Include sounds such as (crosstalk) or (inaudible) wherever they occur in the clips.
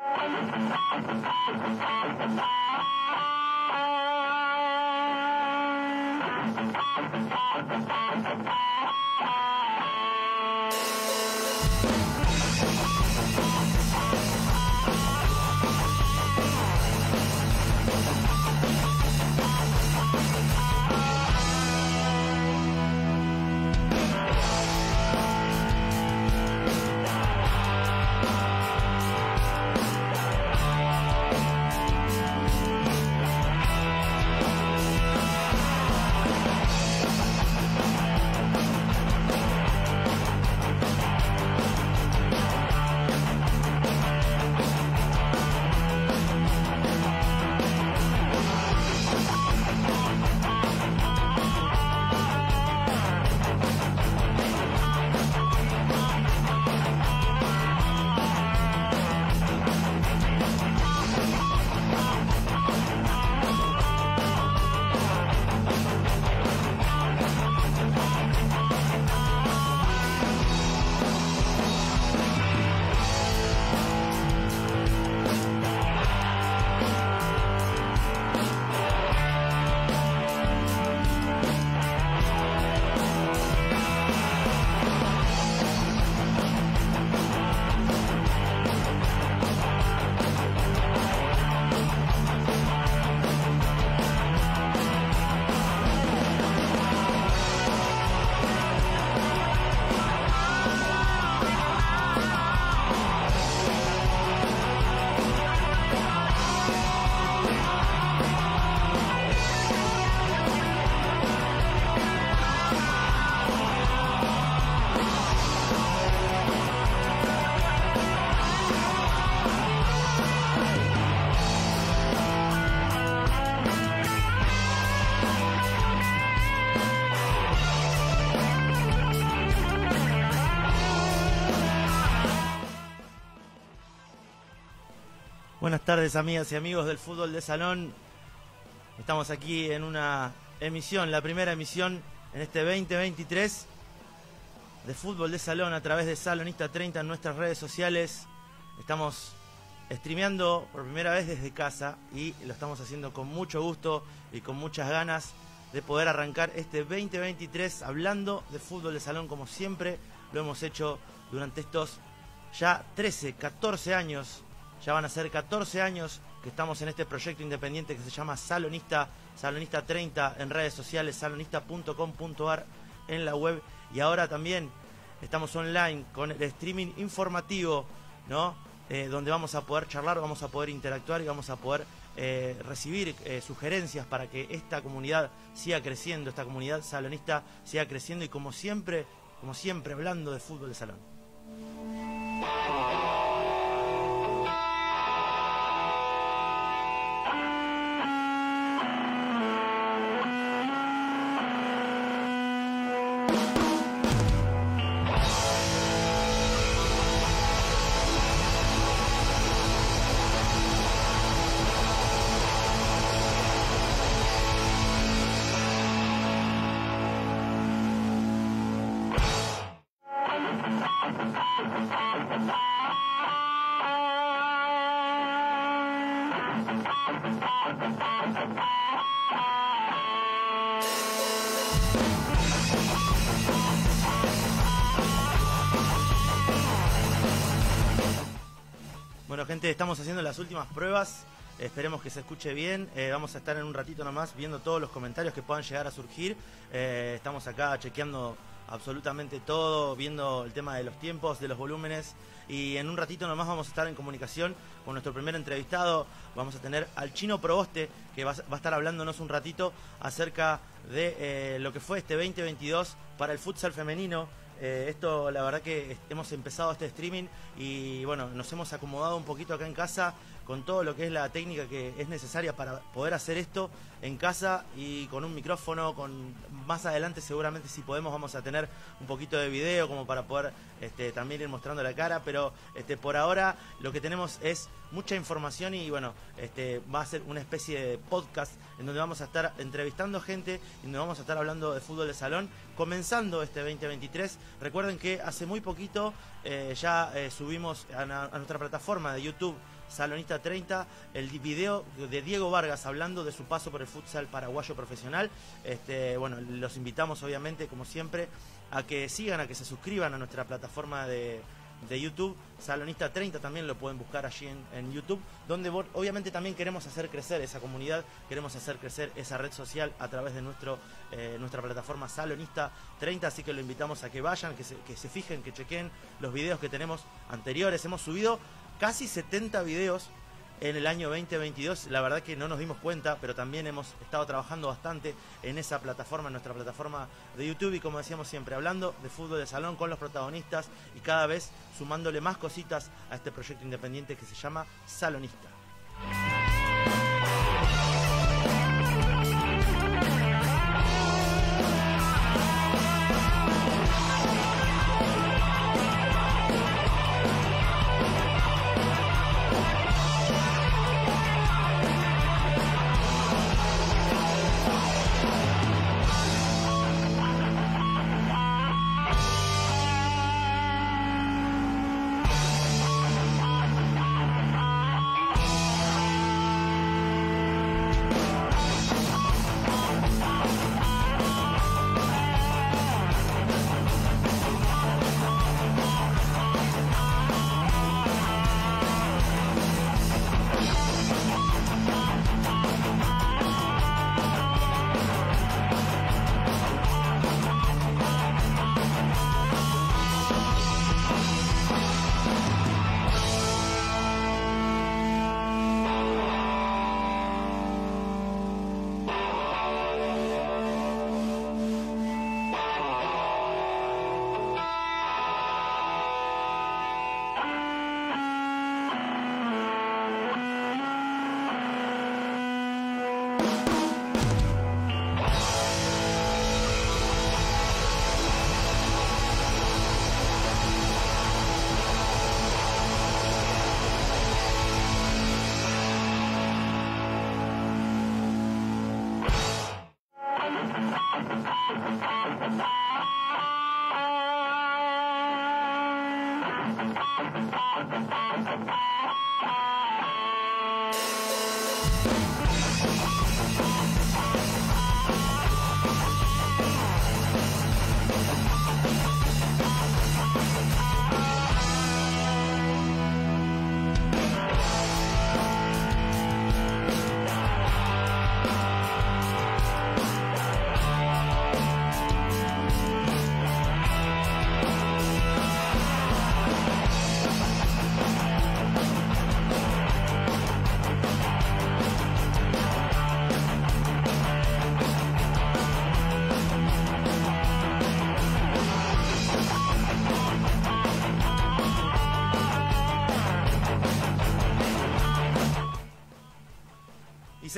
Thank you. Buenas tardes amigas y amigos del fútbol de salón. Estamos aquí en una emisión, la primera emisión en este 2023 de fútbol de salón a través de Salonista 30 en nuestras redes sociales. Estamos streameando por primera vez desde casa y lo estamos haciendo con mucho gusto y con muchas ganas de poder arrancar este 2023 hablando de fútbol de salón como siempre lo hemos hecho durante estos ya 13, 14 años ya van a ser 14 años que estamos en este proyecto independiente que se llama Salonista, Salonista 30 en redes sociales, salonista.com.ar en la web y ahora también estamos online con el streaming informativo, ¿no? Eh, donde vamos a poder charlar, vamos a poder interactuar y vamos a poder eh, recibir eh, sugerencias para que esta comunidad siga creciendo, esta comunidad salonista siga creciendo y como siempre, como siempre hablando de fútbol de salón. Gente, estamos haciendo las últimas pruebas. Esperemos que se escuche bien. Eh, vamos a estar en un ratito nomás viendo todos los comentarios que puedan llegar a surgir. Eh, estamos acá chequeando absolutamente todo, viendo el tema de los tiempos, de los volúmenes. Y en un ratito nomás vamos a estar en comunicación con nuestro primer entrevistado. Vamos a tener al chino Proboste, que va, a estar hablándonos un ratito acerca de eh, lo que fue este 2022 para el futsal femenino. Eh, esto, la verdad que hemos empezado este streaming y bueno, nos hemos acomodado un poquito acá en casa con todo lo que es la técnica que es necesaria para poder hacer esto en casa y con un micrófono, con más adelante seguramente si podemos vamos a tener un poquito de video como para poder este, también ir mostrando la cara, pero este, por ahora lo que tenemos es mucha información y bueno, este, va a ser una especie de podcast en donde vamos a estar entrevistando gente y donde vamos a estar hablando de fútbol de salón comenzando este 2023. Recuerden que hace muy poquito eh, ya eh, subimos a, nuestra plataforma de YouTube Salonista 30, el video de Diego Vargas hablando de su paso por el futsal paraguayo profesional. Este, bueno, los invitamos obviamente, como siempre, a que sigan, a que se suscriban a nuestra plataforma de, de YouTube, Salonista 30 también lo pueden buscar allí en, YouTube, donde obviamente también queremos hacer crecer esa comunidad, queremos hacer crecer esa red social a través de nuestro, eh, nuestra plataforma Salonista 30, así que lo invitamos a que vayan, que se, que se fijen, que chequen los videos que tenemos anteriores. Hemos subido casi 70 videos en el año 2022. La verdad que no nos dimos cuenta, pero también hemos estado trabajando bastante en esa plataforma, en nuestra plataforma de YouTube y como decíamos siempre, hablando de fútbol de salón con los protagonistas y cada vez sumándole más cositas a este proyecto independiente que se llama Salonista.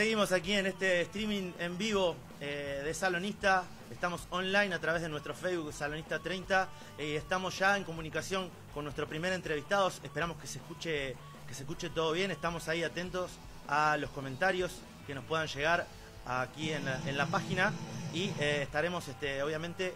Seguimos aquí en este streaming en vivo eh, de Salonista. Estamos online a través de nuestro Facebook Salonista 30 y eh, estamos ya en comunicación con nuestro primer entrevistado. Esperamos que se escuche que se escuche todo bien. Estamos ahí atentos a los comentarios que nos puedan llegar aquí en la, página y eh, estaremos este, obviamente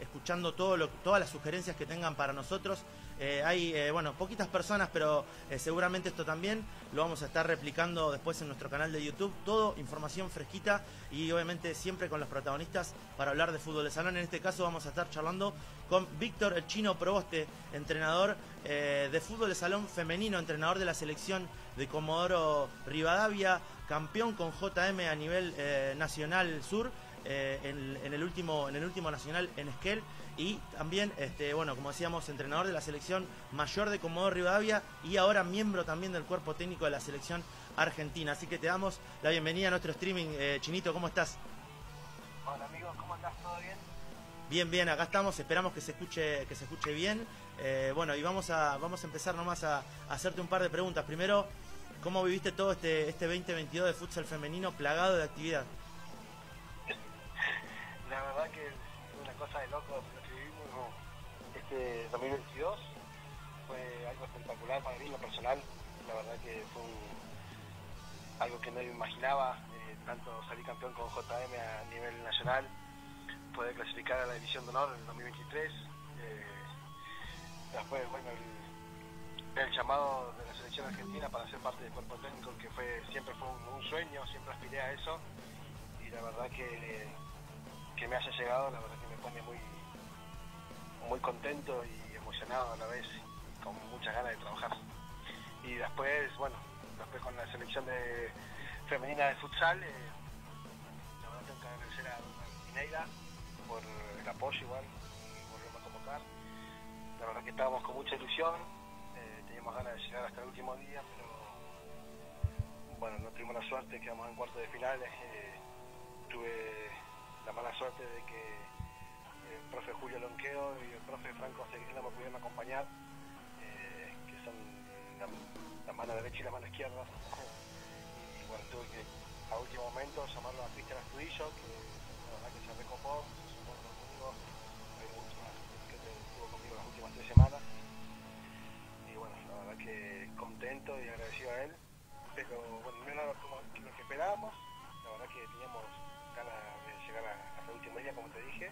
escuchando todo lo, todas las sugerencias que tengan para nosotros eh, hay, eh, bueno, poquitas personas, pero eh, seguramente esto también lo vamos a estar replicando después en nuestro canal de YouTube. Todo información fresquita y obviamente siempre con los protagonistas para hablar de fútbol de salón. En este caso vamos a estar charlando con Víctor el Chino Proboste, entrenador de fútbol de salón femenino, entrenador de la selección de Comodoro Rivadavia, campeón con JM a nivel nacional sur. en, el último, en el último nacional en Esquel y también, este, bueno, como decíamos, entrenador de la selección mayor de Comodoro Rivadavia y ahora miembro también del cuerpo técnico de la selección argentina. Así que te damos la bienvenida a nuestro streaming. Eh, Chinito, ¿cómo estás? Hola amigos, ¿cómo estás? ¿Todo bien? Bien, bien, acá estamos, esperamos que se escuche, que se escuche bien. Eh, bueno, y vamos a, vamos a empezar nomás a, hacerte un par de preguntas. Primero, ¿cómo viviste todo este, este 2022 de futsal femenino plagado de actividad? La verdad que es una cosa de loco 2022 fue algo espectacular para mí, lo personal. La verdad que fue algo que no imaginaba, eh, tanto salir campeón con JM a nivel nacional, poder clasificar a la División de Honor en el 2023. después, bueno, el, llamado de la selección argentina para ser parte del cuerpo técnico, que fue siempre fue un, sueño, siempre aspiré a eso. Y la verdad que, que me haya llegado, la verdad que me pone muy, muy contento y emocionado a la vez, con muchas ganas de trabajar. Y después, bueno, después con la selección de femenina de futsal, eh, la verdad tengo que agradecer a Mineira por el apoyo igual y volverme a convocar. La verdad que estábamos con mucha ilusión, teníamos ganas de llegar hasta el último día, pero bueno, no tuvimos la suerte, quedamos en cuarto de finales. Eh, tuve la mala suerte de que el profe Julio Lonqueo y el profe Franco Seguirla me pudieron acompañar, que son la, mano derecha y la mano izquierda bueno, tuve que a último momento llamarlo a Cristian Astudillo, que la verdad que se recopó, se sumó conmigo, que estuvo conmigo las últimas tres semanas. La verdad que contento y agradecido a él, pero bueno, no era lo que esperábamos, la verdad que teníamos ganas de llegar hasta el último día, como te dije.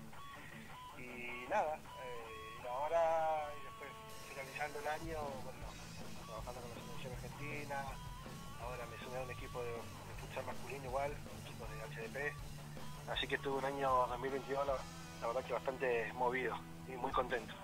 Y nada, eh, ahora, y después finalizando el año, bueno, trabajando con la selección argentina, ahora me sumé a un equipo de, futsal masculino igual, chicos de HDP. Así que tuve un año 2022, la, verdad que bastante movido y muy contento.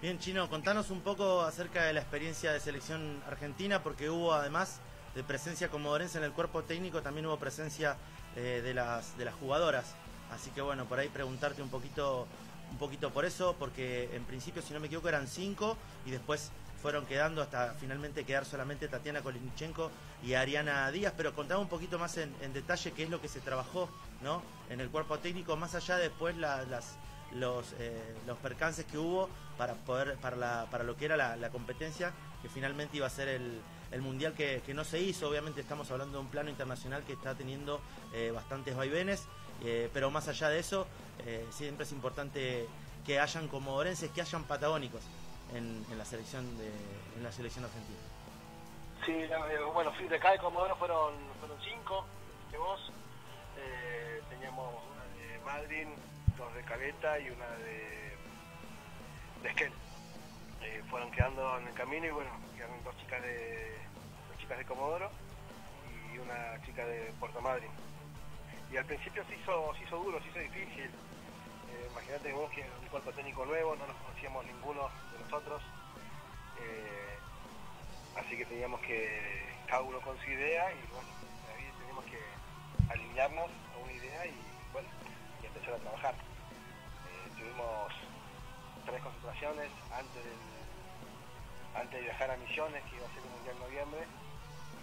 Bien, Chino, contanos un poco acerca de la experiencia de selección argentina, porque hubo además de presencia comodorense en el cuerpo técnico, también hubo presencia eh, de, las, de las jugadoras. Así que bueno, por ahí preguntarte un poquito, un poquito por eso, porque en principio, si no me equivoco, eran cinco y después fueron quedando hasta finalmente quedar solamente Tatiana Kolinichenko y Ariana Díaz, pero contaba un poquito más en, detalle qué es lo que se trabajó ¿no? en el cuerpo técnico, más allá después las, los, eh, los percances que hubo para poder para, la, para lo que era la, competencia, que finalmente iba a ser el, mundial que, no se hizo. Obviamente estamos hablando de un plano internacional que está teniendo eh, bastantes vaivenes, eh, pero más allá de eso, siempre es importante que hayan comodorenses, que hayan patagónicos en, la selección de en la selección argentina. Sí, bueno, de acá de Comodoro fueron, fueron cinco, de vos. Teníamos una de Madrid, dos de Caleta y una de, de Esquel. Eh, fueron quedando en el camino y bueno, quedaron dos chicas de dos chicas de Comodoro y una chica de Puerto Madryn. Y al principio se hizo, se hizo duro, se hizo difícil. imagínate vos que un cuerpo técnico nuevo, no nos conocíamos ninguno nosotros. Eh, así que teníamos que, cada uno con su idea y bueno, ahí teníamos que alinearnos a una idea y bueno, y empezar a trabajar. Eh, tuvimos tres concentraciones antes, antes de viajar a Misiones, que iba a ser un mundial en noviembre,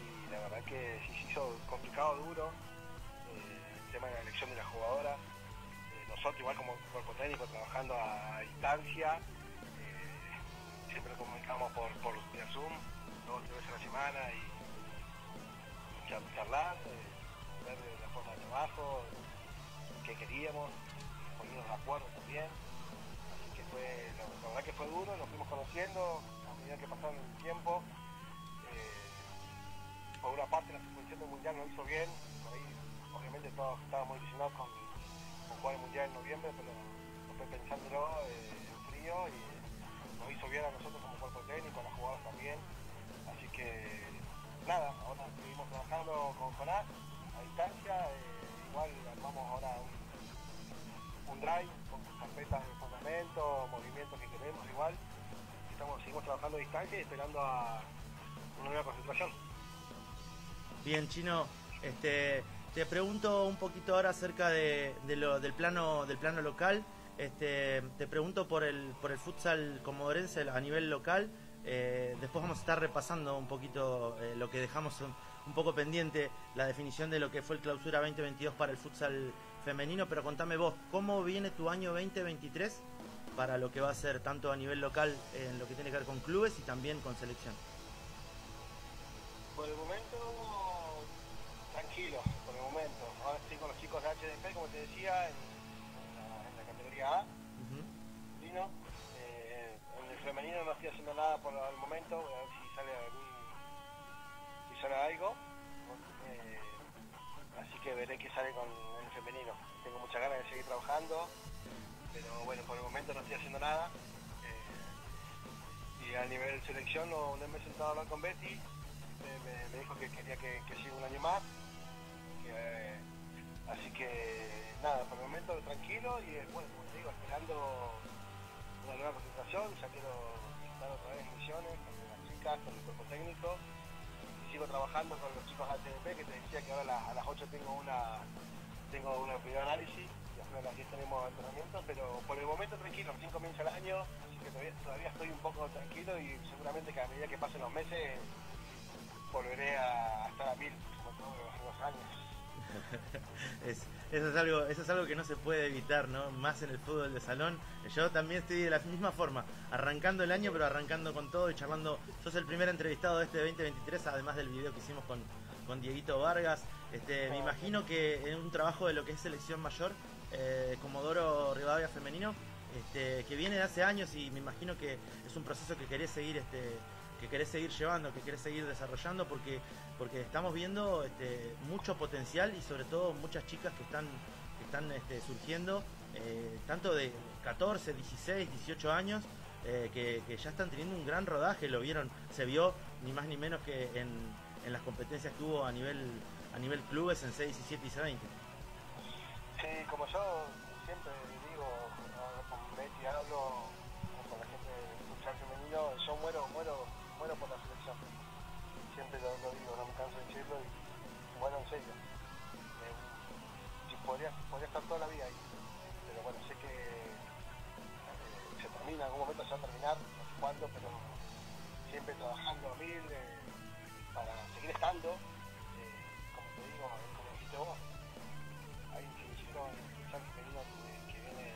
y la verdad que sí se hizo complicado, duro, eh, el tema de la elección de la jugadora, nosotros igual como cuerpo técnico trabajando a distancia, siempre comunicamos por, por Zoom, dos o tres veces a la semana y charlar, eh, ver la forma de trabajo, qué queríamos, ponernos de acuerdo también. Así que fue, la, verdad que fue duro, nos fuimos conociendo a medida que pasaron el tiempo. Eh, por una parte la suspensión del mundial nos hizo bien, ahí obviamente todos estábamos ilusionados con, jugar el mundial en noviembre, pero después pensándolo eh, en frío y nos hizo bien a nosotros como cuerpo técnico, a las jugadoras también. Así que nada, ahora seguimos trabajando con Jonás a distancia. Eh, igual armamos ahora un, drive con carpetas de fundamento, movimientos que queremos igual. Estamos, seguimos trabajando a y esperando a una nueva concentración. Bien, Chino, este, te pregunto un poquito ahora acerca de, del plano del plano local. Este, te pregunto por el, por el futsal comodorense a nivel local. Eh, después vamos a estar repasando un poquito eh, lo que dejamos un, poco pendiente, la definición de lo que fue el clausura 2022 para el futsal femenino. Pero contame vos, ¿cómo viene tu año 2023 para lo que va a ser tanto a nivel local en lo que tiene que ver con clubes y también con selección? Por el momento, tranquilo, por el momento. Ahora estoy con los chicos de HDP, como te decía, a, eh, en el femenino no estoy haciendo nada por el momento, voy a ver si sale algún si sale algo. Eh, así que veré qué sale con el femenino. Tengo muchas ganas de seguir trabajando, pero bueno, por el momento no estoy haciendo nada. Eh, y a nivel selección no, me he sentado a hablar con Betty, me, dijo que quería que, siga un año más. Eh, así que nada, por el momento tranquilo y bueno, como te digo, esperando una nueva concentración, ya quiero estar otra vez en misiones con las chicas, con el cuerpo técnico sigo trabajando con los chicos HDP, que te decía que ahora a las, 8 tengo una tengo una análisis y a las 10 tenemos entrenamiento, pero por el momento tranquilo, 5 meses al año, así que todavía, estoy un poco tranquilo y seguramente que a medida que pasen los meses volveré a estar a mil como todos los años. (laughs) eso, es algo, eso es algo que no se puede evitar, ¿no? Más en el fútbol de salón. Yo también estoy de la misma forma, arrancando el año, pero arrancando con todo y charlando. Sos el primer entrevistado de este 2023, además del video que hicimos con, con Dieguito Vargas. Este, me imagino que en un trabajo de lo que es selección mayor, eh, Comodoro Rivadavia Femenino, este, que viene de hace años y me imagino que es un proceso que querés seguir este, que querés seguir llevando, que querés seguir desarrollando, porque, porque estamos viendo este, mucho potencial y sobre todo muchas chicas que están, que están este, surgiendo, eh, tanto de 14, 16, 18 años, eh, que, ya están teniendo un gran rodaje, lo vieron, se vio ni más ni menos que en, en las competencias que hubo a nivel, a nivel clubes en C17 y C20. Sí, como yo siempre digo, con Betty hablo, con la gente del futsal femenino, yo muero, muero por la selección. Siempre lo, digo, no me canso de decirlo y, bueno, en serio. podría, estar toda la vida ahí, pero bueno, sé que eh, se termina, en algún momento se va a terminar, no sé cuándo, pero siempre trabajando a mil eh, para seguir estando, eh, como te digo, como dijiste vos, hay un chico que, que viene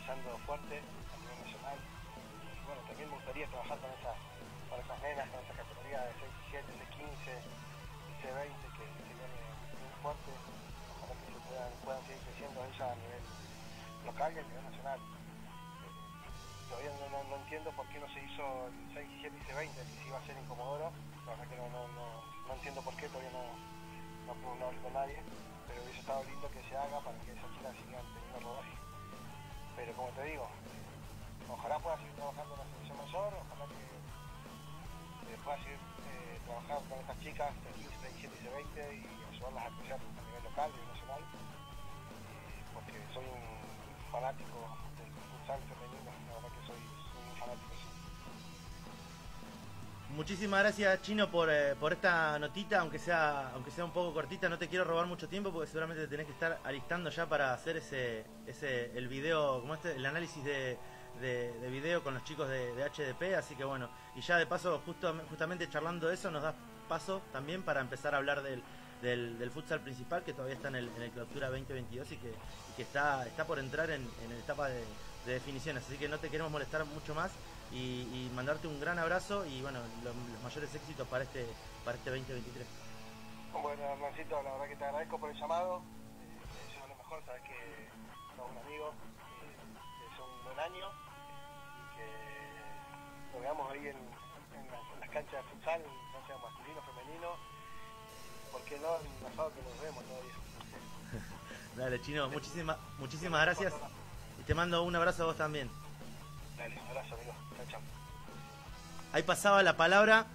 pisando fuerte a nivel nacional. Y bueno, también me gustaría trabajar con esa para esas nenas, con esa categoría de 6 7 15 y C20 que, que viene muy fuerte, ojalá que se puedan, puedan seguir creciendo ellas a nivel local y a nivel nacional. Eh, todavía no, no, no, entiendo por qué no se hizo el 6 7 y C20, si se iba a hacer en Comodoro, la verdad que no, no, no, no entiendo por qué, todavía no, no hablar con nadie, pero hubiese estado lindo que se haga para que esas chicas sigan teniendo rodaje. Pero como te digo, ojalá pueda seguir trabajando en la selección mayor, ojalá que pueda seguir eh, trabajar con estas chicas de 15, 17 y 20 y ayudarlas a crecer a nivel local y nacional, eh, porque soy un fanático del futsal femenino, la verdad que soy, un fanático. Muchísimas gracias Chino por, eh, por esta notita, aunque sea, aunque sea un poco cortita, no te quiero robar mucho tiempo porque seguramente te tenés que estar alistando ya para hacer ese, ese el video, como este, el análisis de, de, video con los chicos de, HDP, así que bueno, y ya de paso, justo, justamente charlando de eso, nos da paso también para empezar a hablar del, del, futsal principal, que todavía está en el, en el clausura 2022 y que, que está, está por entrar en, en etapa de, definiciones, así que no te queremos molestar mucho más y, mandarte un gran abrazo y bueno, los, mayores éxitos para este, para este 2023. Bueno, Hernancito, la verdad que te agradezco por el llamado, eh, te lo mejor, sabes que sos un amigo, eh, un buen año lo veamos ahí en, las canchas de futsal, no sea masculino, femenino, porque no en pasado que nos vemos todavía. (laughs) Dale, Chino, muchísimas muchísimas gracias y te mando un abrazo a vos también. Dale, un abrazo, amigo. Chao, chao. Ahí pasaba la palabra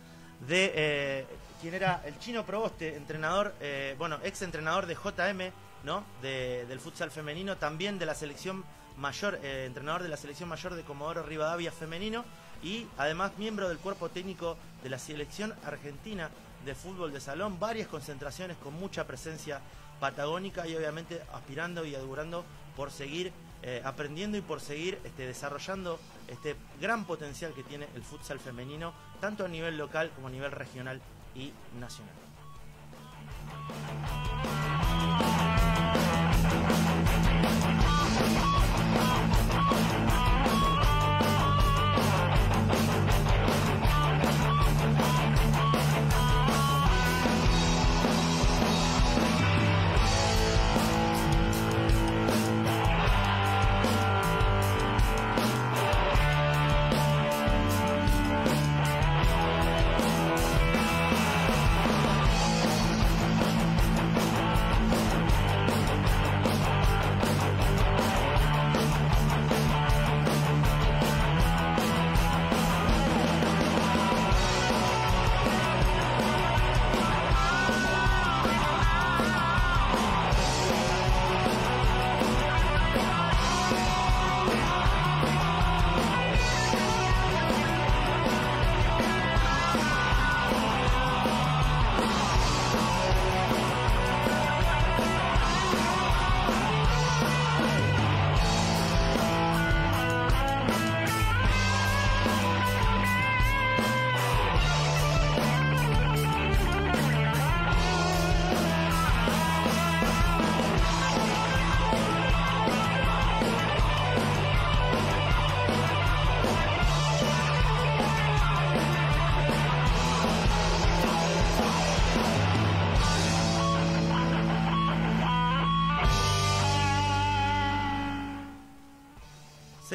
de eh, quien era el Chino Proboste, entrenador, eh, bueno, ex entrenador de JM, ¿no? De, del futsal femenino, también de la selección mayor, eh, entrenador de la selección mayor de Comodoro Rivadavia femenino y además miembro del cuerpo técnico de la selección argentina de fútbol de salón, varias concentraciones con mucha presencia patagónica y obviamente aspirando y adurando por seguir eh, aprendiendo y por seguir este, desarrollando este gran potencial que tiene el futsal femenino, tanto a nivel local como a nivel regional y nacional.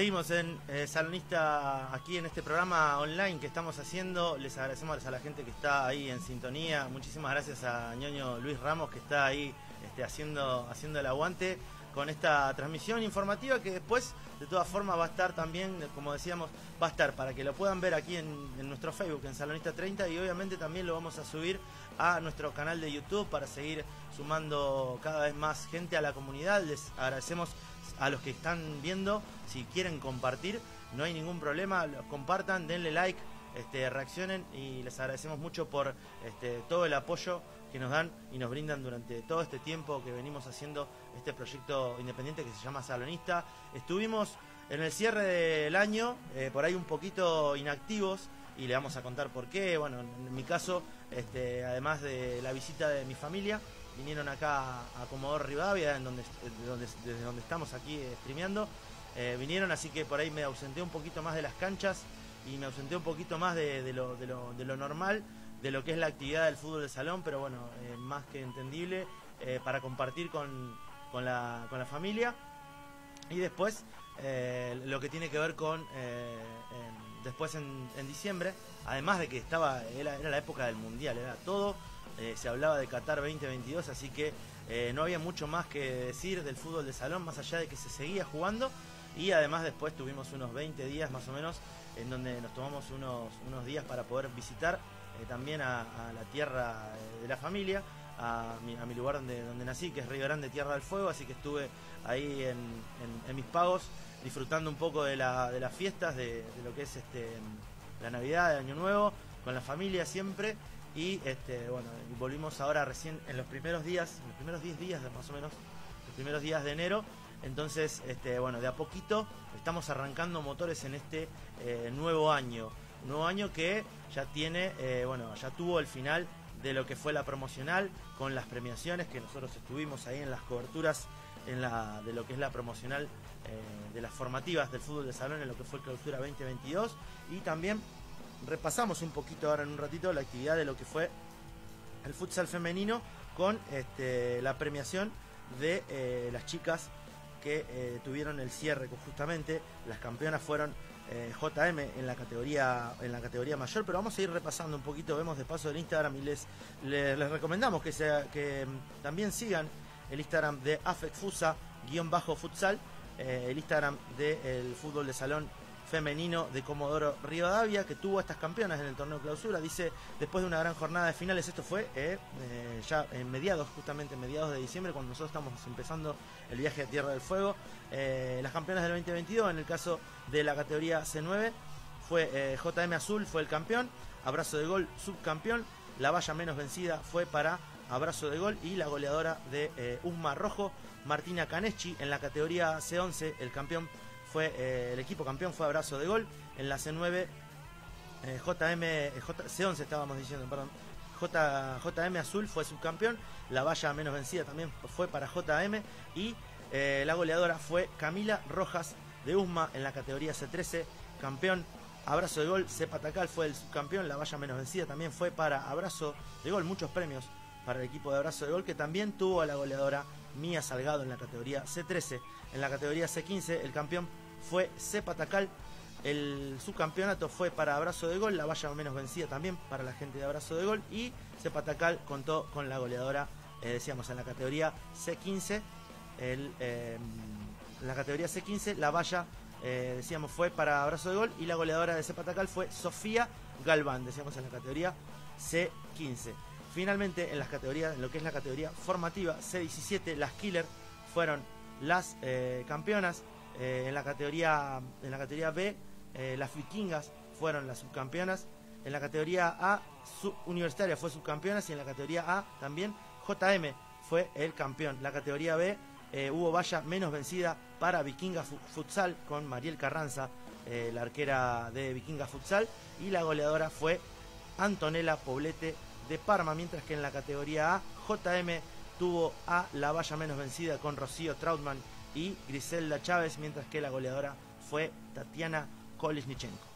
Seguimos en eh, Salonista aquí en este programa online que estamos haciendo. Les agradecemos a la gente que está ahí en sintonía. Muchísimas gracias a ñoño Luis Ramos que está ahí este, haciendo, haciendo el aguante con esta transmisión informativa que después de todas formas va a estar también, como decíamos, va a estar para que lo puedan ver aquí en, en, nuestro Facebook, en Salonista 30 y obviamente también lo vamos a subir a nuestro canal de YouTube para seguir sumando cada vez más gente a la comunidad. Les agradecemos a los que están viendo, si quieren compartir, no hay ningún problema, compartan, denle like, este, reaccionen y les agradecemos mucho por este, todo el apoyo que nos dan y nos brindan durante todo este tiempo que venimos haciendo este proyecto independiente que se llama Salonista. Estuvimos en el cierre del año, eh, por ahí un poquito inactivos, y le vamos a contar por qué. Bueno, en mi caso, este, además de la visita de mi familia, vinieron acá a Comodoro Rivadavia, en donde, desde donde estamos aquí eh, streameando. Eh, vinieron, así que por ahí me ausenté un poquito más de las canchas y me ausenté un poquito más de, lo, normal, de lo que es la actividad del fútbol de salón, pero bueno, eh, más que entendible para compartir con, con, la, con la familia. Y después lo que tiene que ver con después en, en, diciembre, además de que estaba era, la época del mundial, era todo, eh, se hablaba de Qatar 2022, así que eh, no había mucho más que decir del fútbol de salón, más allá de que se seguía jugando. Y además después tuvimos unos 20 días más o menos en donde nos tomamos unos, unos días para poder visitar eh, también a, la tierra de la familia, a mi, lugar donde, donde nací, que es Río Grande, Tierra del Fuego, así que estuve ahí en, en, mis pagos disfrutando un poco de, la, de las fiestas, de, de, lo que es este, la Navidad, de Año Nuevo, con la familia siempre y este, bueno, volvimos ahora recién en los primeros días, en los primeros 10 días más o menos, los primeros días de enero. Entonces, este, bueno, de a poquito estamos arrancando motores en este eh, nuevo año. Nuevo año que ya tiene, eh, bueno, ya tuvo el final de lo que fue la promocional con las premiaciones que nosotros estuvimos ahí en las coberturas en la, de lo que es la promocional eh, de las formativas del fútbol de salón en lo que fue clausura 2022 y también repasamos un poquito ahora en un ratito la actividad de lo que fue el futsal femenino con este, la premiación de eh, las chicas que eh, tuvieron el cierre justamente las campeonas fueron eh, JM en la categoría en la categoría mayor. Pero vamos a ir repasando un poquito vemos de paso del Instagram y les les, recomendamos que sea que mm, también sigan el Instagram de AFECFUSA guion bajo futsal el Instagram del fútbol de salón femenino de Comodoro Rivadavia, que tuvo estas campeonas en el torneo clausura. Dice, después de una gran jornada de finales, esto fue eh, eh, ya en mediados, justamente mediados de diciembre, cuando nosotros estamos empezando el viaje a Tierra del Fuego. Eh, las campeonas del 2022, en el caso de la categoría C9, fue JM Azul, fue el campeón. Abrazo de gol, subcampeón. La valla menos vencida fue para Abrazo de gol y la goleadora de Usma Rojo, Martina Caneschi, en la categoría C11, el campeón fue eh, el equipo campeón fue Abrazo de Gol. En la C9, JM, C11 estábamos diciendo, perdón. J, JM Azul fue subcampeón. La valla menos vencida también fue para JM. Y eh, la goleadora fue Camila Rojas de Usma en la categoría C13, campeón. Abrazo de gol, Cepatacal fue el subcampeón, la valla menos vencida también fue para Abrazo de gol, muchos premios para el equipo de Abrazo de gol que también tuvo a la goleadora Mía Salgado en la categoría C13. En la categoría C15 el campeón fue Cepa Tacal. El subcampeonato fue para Abrazo de Gol, la valla menos vencida también para la gente de Abrazo de Gol. Y Cepa Tacal contó con la goleadora, eh, decíamos, en la categoría C15. El, em, en la categoría C15, la valla, eh, decíamos, fue para Abrazo de Gol. Y la goleadora de Cepa Tacal fue Sofía Galván, decíamos, en la categoría C15. Finalmente, en las categorías, en lo que es la categoría formativa C17, las Killer fueron las eh, campeonas. Eh, en, la categoría, en la categoría B, eh, las vikingas fueron las subcampeonas. En la categoría A, universitaria fue subcampeonas y en la categoría A también JM fue el campeón. La categoría B eh, hubo valla menos vencida para Vikinga Futsal con Mariel Carranza, la arquera de Vikinga Futsal. Y la goleadora fue Antonella Poblete de Parma, mientras que en la categoría A, JM tuvo a la valla menos vencida con Rocío Trautmann y Griselda Chávez, mientras que la goleadora fue Tatiana Kolesnichenko.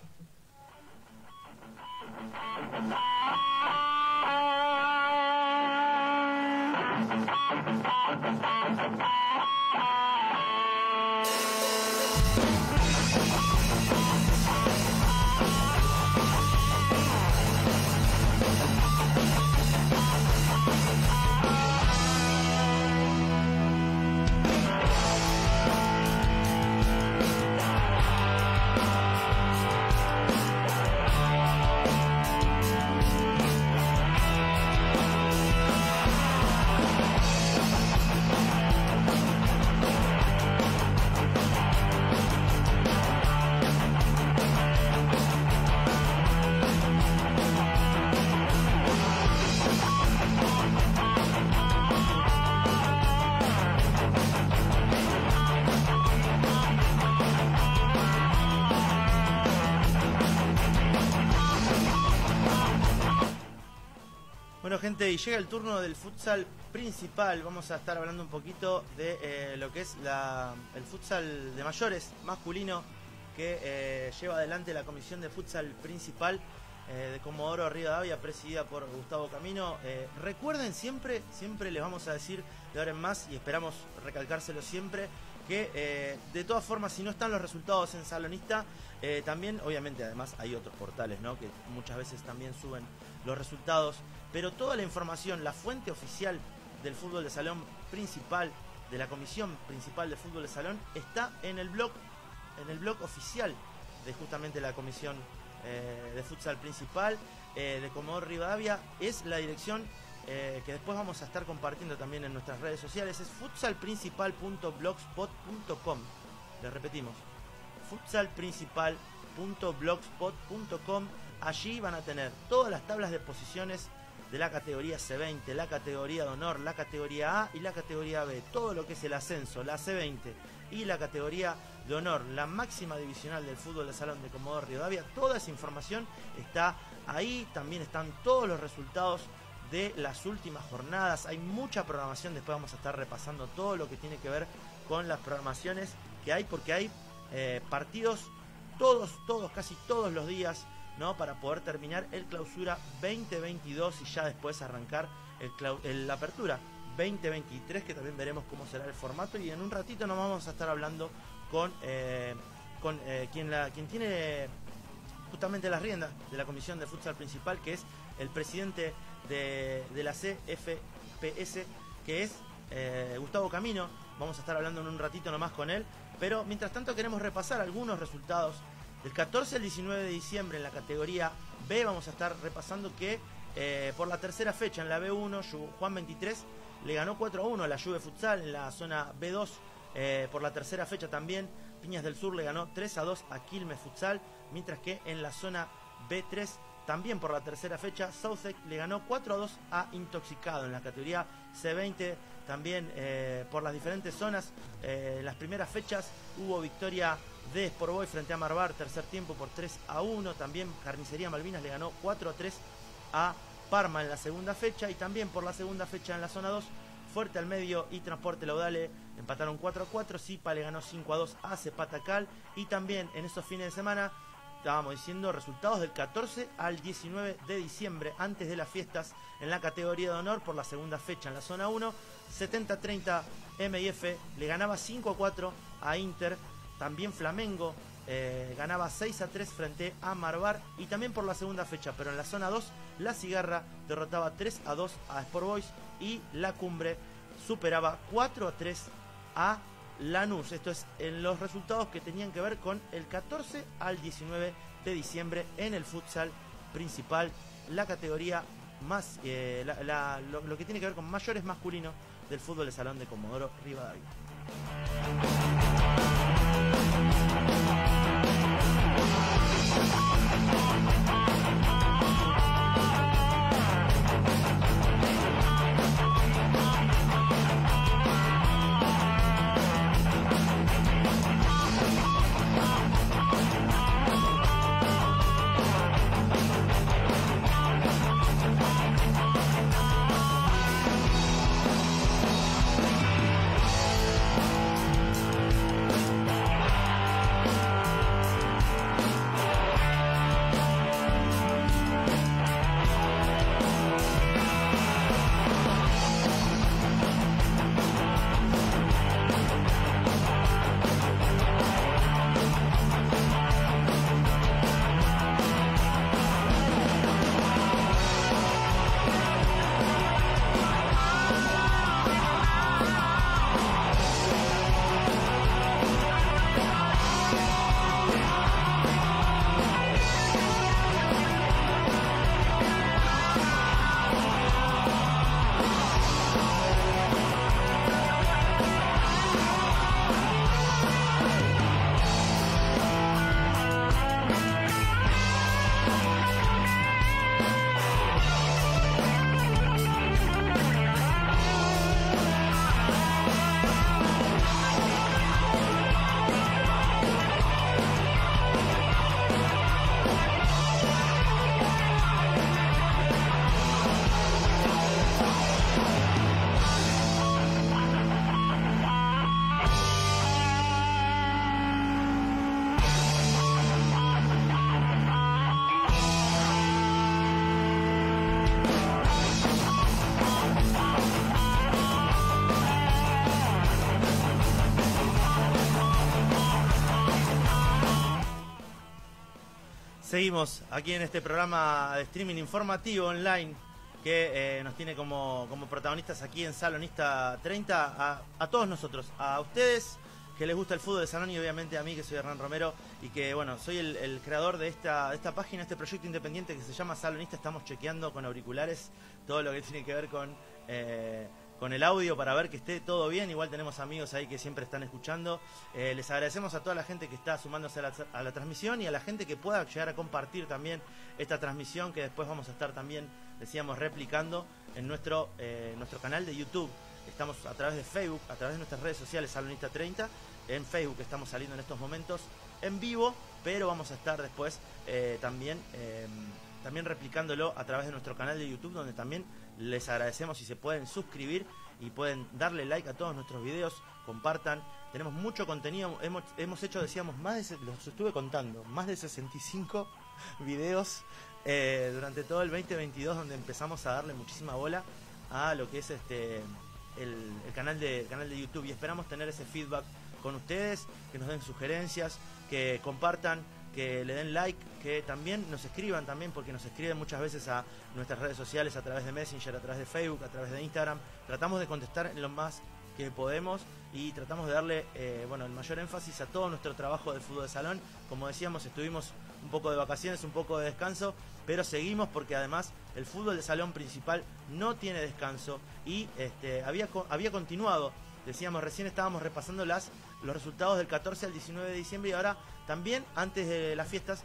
Y llega el turno del futsal principal. Vamos a estar hablando un poquito de eh, lo que es el futsal de mayores masculino que eh, lleva adelante la comisión de futsal principal eh, de Comodoro Rivadavia, presidida por Gustavo Camino. recuerden siempre, siempre les vamos a decir de ahora en más y esperamos recalcárselo siempre, que de todas formas, si no están los resultados en Salonista, también, obviamente, además hay otros portales, ¿no? Que muchas veces también suben los resultados pero toda la información, la fuente oficial del fútbol de salón principal, de la comisión principal de fútbol de salón, está en el blog, en el blog oficial de justamente la comisión eh, de futsal principal eh, de Comodoro Rivadavia. Es la dirección eh, que después vamos a estar compartiendo también en nuestras redes sociales. Es futsalprincipal.blogspot.com. Le repetimos, futsalprincipal.blogspot.com. Allí van a tener todas las tablas de posiciones de la categoría C20, la categoría de honor, la categoría A y la categoría B. Todo lo que es el ascenso, la C20 y la categoría de honor, la máxima divisional del fútbol de salón de Comodoro Rivadavia, toda esa información está ahí. También están todos los resultados de las últimas jornadas. Hay mucha programación, después vamos a estar repasando todo lo que tiene que ver con las programaciones que hay, porque hay eh, partidos todos, todos, casi todos los días ¿no? Para poder terminar el clausura 2022 y ya después arrancar el, la apertura 2023, que también veremos cómo será el formato. Y en un ratito nos vamos a estar hablando con, eh, con eh, quien, la, quien tiene justamente las riendas de la comisión de futsal principal, que es el presidente de, la CFPS, que es eh, Gustavo Camino. Vamos a estar hablando en un ratito nomás con él. Pero mientras tanto queremos repasar algunos resultados del 14 al 19 de diciembre en la categoría B vamos a estar repasando que eh, por la tercera fecha en la B1 Juan 23 le ganó 4 a 1 a la Juve Futsal en la zona B2 eh, por la tercera fecha también. Piñas del Sur le ganó 3 a 2 a Quilmes Futsal mientras que en la zona B3 también por la tercera fecha Southek le ganó 4 a 2 a Intoxicado en la categoría C20 también eh, por las diferentes zonas en las primeras fechas hubo victoria de Sport frente a Marbar, tercer tiempo por 3 a 1. También Carnicería Malvinas le ganó 4 a 3 a Parma en la segunda fecha. Y también por la segunda fecha en la zona 2, Fuerte al medio y Transporte Laudale empataron 4 a 4. Zipa le ganó 5 a 2 a Cepatacal. Y también en esos fines de semana, estábamos diciendo resultados del 14 al 19 de diciembre, antes de las fiestas en la categoría de honor por la segunda fecha en la zona 1. 70-30 MIF le ganaba 5 a 4 a Inter también Flamengo eh, ganaba 6 a 3 frente a Marbar y también por la segunda fecha, pero en la zona 2 la Cigarra derrotaba 3 a 2 a Sport Boys y la Cumbre superaba 4 a 3 a Lanús. Esto es en los resultados que tenían que ver con el 14 al 19 de diciembre en el futsal principal, la categoría más, eh, lo, lo que tiene que ver con mayores masculinos del fútbol de salón de Comodoro Rivadavia. Seguimos aquí en este programa de streaming informativo online que eh, nos tiene como, como, protagonistas aquí en Salonista 30 a, todos nosotros, a ustedes que les gusta el fútbol de salón y obviamente a mí que soy Hernán Romero y que bueno, soy el, creador de esta, de esta página, este proyecto independiente que se llama Salonista. Estamos chequeando con auriculares todo lo que tiene que ver con... Eh, con el audio para ver que esté todo bien. Igual tenemos amigos ahí que siempre están escuchando. Eh, les agradecemos a toda la gente que está sumándose a la, transmisión y a la gente que pueda llegar a compartir también esta transmisión que después vamos a estar también, decíamos, replicando en nuestro, eh, nuestro canal de YouTube. Estamos a través de Facebook, a través de nuestras redes sociales, Salonista 30. En Facebook estamos saliendo en estos momentos en vivo, pero vamos a estar después eh, también, también replicándolo a través de nuestro canal de YouTube, donde también les agradecemos si se pueden suscribir y pueden darle like a todos nuestros videos, compartan. Tenemos mucho contenido, hemos, hemos hecho, decíamos, más de, los estuve contando, más de 65 (laughs) videos eh, durante todo el 2022 donde empezamos a darle muchísima bola a lo que es este el, canal de canal de YouTube y esperamos tener ese feedback con ustedes, que nos den sugerencias, que compartan, que le den like, que también nos escriban también, porque nos escriben muchas veces a nuestras redes sociales a través de Messenger, a través de Facebook, a través de Instagram. Tratamos de contestar lo más que podemos y tratamos de darle eh, bueno el mayor énfasis a todo nuestro trabajo de fútbol de salón. Como decíamos, estuvimos un poco de vacaciones, un poco de descanso, pero seguimos porque además el fútbol de salón principal no tiene descanso y este, había, había continuado. Decíamos, recién estábamos repasando las los resultados del 14 al 19 de diciembre y ahora también antes de las fiestas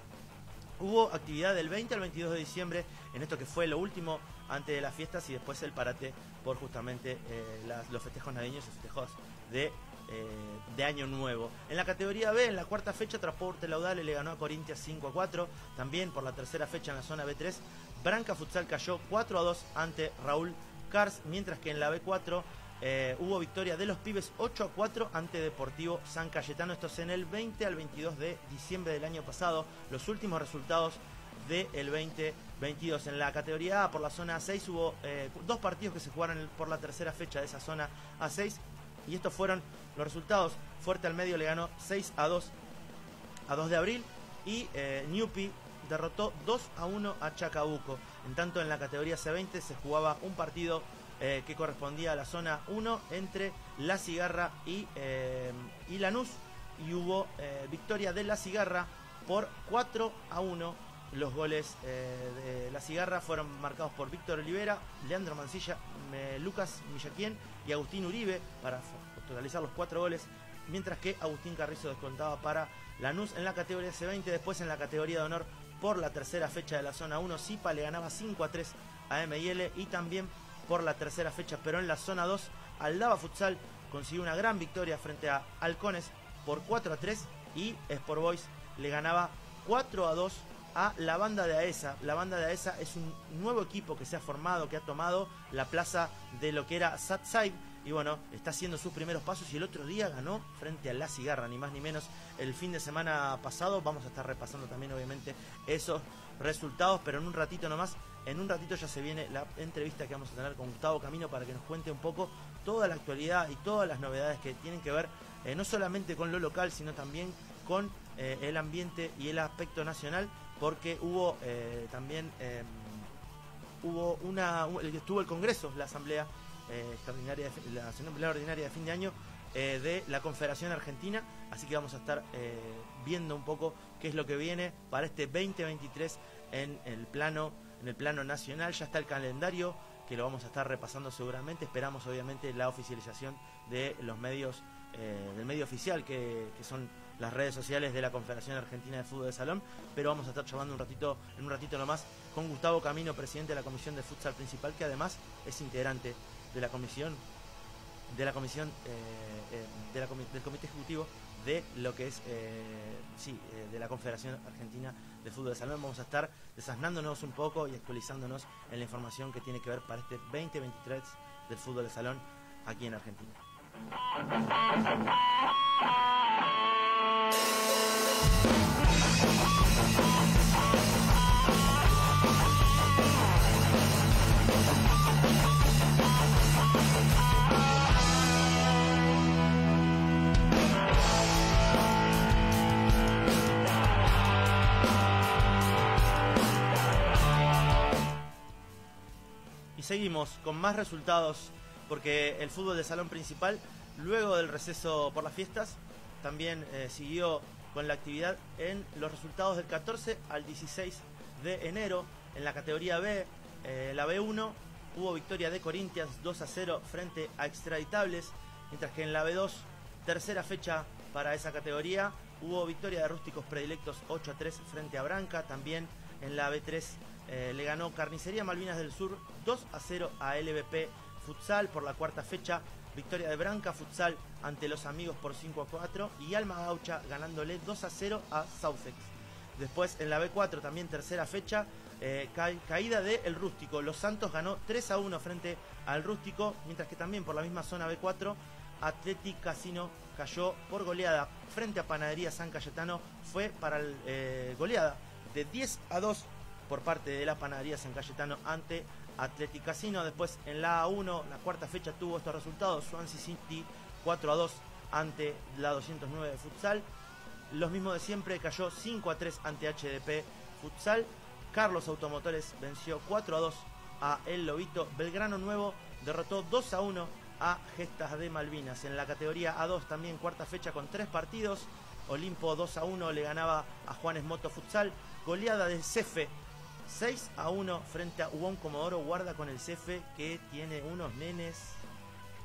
hubo actividad del 20 al 22 de diciembre en esto que fue lo último antes de las fiestas y después el parate por justamente eh, los festejos navideños y festejos de, eh, de Año Nuevo. En la categoría B, en la cuarta fecha, Transporte Laudale le ganó a Corintia 5 a 4. También por la tercera fecha en la zona B3, Branca Futsal cayó 4 a 2 ante Raúl Cars, mientras que en la B4 eh, hubo victoria de los pibes 8 a 4 ante Deportivo San Cayetano. Esto es en el 20 al 22 de diciembre del año pasado. Los últimos resultados del 2022. En la categoría A por la zona A6 hubo eh, dos partidos que se jugaron por la tercera fecha de esa zona A6. Y estos fueron los resultados. Fuerte al medio le ganó 6 a 2 a 2 de abril. Y eh, Newpi derrotó 2 a 1 a Chacabuco. En tanto en la categoría C20 se jugaba un partido eh, que correspondía a la zona 1 entre La Cigarra y, eh, y Lanús. Y hubo eh, victoria de La Cigarra por 4 a 1. Los goles de La Cigarra fueron marcados por Víctor Olivera, Leandro Mancilla, Lucas Millaquien y Agustín Uribe para totalizar los cuatro goles. Mientras que Agustín Carrizo descontaba para Lanús en la categoría C20. Después en la categoría de honor por la tercera fecha de la zona 1, Zipa le ganaba 5 a 3 a ML y también por la tercera fecha, pero en la zona 2, Aldaba Futsal consiguió una gran victoria frente a Halcones por 4 a 3 y Sport Boys le ganaba 4 a 2 a la banda de AESA. La banda de AESA es un nuevo equipo que se ha formado, que ha tomado la plaza de lo que era Satsai y bueno, está haciendo sus primeros pasos y el otro día ganó frente a La Cigarra, ni más ni menos. El fin de semana pasado vamos a estar repasando también obviamente esos resultados, pero en un ratito nomás en un ratito ya se viene la entrevista que vamos a tener con Gustavo Camino para que nos cuente un poco toda la actualidad y todas las novedades que tienen que ver eh, no solamente con lo local, sino también con eh, el ambiente y el aspecto nacional, porque hubo eh, también hubo una estuvo el Congreso, la Asamblea extraordinaria, la Asamblea ordinaria de fin de año de la Confederación Argentina, así que vamos a estar viendo un poco qué es lo que viene para este 2023 en el plano en el plano nacional. Ya está el calendario que lo vamos a estar repasando seguramente. Esperamos obviamente la oficialización de los medios, eh, del medio oficial que, son las redes sociales de la Confederación Argentina de Fútbol de Salón, pero vamos a estar charlando un ratito, en un ratito nomás con Gustavo Camino, presidente de la Comisión de Futsal Principal, que además es integrante de la comisión, de la comisión eh, eh, del comité ejecutivo de lo que es sí, de la Confederación Argentina de Fútbol de Salón. Vamos a estar desasnándonos un poco y actualizándonos en la información que tiene que ver para este 2023 del Fútbol de Salón aquí en Argentina. Seguimos con más resultados porque el fútbol de salón principal, luego del receso por las fiestas, también eh, siguió con la actividad en los resultados del 14 al 16 de enero. En la categoría B, eh, la B1, hubo victoria de Corinthians 2 a 0 frente a Extraditables, mientras que en la B2, tercera fecha para esa categoría, hubo victoria de Rústicos Predilectos 8 a 3 frente a Branca. También en la B3 eh, le ganó Carnicería Malvinas del Sur 2 a 0 a LVP Futsal por la cuarta fecha. Victoria de Branca Futsal ante los amigos por 5 a 4 y Alma Gaucha ganándole 2 a 0 a Southex. Después en la B4 también tercera fecha, eh, caída de El Rústico. Los Santos ganó 3 a 1 frente al Rústico, mientras que también por la misma zona B4 Athletic Casino cayó por goleada frente a Panadería San Cayetano. Fue para el, eh, goleada de 10 a 2 por parte de la Panadería San Cayetano ante Athletic Casino. Después en la A1, la cuarta fecha tuvo estos resultados. Swansea City 4 a 2 ante la 209 de Futsal. Los mismos de siempre, cayó 5 a 3 ante HDP Futsal. Carlos Automotores venció 4 a 2 a El Lobito. Belgrano Nuevo derrotó 2 a 1 a Gestas de Malvinas. En la categoría A2 también cuarta fecha con tres partidos. Olimpo 2 a 1 le ganaba a Juanes Moto Futsal. Goleada del Cefe 6 a 1 frente a Ubón Comodoro, guarda con el CF que tiene unos nenes.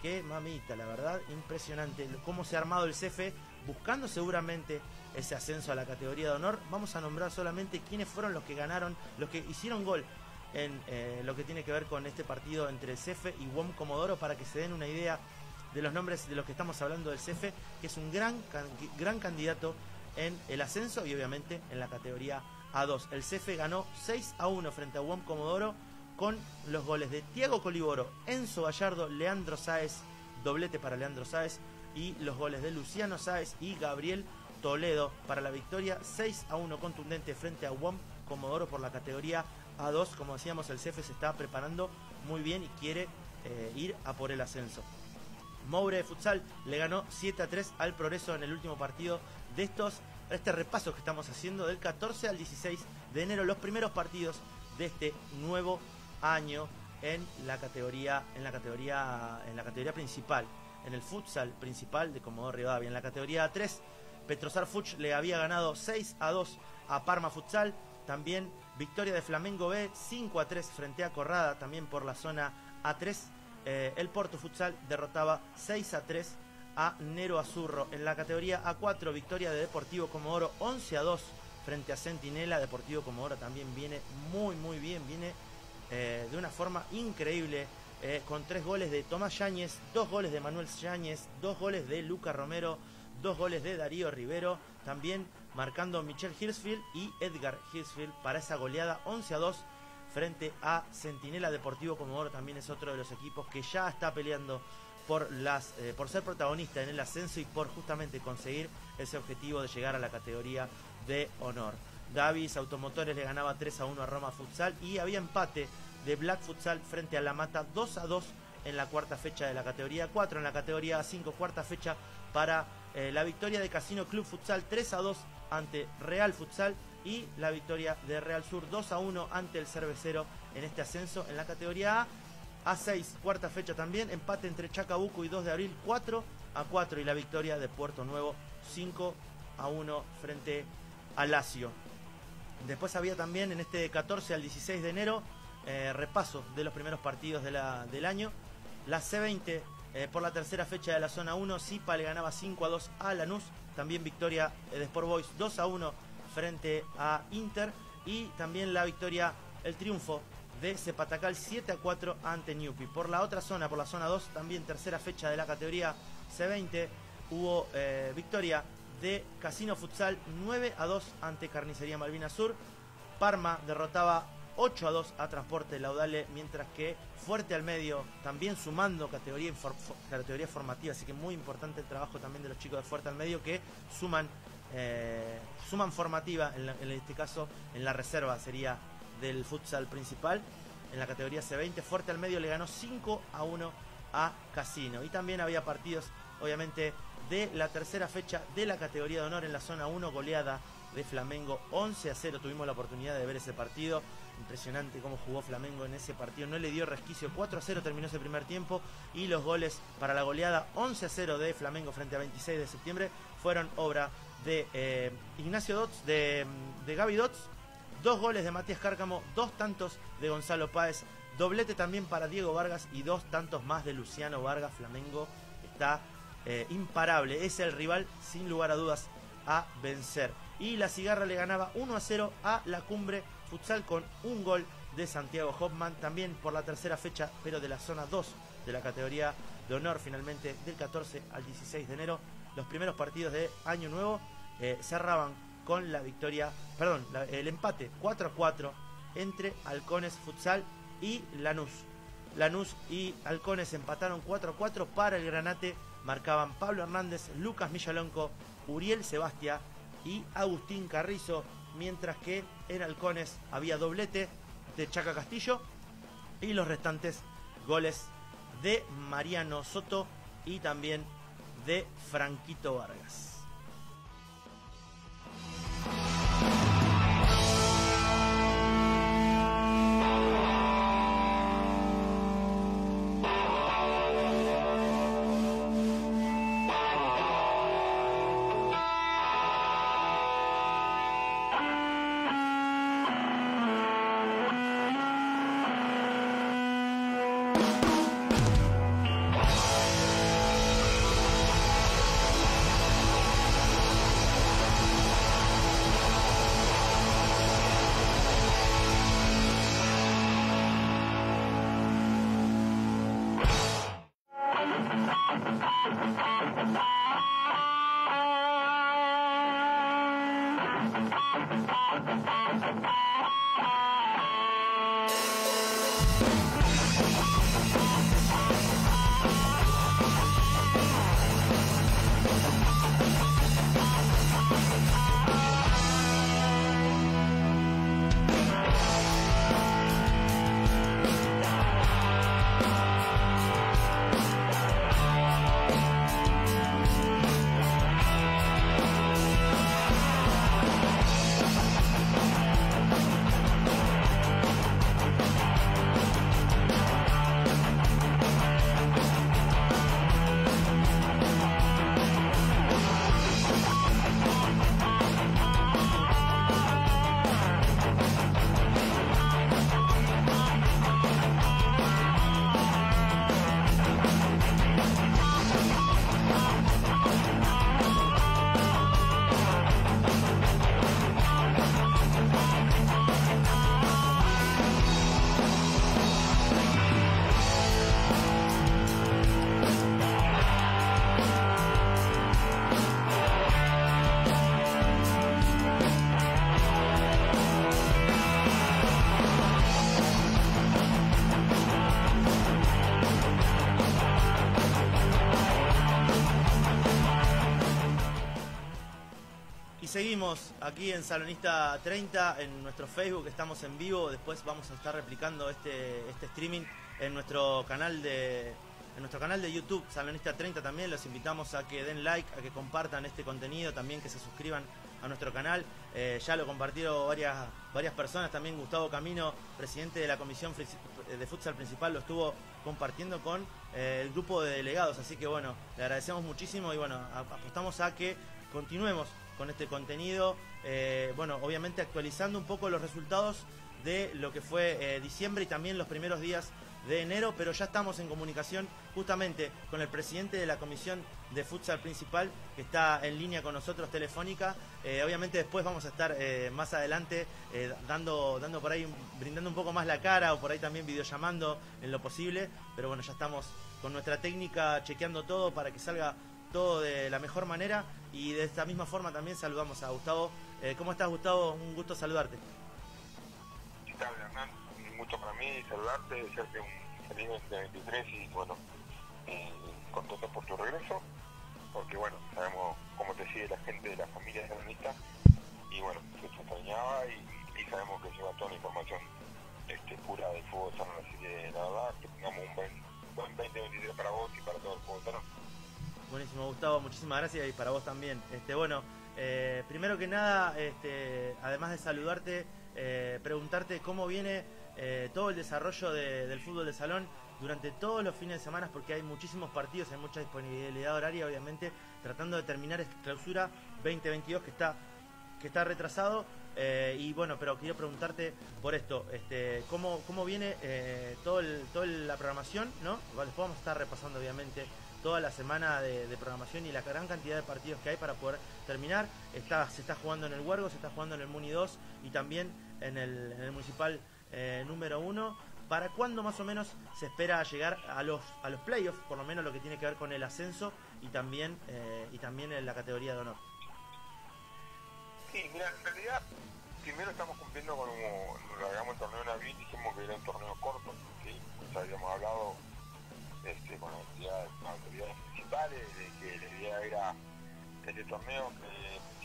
Que mamita, la verdad, impresionante. Cómo se ha armado el CF buscando seguramente ese ascenso a la categoría de honor. Vamos a nombrar solamente quiénes fueron los que ganaron, los que hicieron gol en eh, lo que tiene que ver con este partido entre el CF y WOM Comodoro para que se den una idea de los nombres de los que estamos hablando del CF, que es un gran, gran candidato en el ascenso y obviamente en la categoría a 2. El CF ganó 6 a 1 frente a WOM Comodoro con los goles de Tiago Coliboro, Enzo Gallardo, Leandro Sáez, doblete para Leandro Sáez y los goles de Luciano Sáez y Gabriel Toledo para la victoria 6 a 1 contundente frente a WOM Comodoro por la categoría A2. Como decíamos, el CF se está preparando muy bien y quiere eh, ir a por el ascenso. Moure de Futsal le ganó 7 a 3 al Progreso en el último partido de estos este repaso que estamos haciendo del 14 al 16 de enero, los primeros partidos de este nuevo año en la categoría, en la categoría, en la categoría principal, en el futsal principal de Comodoro Rivadavia. En la categoría 3, Petrosar Fuch le había ganado 6 a 2 a Parma Futsal. También victoria de Flamengo B 5 a 3 frente a Corrada, también por la zona A3. Eh, el Porto Futsal derrotaba 6 a 3 a Nero Azurro. En la categoría A4, victoria de Deportivo Comodoro 11 a 2 frente a Centinela. Deportivo Comodoro también viene muy, muy bien, viene eh, de una forma increíble. Eh, con tres goles de Tomás Yáñez, dos goles de Manuel Yáñez, dos goles de Luca Romero, dos goles de Darío Rivero, también marcando Michel Hirschfield y Edgar Hirschfield para esa goleada 11 a 2 frente a Centinela Deportivo Comodoro, también es otro de los equipos que ya está peleando por, las, eh, por ser protagonista en el ascenso y por justamente conseguir ese objetivo de llegar a la categoría de honor. Davis Automotores le ganaba 3 a 1 a Roma Futsal y había empate de Black Futsal frente a La Mata 2 a 2 en la cuarta fecha de la categoría 4, en la categoría 5, cuarta fecha para eh, la victoria de Casino Club Futsal 3 a 2 ante Real Futsal y la victoria de Real Sur 2 a 1 ante el Cervecero en este ascenso en la categoría A a6, cuarta fecha también, empate entre Chacabuco y 2 de abril, 4 a 4 y la victoria de Puerto Nuevo, 5 a 1 frente a Lazio. Después había también en este 14 al 16 de enero eh, repaso de los primeros partidos de la, del año. La C20 eh, por la tercera fecha de la zona 1, Zipa le ganaba 5 a 2 a Lanús. También victoria de Sport Boys 2 a 1 frente a Inter. Y también la victoria, el triunfo de Cepatacal 7 a 4 ante Newpi. Por la otra zona, por la zona 2, también tercera fecha de la categoría C20, hubo eh, victoria de Casino Futsal 9 a 2 ante Carnicería Malvina Sur. Parma derrotaba 8 a 2 a Transporte Laudale, mientras que Fuerte al Medio, también sumando categoría, categoría formativa, así que muy importante el trabajo también de los chicos de Fuerte al Medio que suman, eh, suman formativa, en, en este caso en la reserva sería del futsal principal. En la categoría C20, Fuerte al Medio le ganó 5 a 1 a Casino. Y también había partidos, obviamente, de la tercera fecha de la categoría de honor en la zona 1, goleada de Flamengo 11 a 0. Tuvimos la oportunidad de ver ese partido. Impresionante cómo jugó Flamengo en ese partido. No le dio resquicio. 4 a 0 terminó ese primer tiempo. Y los goles para la goleada 11 a 0 de Flamengo frente a 26 de septiembre fueron obra de eh, Ignacio Dots, de, de Gaby Dots. Dos goles de Matías Cárcamo, dos tantos de Gonzalo Páez, doblete también para Diego Vargas y dos tantos más de Luciano Vargas. Flamengo está eh, imparable. Es el rival, sin lugar a dudas, a vencer. Y la cigarra le ganaba 1 a 0 a la cumbre futsal con un gol de Santiago Hoffman, también por la tercera fecha, pero de la zona 2 de la categoría de honor, finalmente del 14 al 16 de enero. Los primeros partidos de Año Nuevo eh, cerraban con la victoria, perdón, el empate 4 a 4 entre Halcones Futsal y Lanús. Lanús y Halcones empataron 4 a 4 para el Granate. Marcaban Pablo Hernández, Lucas Millalonco, Uriel Sebastia y Agustín Carrizo. Mientras que en Halcones había doblete de Chaca Castillo y los restantes goles de Mariano Soto y también de Franquito Vargas. Seguimos aquí en Salonista 30, en nuestro Facebook, estamos en vivo, después vamos a estar replicando este, este streaming en nuestro canal de en nuestro canal de YouTube, Salonista 30 también, los invitamos a que den like, a que compartan este contenido, también que se suscriban a nuestro canal. Eh, ya lo compartieron varias, varias personas, también Gustavo Camino, presidente de la Comisión de Futsal Principal, lo estuvo compartiendo con eh, el grupo de delegados, así que bueno, le agradecemos muchísimo y bueno, apostamos a que continuemos con este contenido. Eh, bueno, obviamente actualizando un poco los resultados de lo que fue eh, diciembre y también los primeros días de enero, pero ya estamos en comunicación justamente con el presidente de la comisión de futsal principal que está en línea con nosotros telefónica. Eh, obviamente después vamos a estar más adelante dando, dando por ahí, brindando un poco más la cara o por ahí también videollamando en lo posible, pero bueno, ya estamos con nuestra técnica chequeando todo para que salga todo de la mejor manera y de esta misma forma también saludamos a Gustavo. Eh, ¿Cómo estás Gustavo? Un gusto saludarte. ¿Qué tal Hernán? Mucho para mí saludarte, desearte un feliz 2023 y bueno, contento por tu regreso, porque bueno, sabemos cómo te sigue la gente de la familia de Hernanista y bueno, se te extrañaba y, sabemos que lleva toda la información este, pura del fútbol así que la verdad que tengamos un buen, buen 2023 para vos y para todo el fútbol. Buenísimo, Gustavo, muchísimas gracias y para vos también. Este, bueno, eh, primero que nada, este, además de saludarte, eh, preguntarte cómo viene eh, todo el desarrollo del fútbol de salón durante todos los fines de semana, porque hay muchísimos partidos, hay mucha disponibilidad horaria, obviamente, tratando de terminar esta clausura 2022 que está, que está retrasado. Y bueno, pero quiero preguntarte por esto, este, ¿cómo, cómo viene eh, todo la programación? ¿no? Después vamos a estar repasando, obviamente, toda la semana de, programación y la gran cantidad de partidos que hay para poder terminar. Está, se está jugando en el Huergo, se está jugando en el Muni 2 y también en el, Municipal eh, número 1. ¿Para cuándo más o menos se espera llegar a los, a los playoffs, por lo menos lo que tiene que ver con el ascenso y también, eh, y también en la categoría de honor? Sí, mira, en realidad primero estamos cumpliendo con como largamos el torneo de Navidad, dijimos que era un torneo corto, ¿sí? ya habíamos hablado este, con las autoridades, principales de que la idea era este torneo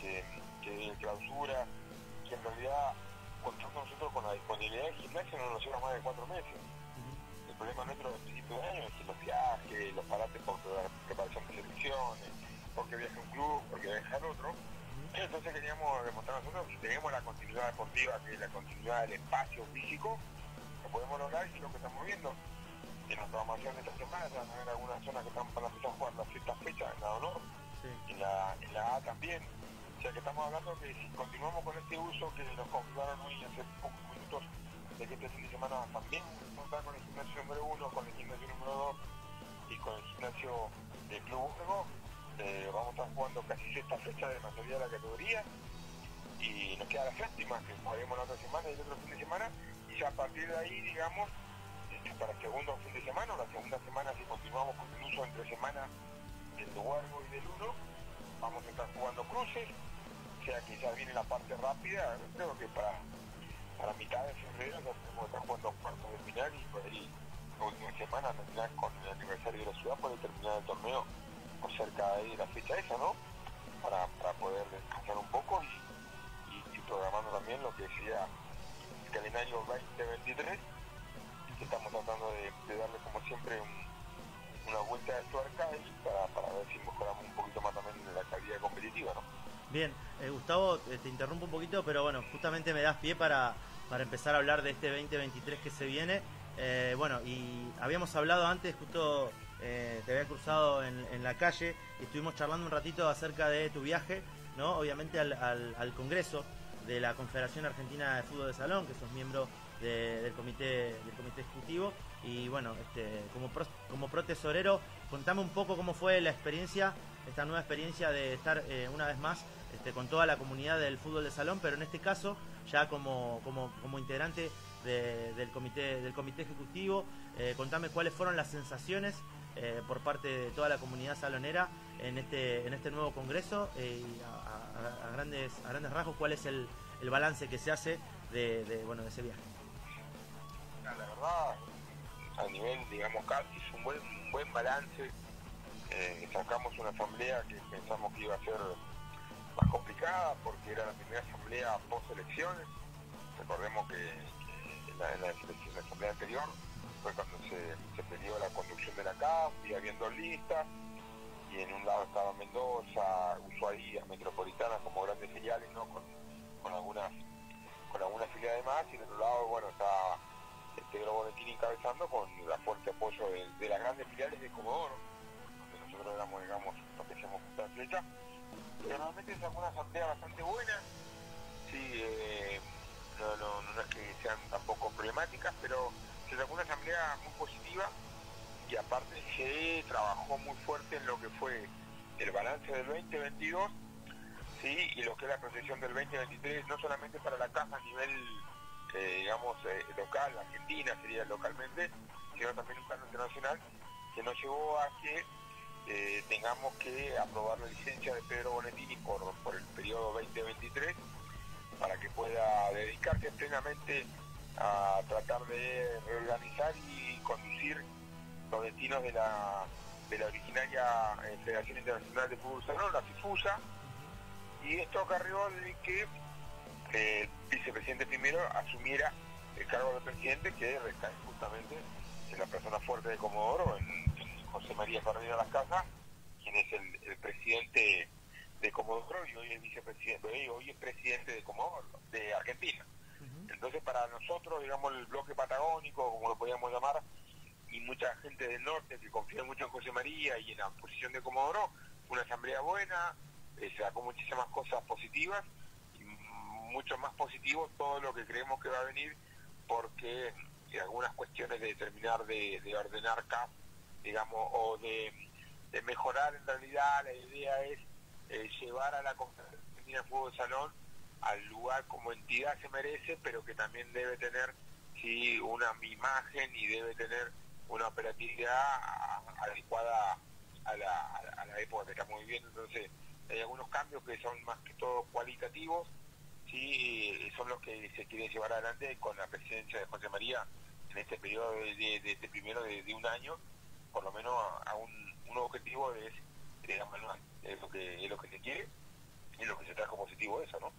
que, que, que clausura, que en realidad contando nosotros con la disponibilidad de gimnasio no nos lleva más de cuatro meses. El problema nuestro del principio de año es que los viajes, los parates por preparación de selecciones, porque viaja un club, porque viaja el otro. Entonces queríamos demostrar nosotros que tenemos la continuidad deportiva, que es la continuidad del espacio físico, lo podemos lograr y lo que estamos viendo. En la programación de esta semana van a haber algunas zonas que están para empezar a jugar las ciertas fechas en la honor, en, la, en la A también. O sea que estamos hablando que si continuamos con este uso que nos confirmaron hoy hace pocos minutos de que este fin de semana también contar con el gimnasio número uno, con el gimnasio número dos y con el gimnasio del Club Burgo, eh, vamos a estar jugando casi sexta fecha de mayoría de la categoría y nos queda la séptima que jugaremos la otra semana y el otro fin de semana y ya a partir de ahí digamos para el segundo fin de semana. O la segunda semana si continuamos con el uso entre semana del Duargo y del uno vamos a estar jugando cruces. O sea que ya viene la parte rápida, creo que para, para mitad de febrero ya tenemos que estar jugando cuartos de final y por ahí la última semana terminar con el aniversario de la ciudad para terminar el torneo o cerca de la fecha esa, ¿no? Para, para poder descansar un poco y, programando también lo que decía el calendario 2023 estamos tratando de, darle como siempre una vuelta de tuerca y para, para ver si mejoramos un poquito más también la calidad competitiva, ¿no? Bien, eh, Gustavo, eh, te interrumpo un poquito, pero bueno, justamente me das pie para, para empezar a hablar de este 2023 que se viene. Eh, bueno, y habíamos hablado antes, justo te había cruzado en, la calle y estuvimos charlando un ratito acerca de tu viaje, ¿no? Obviamente al, al, Congreso de la Confederación Argentina de Fútbol de Salón, que sos miembro del comité del comité ejecutivo y bueno este como como pro contame un poco cómo fue la experiencia esta nueva experiencia de estar una vez más este, con toda la comunidad del fútbol de salón, pero en este caso ya como, como, integrante del, comité, del comité ejecutivo, eh, contame cuáles fueron las sensaciones eh, por parte de toda la comunidad salonera en este, en este nuevo congreso eh, y a, grandes, a grandes rasgos cuál es el, balance que se hace de, bueno, de ese viaje. La verdad, a nivel, digamos, casi es un buen, buen balance. sacamos una asamblea que pensamos que iba a ser más complicada porque era la primera asamblea post elecciones. Recordemos que, en, la, la, asamblea anterior fue cuando se, se pidió la conducción de la CAF y habiendo listas y en un lado estaba Mendoza, Ushuaia, Metropolitana como grandes filiales, ¿no? Con, con algunas con algunas más y en otro lado, bueno, está este Globo de encabezando con la fuerte apoyo de, las grandes filiales de Comodoro, donde nosotros éramos, digamos, lo que hacemos punta flecha. Realmente es una asamblea bastante buena, sí, eh, no, no, no, es que sean tampoco problemáticas, pero se sacó una asamblea muy positiva y aparte se trabajó muy fuerte en lo que fue el balance del 2022 sí, y lo que es la proyección del 2023, no solamente para la casa a nivel, eh, digamos, eh, local, Argentina sería localmente, sino también un plano internacional, que nos llevó a que eh, tengamos que aprobar la licencia de Pedro Bonetini por, por el periodo 2023 para que pueda dedicarse plenamente a tratar de reorganizar y conducir los destinos de la, de la originaria Federación Internacional de Fútbol Salón, la FIFUSA, y esto acarreó de que eh, el vicepresidente primero asumiera el cargo de presidente que recae justamente en la persona fuerte de Comodoro, en José María Ferreira Las Casas, quien es el, presidente de Comodoro y hoy es vicepresidente, hoy es presidente de Comodoro, de Argentina. Entonces para nosotros, digamos, el bloque patagónico, como lo podíamos llamar, y mucha gente del norte que confía mucho en José María y en la posición de Comodoro, una asamblea buena, eh, se sacó muchísimas cosas positivas mucho más positivo todo lo que creemos que va a venir porque eh, algunas cuestiones de terminar de, ordenar CAP, digamos, o de, mejorar en realidad, la idea es eh, llevar a la Argentina de Fútbol Salón al lugar como entidad se merece, pero que también debe tener sí una imagen y debe tener una operatividad adecuada a la, a la época que estamos viviendo. Entonces, hay algunos cambios que son más que todo cualitativos, sí, son los que se quieren llevar adelante con la presidencia de José María en este periodo de, este primero de, un año, por lo menos a, un, un, objetivo es, digamos, es lo que es lo que se quiere y lo que se trajo positivo eso, ¿no?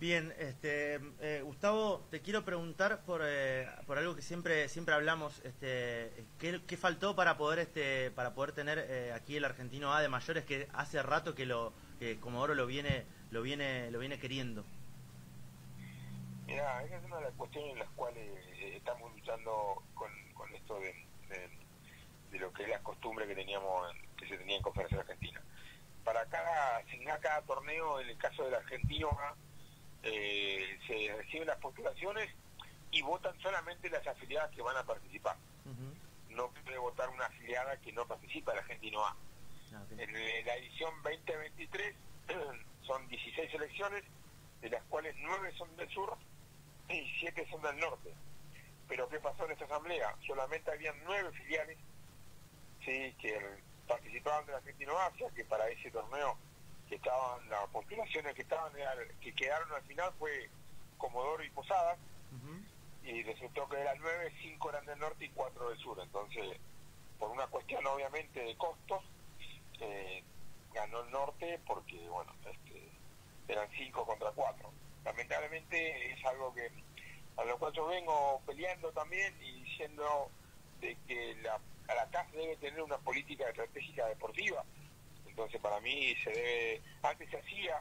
Bien, este, eh, Gustavo, te quiero preguntar por, eh, por algo que siempre siempre hablamos, este, ¿qué, faltó para poder este para poder tener eh, aquí el argentino A de mayores que hace rato que lo que Comodoro lo viene lo viene lo viene queriendo? Mira, esa es una de las cuestiones en las cuales estamos luchando con, con esto de, de, lo que es la costumbre que teníamos que se tenía en Confederación Argentina. Para cada asignar cada torneo, en el caso del argentino A eh, se reciben las postulaciones y votan solamente las afiliadas que van a participar. No puede votar una afiliada que no participa, el argentino A. Ah, en la edición 2023 (clears throat) son 16 elecciones, de las cuales 9 son del sur y 7 son del norte. Pero ¿qué pasó en esta asamblea? Solamente habían 9 filiales sí, que participaban del argentino A, o sea que para ese torneo que estaban, las postulaciones que estaban, que quedaron al final fue Comodoro y Posadas, y resultó que eran nueve, cinco eran del norte y cuatro del sur. Entonces, por una cuestión obviamente de costos, eh, ganó el norte porque, bueno, este, eran cinco contra cuatro. Lamentablemente es algo que a lo cual yo vengo peleando también y diciendo de que la, la CAF debe tener una política estratégica deportiva entonces para mí se debe, antes se hacía,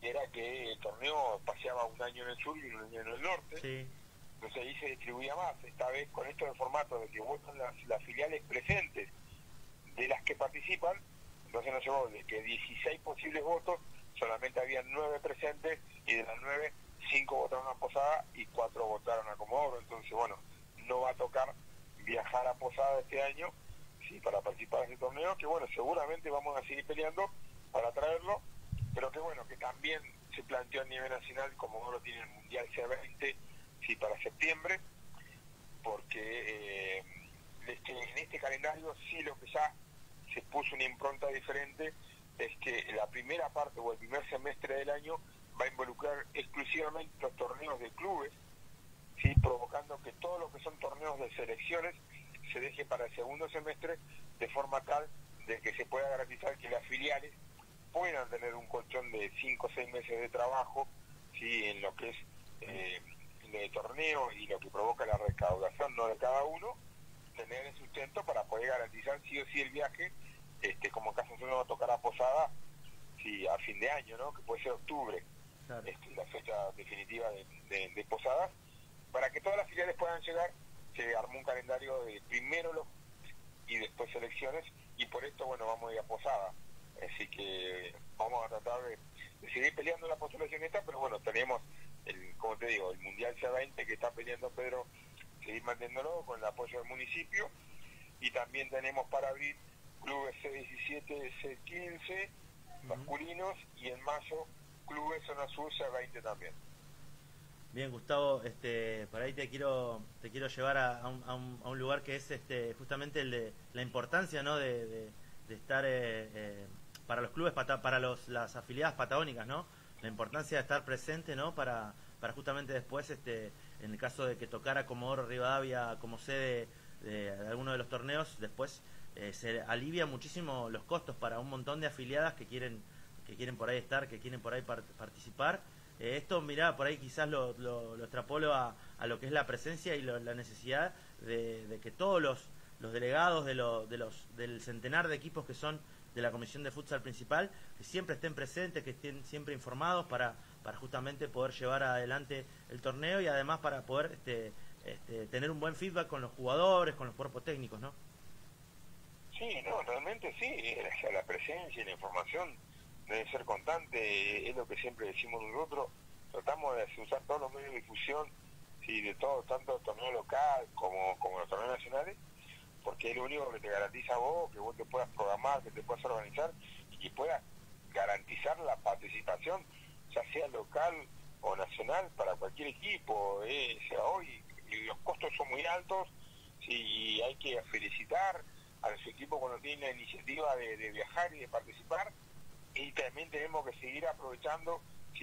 era que el torneo paseaba un año en el sur y un año en el norte. Entonces ahí se distribuía más. Esta vez con esto de formato de que votan las, filiales presentes de las que participan, llevó de que 16 posibles votos, solamente había 9 presentes y de las 9, 5 votaron a Posada y 4 votaron a Comodoro. Entonces, bueno, no va a tocar viajar a Posada este año sí, para participar en ese torneo, que bueno, seguramente vamos a seguir peleando para traerlo, pero que bueno, que también se planteó a nivel nacional, como lo tiene el Mundial C20, sí, para septiembre, porque eh, este, en este calendario sí lo que ya se puso una impronta diferente es que la primera parte o el primer semestre del año va a involucrar exclusivamente los torneos de clubes, ¿sí? provocando que todo lo que son torneos de selecciones se deje para el segundo semestre de forma tal de que se pueda garantizar que las filiales puedan tener un colchón de 5 o 6 meses de trabajo ¿sí? en lo que es eh, torneo y lo que provoca la recaudación no de cada uno, tener el sustento para poder garantizar sí o sí el viaje, este como caso no va a tocar a Posada sí, a fin de año, ¿no? que puede ser octubre, este, la fecha definitiva de, de Posadas, para que todas las filiales puedan llegar se armó un calendario de primero los y después elecciones y por esto bueno vamos a ir a posada. Así que vamos a tratar de, seguir peleando la postulación esta pero bueno tenemos el como te digo el mundial C20 que está peleando Pedro seguir manteniéndolo con el apoyo del municipio y también tenemos para abrir clubes C17 C15 masculinos y en mayo clubes zona sur C20 también Bien, Gustavo, este, por ahí te quiero te quiero llevar a, un, a, un, lugar que es este, justamente el de la importancia ¿no? de, estar eh, eh, para los clubes, para los, las afiliadas patagónicas, ¿no? la importancia de estar presente ¿no? para, para justamente después, este, en el caso de que tocara Comodoro Rivadavia como sede de, alguno de los torneos, después eh, se alivia muchísimo los costos para un montón de afiliadas que quieren, que quieren por ahí estar, que quieren por ahí participar eh, esto, mirá, por ahí quizás lo, lo, extrapolo a, a, lo que es la presencia y la necesidad de, que todos los, los delegados de, de los, del centenar de equipos que son de la Comisión de Futsal Principal, que siempre estén presentes, que estén siempre informados para, para justamente poder llevar adelante el torneo y además para poder este, este, tener un buen feedback con los jugadores, con los cuerpos técnicos, ¿no? Sí, no, realmente sí, la presencia y la información debe ser constante, es lo que siempre decimos nosotros, tratamos de usar todos los medios de difusión, sí, de todo, tanto el torneo local como, como los torneos nacionales, porque es lo único que te garantiza a vos, que vos te puedas programar, que te puedas organizar y que puedas garantizar la participación, ya sea local o nacional, para cualquier equipo. Eh, hoy los costos son muy altos y hay que felicitar a su equipo cuando tiene la iniciativa de, viajar y de participar. Y también tenemos que seguir aprovechando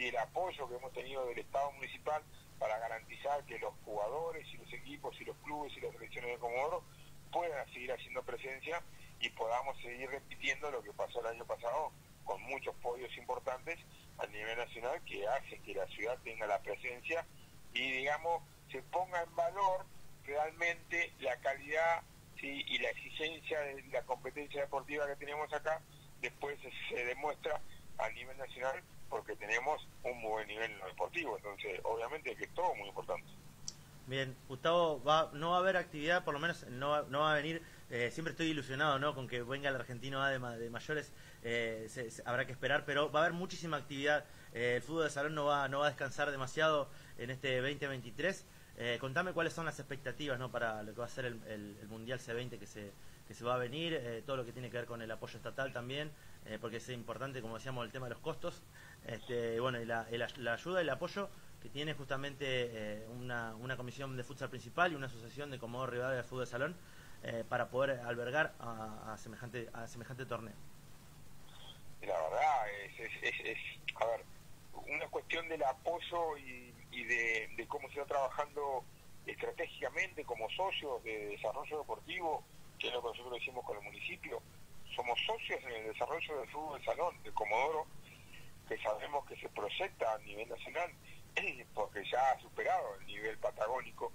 el apoyo que hemos tenido del Estado municipal para garantizar que los jugadores y los equipos y los clubes y las selecciones de Comodoro puedan seguir haciendo presencia y podamos seguir repitiendo lo que pasó el año pasado con muchos podios importantes a nivel nacional que hacen que la ciudad tenga la presencia y digamos se ponga en valor realmente la calidad y la exigencia de la competencia deportiva que tenemos acá después se demuestra a nivel nacional porque tenemos un buen nivel deportivo entonces obviamente que es todo muy importante Bien, Gustavo, va, no va a haber actividad, por lo menos no, no va a venir, eh, siempre estoy ilusionado ¿no? con que venga el argentino A de, mayores, eh, habrá que esperar, pero va a haber muchísima actividad, eh, el fútbol de salón no va, no va a descansar demasiado en este 2023. Contame cuáles son las expectativas ¿no? para lo que va a ser el, Mundial C20 que se, que se va a venir, todo lo que tiene que ver con el apoyo estatal también, porque es importante, como decíamos, el tema de los costos, este, bueno, y la, la ayuda y el apoyo que tiene justamente eh, una, una, comisión de futsal principal y una asociación de Comodoro Rivadavia de Fútbol de Salón eh, para poder albergar a, semejante a semejante torneo. La verdad, es, es, a ver, una cuestión del apoyo y, y de, de, cómo se va trabajando estratégicamente como socios de desarrollo deportivo, que es lo que nosotros decimos con el municipio. Somos socios en el desarrollo del fútbol de salón de Comodoro, que sabemos que se proyecta a nivel nacional (clears throat) porque ya ha superado el nivel patagónico,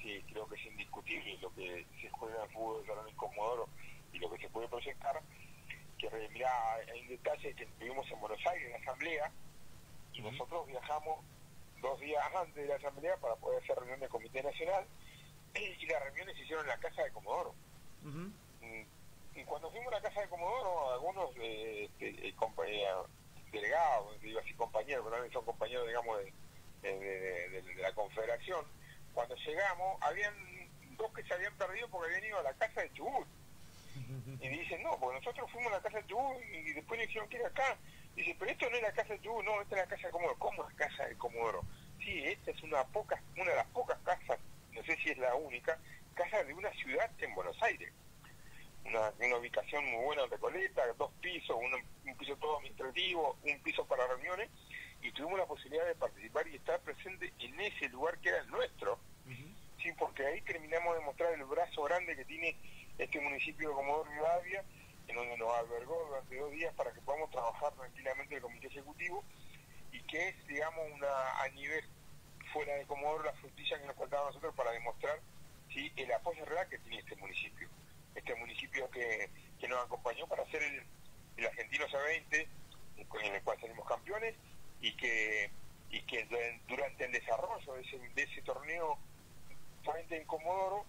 que creo que es indiscutible lo que se juega en fútbol de en Comodoro y lo que se puede proyectar, que mira, hay un detalle que estuvimos en Buenos Aires en la asamblea y nosotros viajamos dos días antes de la asamblea para poder hacer reunión del Comité Nacional y las reuniones se hicieron en la casa de Comodoro. Y cuando fuimos a la casa de Comodoro, algunos eh, este, eh, delegados, digo así compañeros, pero también son compañeros, digamos, de, de, la Confederación, cuando llegamos, habían dos que se habían perdido porque habían ido a la casa de Chubut. (laughs) Y dicen, no, porque nosotros fuimos a la casa de Chubut y después le dijeron que era acá. Dice, pero esto no es la casa de Chubut, no, esta es la casa de Comodoro. ¿Cómo es casa de Comodoro? Sí, esta es una, poca, una de las pocas casas, no sé si es la única, casa de una ciudad en Buenos Aires. Una, una ubicación muy buena en Recoleta, dos pisos, un piso todo administrativo, un piso para reuniones y tuvimos la posibilidad de participar y estar presente en ese lugar que era el nuestro, sí, porque ahí terminamos de mostrar el brazo grande que tiene este municipio de Comodoro Rivadavia, en donde nos albergó durante dos días para que podamos trabajar tranquilamente el comité ejecutivo y que es, digamos, una a nivel fuera de Comodoro la frutilla que nos faltaba a nosotros para demostrar ¿sí? el apoyo real que tiene este municipio. Este municipio que, que nos acompañó para hacer el, el Argentino C20, en el cual salimos campeones, y que y que durante el desarrollo de ese, de ese torneo frente en Comodoro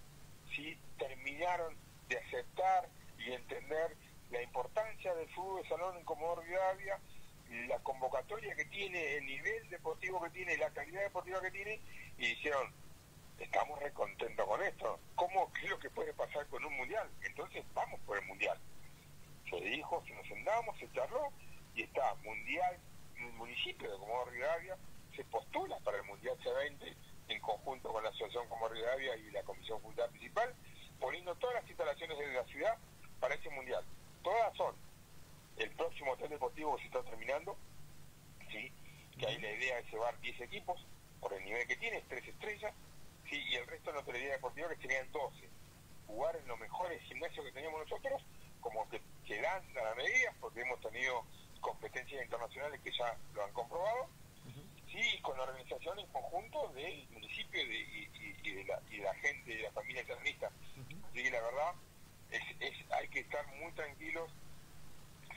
sí terminaron de aceptar y entender la importancia del fútbol de salón en Comodoro Rivadavia, la convocatoria que tiene, el nivel deportivo que tiene, la calidad deportiva que tiene, y dijeron, estamos recontentos con esto, ¿cómo, qué es lo que puede pasar con un mundial? Entonces vamos por el mundial. Se dijo, se nos sentamos, se charló, y está mundial el municipio de Comodoro Rivadavia se postula para el Mundial C20 en conjunto con la Asociación Comodoro Rivadavia y la Comisión Junta Principal, poniendo todas las instalaciones de la ciudad para ese Mundial. Todas son el próximo hotel deportivo que se está terminando, ¿sí? que ahí la idea es llevar 10 equipos por el nivel que tiene, 3 estrellas, ¿sí? y el resto de la hotelería deportiva que serían 12. Jugar en los mejores gimnasios que teníamos nosotros, como que, que dan a la medida, porque hemos tenido competencias internacionales que ya lo han comprobado, sí, con la organización en conjunto del municipio y, de la, y de la gente, de la familia islamista. Así que la verdad, es, es, hay que estar muy tranquilos,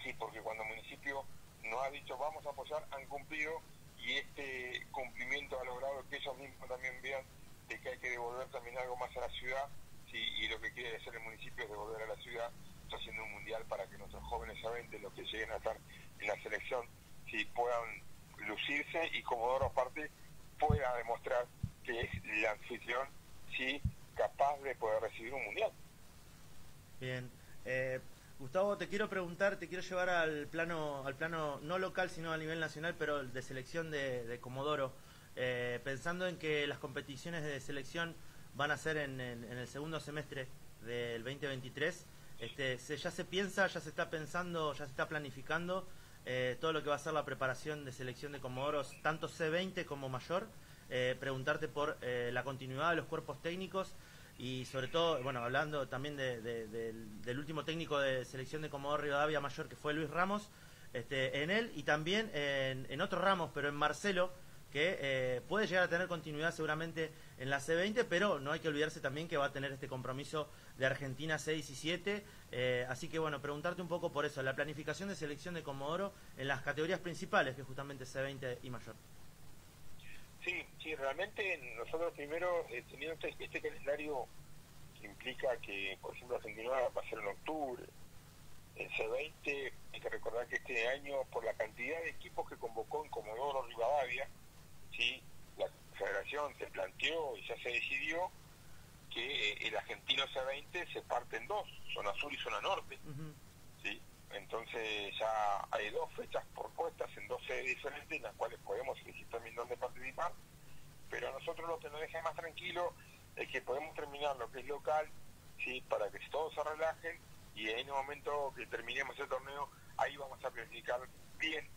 sí, porque cuando el municipio nos ha dicho vamos a apoyar, han cumplido y este cumplimiento ha logrado que ellos mismos también vean de que hay que devolver también algo más a la ciudad ¿sí? y lo que quiere hacer el municipio es devolver a la ciudad haciendo un mundial para que nuestros jóvenes saben los que lleguen a estar en la selección si puedan lucirse y Comodoro aparte pueda demostrar que es la anfitrión sí capaz de poder recibir un mundial. Bien. Eh, Gustavo, te quiero preguntar, te quiero llevar al plano, al plano no local, sino a nivel nacional, pero de selección de, Comodoro. Eh, pensando en que las competiciones de selección van a ser en, el segundo semestre del 2023, este, ya se piensa, ya se está pensando, ya se está planificando eh, todo lo que va a ser la preparación de selección de Comodoros, tanto C20 como mayor. Eh, preguntarte por eh, la continuidad de los cuerpos técnicos y sobre todo, bueno, hablando también del, último técnico de selección de Comodoro Rivadavia Mayor, que fue Luis Ramos, este, en él y también en, otros ramos, pero en Marcelo, que eh, puede llegar a tener continuidad seguramente en la C20, pero no hay que olvidarse también que va a tener este compromiso de Argentina C17. así que bueno, preguntarte un poco por eso, la planificación de selección de Comodoro en las categorías principales, que justamente C20 y mayor. Sí, sí, realmente nosotros primero, eh, teniendo este, este, calendario que implica que, por ejemplo, Argentina va a ser en octubre, en C20, hay que recordar que este año, por la cantidad de equipos que convocó en Comodoro Rivadavia, sí, la federación se planteó y ya se decidió que eh, el argentino C20 se parte en dos, zona sur y zona norte. ¿sí? Entonces ya hay dos fechas propuestas en dos sedes diferentes en las cuales podemos elegir también dónde participar, pero a nosotros lo que nos deja más tranquilo es que podemos terminar lo que es local, sí, para que todos se relajen y en el momento que terminemos el torneo, ahí vamos a planificar bien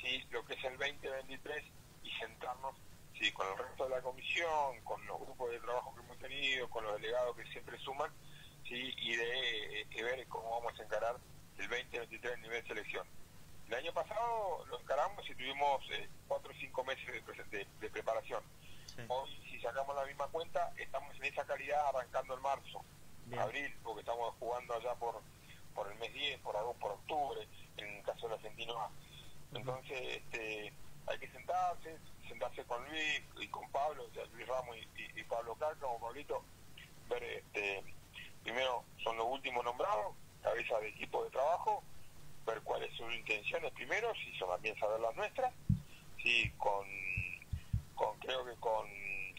sí, lo que es el 2023 y sentarnos sí, con el resto de la comisión, con los grupos de trabajo que hemos tenido, con los delegados que siempre suman, sí, y de, de ver cómo vamos a encarar el 2023 nivel selección. El año pasado lo encaramos y tuvimos eh, cuatro o cinco meses de, de, preparación. Hoy, si sacamos la misma cuenta, estamos en esa calidad arrancando en marzo, abril, porque estamos jugando allá por por el mes 10, por, por octubre, en el caso del argentino A. Entonces, este, hay que sentarse, sentarse con Luis y con Pablo, o sea, Luis Ramos y, Pablo Carlos, o Pablito, ver, este, primero son los últimos nombrados, cabeza de equipo de trabajo, ver cuáles son sus intenciones primero, si son también saber las nuestras, si con, con creo que con,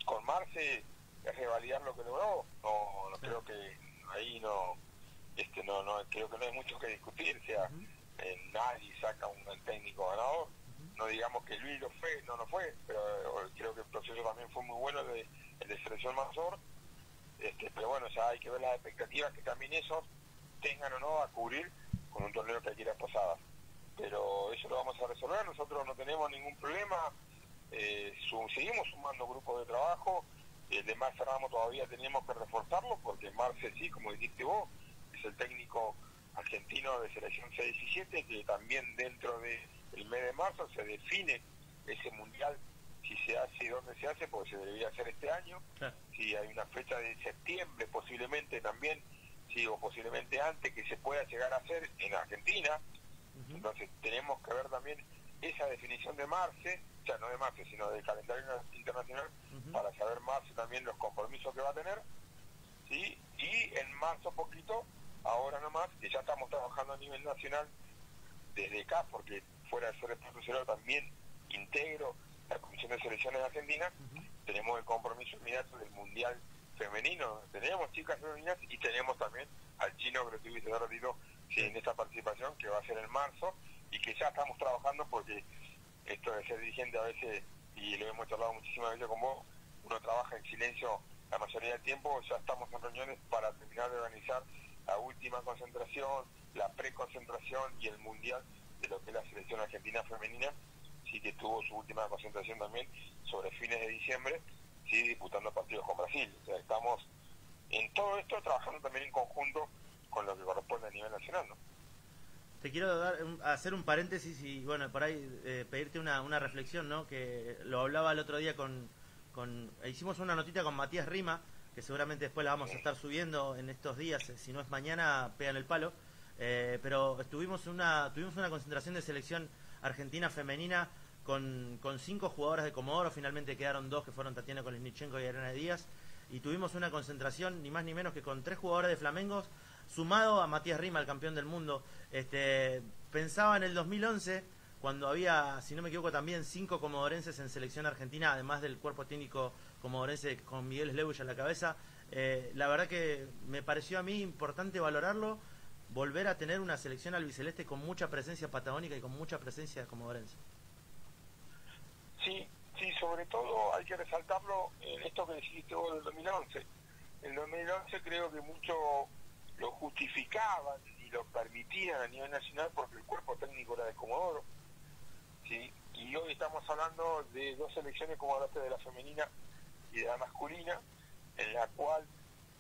con Marce es revalidar lo que logró, no, no creo que ahí no, este no, no creo que no hay mucho que discutir, o sea, eh, nadie saca un técnico ganador, no digamos que Luis lo fue, no lo fue, pero eh, creo que el proceso también fue muy bueno de, el de selección mayor, este, pero bueno, ya hay que ver las expectativas que también esos tengan o no a cubrir con un torneo que hay que ir a posadas. Pero eso lo vamos a resolver, nosotros no tenemos ningún problema, eh, seguimos sumando grupos de trabajo, el de Marce Ramos todavía teníamos que reforzarlo, porque Marce sí, como dijiste vos, es el técnico argentino de selección C17, que también dentro del mes de marzo se define ese mundial si se hace y dónde se hace, porque se debería hacer este año. Si hay una fecha de septiembre posiblemente también sí, o posiblemente antes que se pueda llegar a hacer en Argentina. Entonces tenemos que ver también esa definición de Marce, o sea, no de Marce, sino del calendario internacional, para saber Marce también los compromisos que va a tener. ¿sí? Y en marzo poquito, ahora nomás, que ya estamos trabajando a nivel nacional desde acá, porque fuera de ser profesional también integro la Comisión de Selecciones Argentinas, tenemos el compromiso inmediato del Mundial femenino, tenemos chicas femeninas y tenemos también al chino que lo tuviste ratito en esta participación que va a ser en marzo y que ya estamos trabajando porque esto de ser dirigente a veces, y lo hemos charlado muchísimas veces con vos, uno trabaja en silencio la mayoría del tiempo, ya estamos en reuniones para terminar de organizar la última concentración, la preconcentración y el mundial de lo que es la selección argentina femenina, sí que tuvo su última concentración también sobre fines de diciembre disputando partidos con Brasil. O sea, estamos en todo esto trabajando también en conjunto con lo que corresponde a nivel nacional, ¿no? Te quiero dar, hacer un paréntesis y, bueno, por ahí eh, pedirte una, una reflexión, ¿no? Que lo hablaba el otro día con, con... Hicimos una notita con Matías Rima, que seguramente después la vamos a estar subiendo en estos días, eh, si no es mañana, pegan el palo. Eh, pero estuvimos una, tuvimos una concentración de selección argentina femenina con, con cinco jugadores de Comodoro, finalmente quedaron dos que fueron Tatiana Kolesnichenko y Arena Díaz, y tuvimos una concentración ni más ni menos que con tres jugadores de Flamengo, sumado a Matías Rima, el campeón del mundo. Este, pensaba en el 2011, cuando había, si no me equivoco, también cinco comodorenses en selección argentina, además del cuerpo técnico comodorense con Miguel Slewich a la cabeza. Eh, la verdad que me pareció a mí importante valorarlo, volver a tener una selección albiceleste con mucha presencia patagónica y con mucha presencia comodorense. Sí, sí, sobre todo hay que resaltarlo en esto que dijiste vos del 2011. En el 2011 creo que mucho lo justificaban y lo permitían a nivel nacional porque el cuerpo técnico era de Comodoro. ¿sí? Y hoy estamos hablando de dos selecciones como hablaste de la femenina y de la masculina, en la cual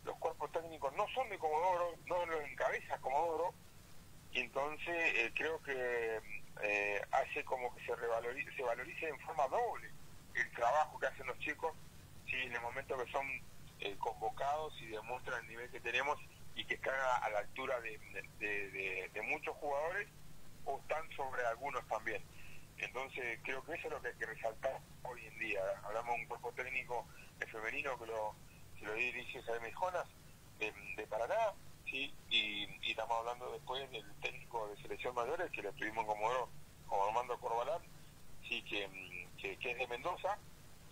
los cuerpos técnicos no son de Comodoro, no los encabeza Comodoro, y entonces eh, creo que eh, hace como que se, revalorice, se valorice en forma doble el trabajo que hacen los chicos, ¿sí? en el momento que son eh, convocados y demuestran el nivel que tenemos y que están a, la altura de, muchos jugadores o están sobre algunos también. Entonces creo que eso es lo que hay que resaltar hoy en día. Hablamos de un cuerpo técnico femenino que lo, se lo dirige Jaime Jonas de, de Paraná, ¿sí? Y, estamos hablando después del técnico de selección mayores que lo estuvimos como como Armando Corbalán, sí, que, que, es de Mendoza,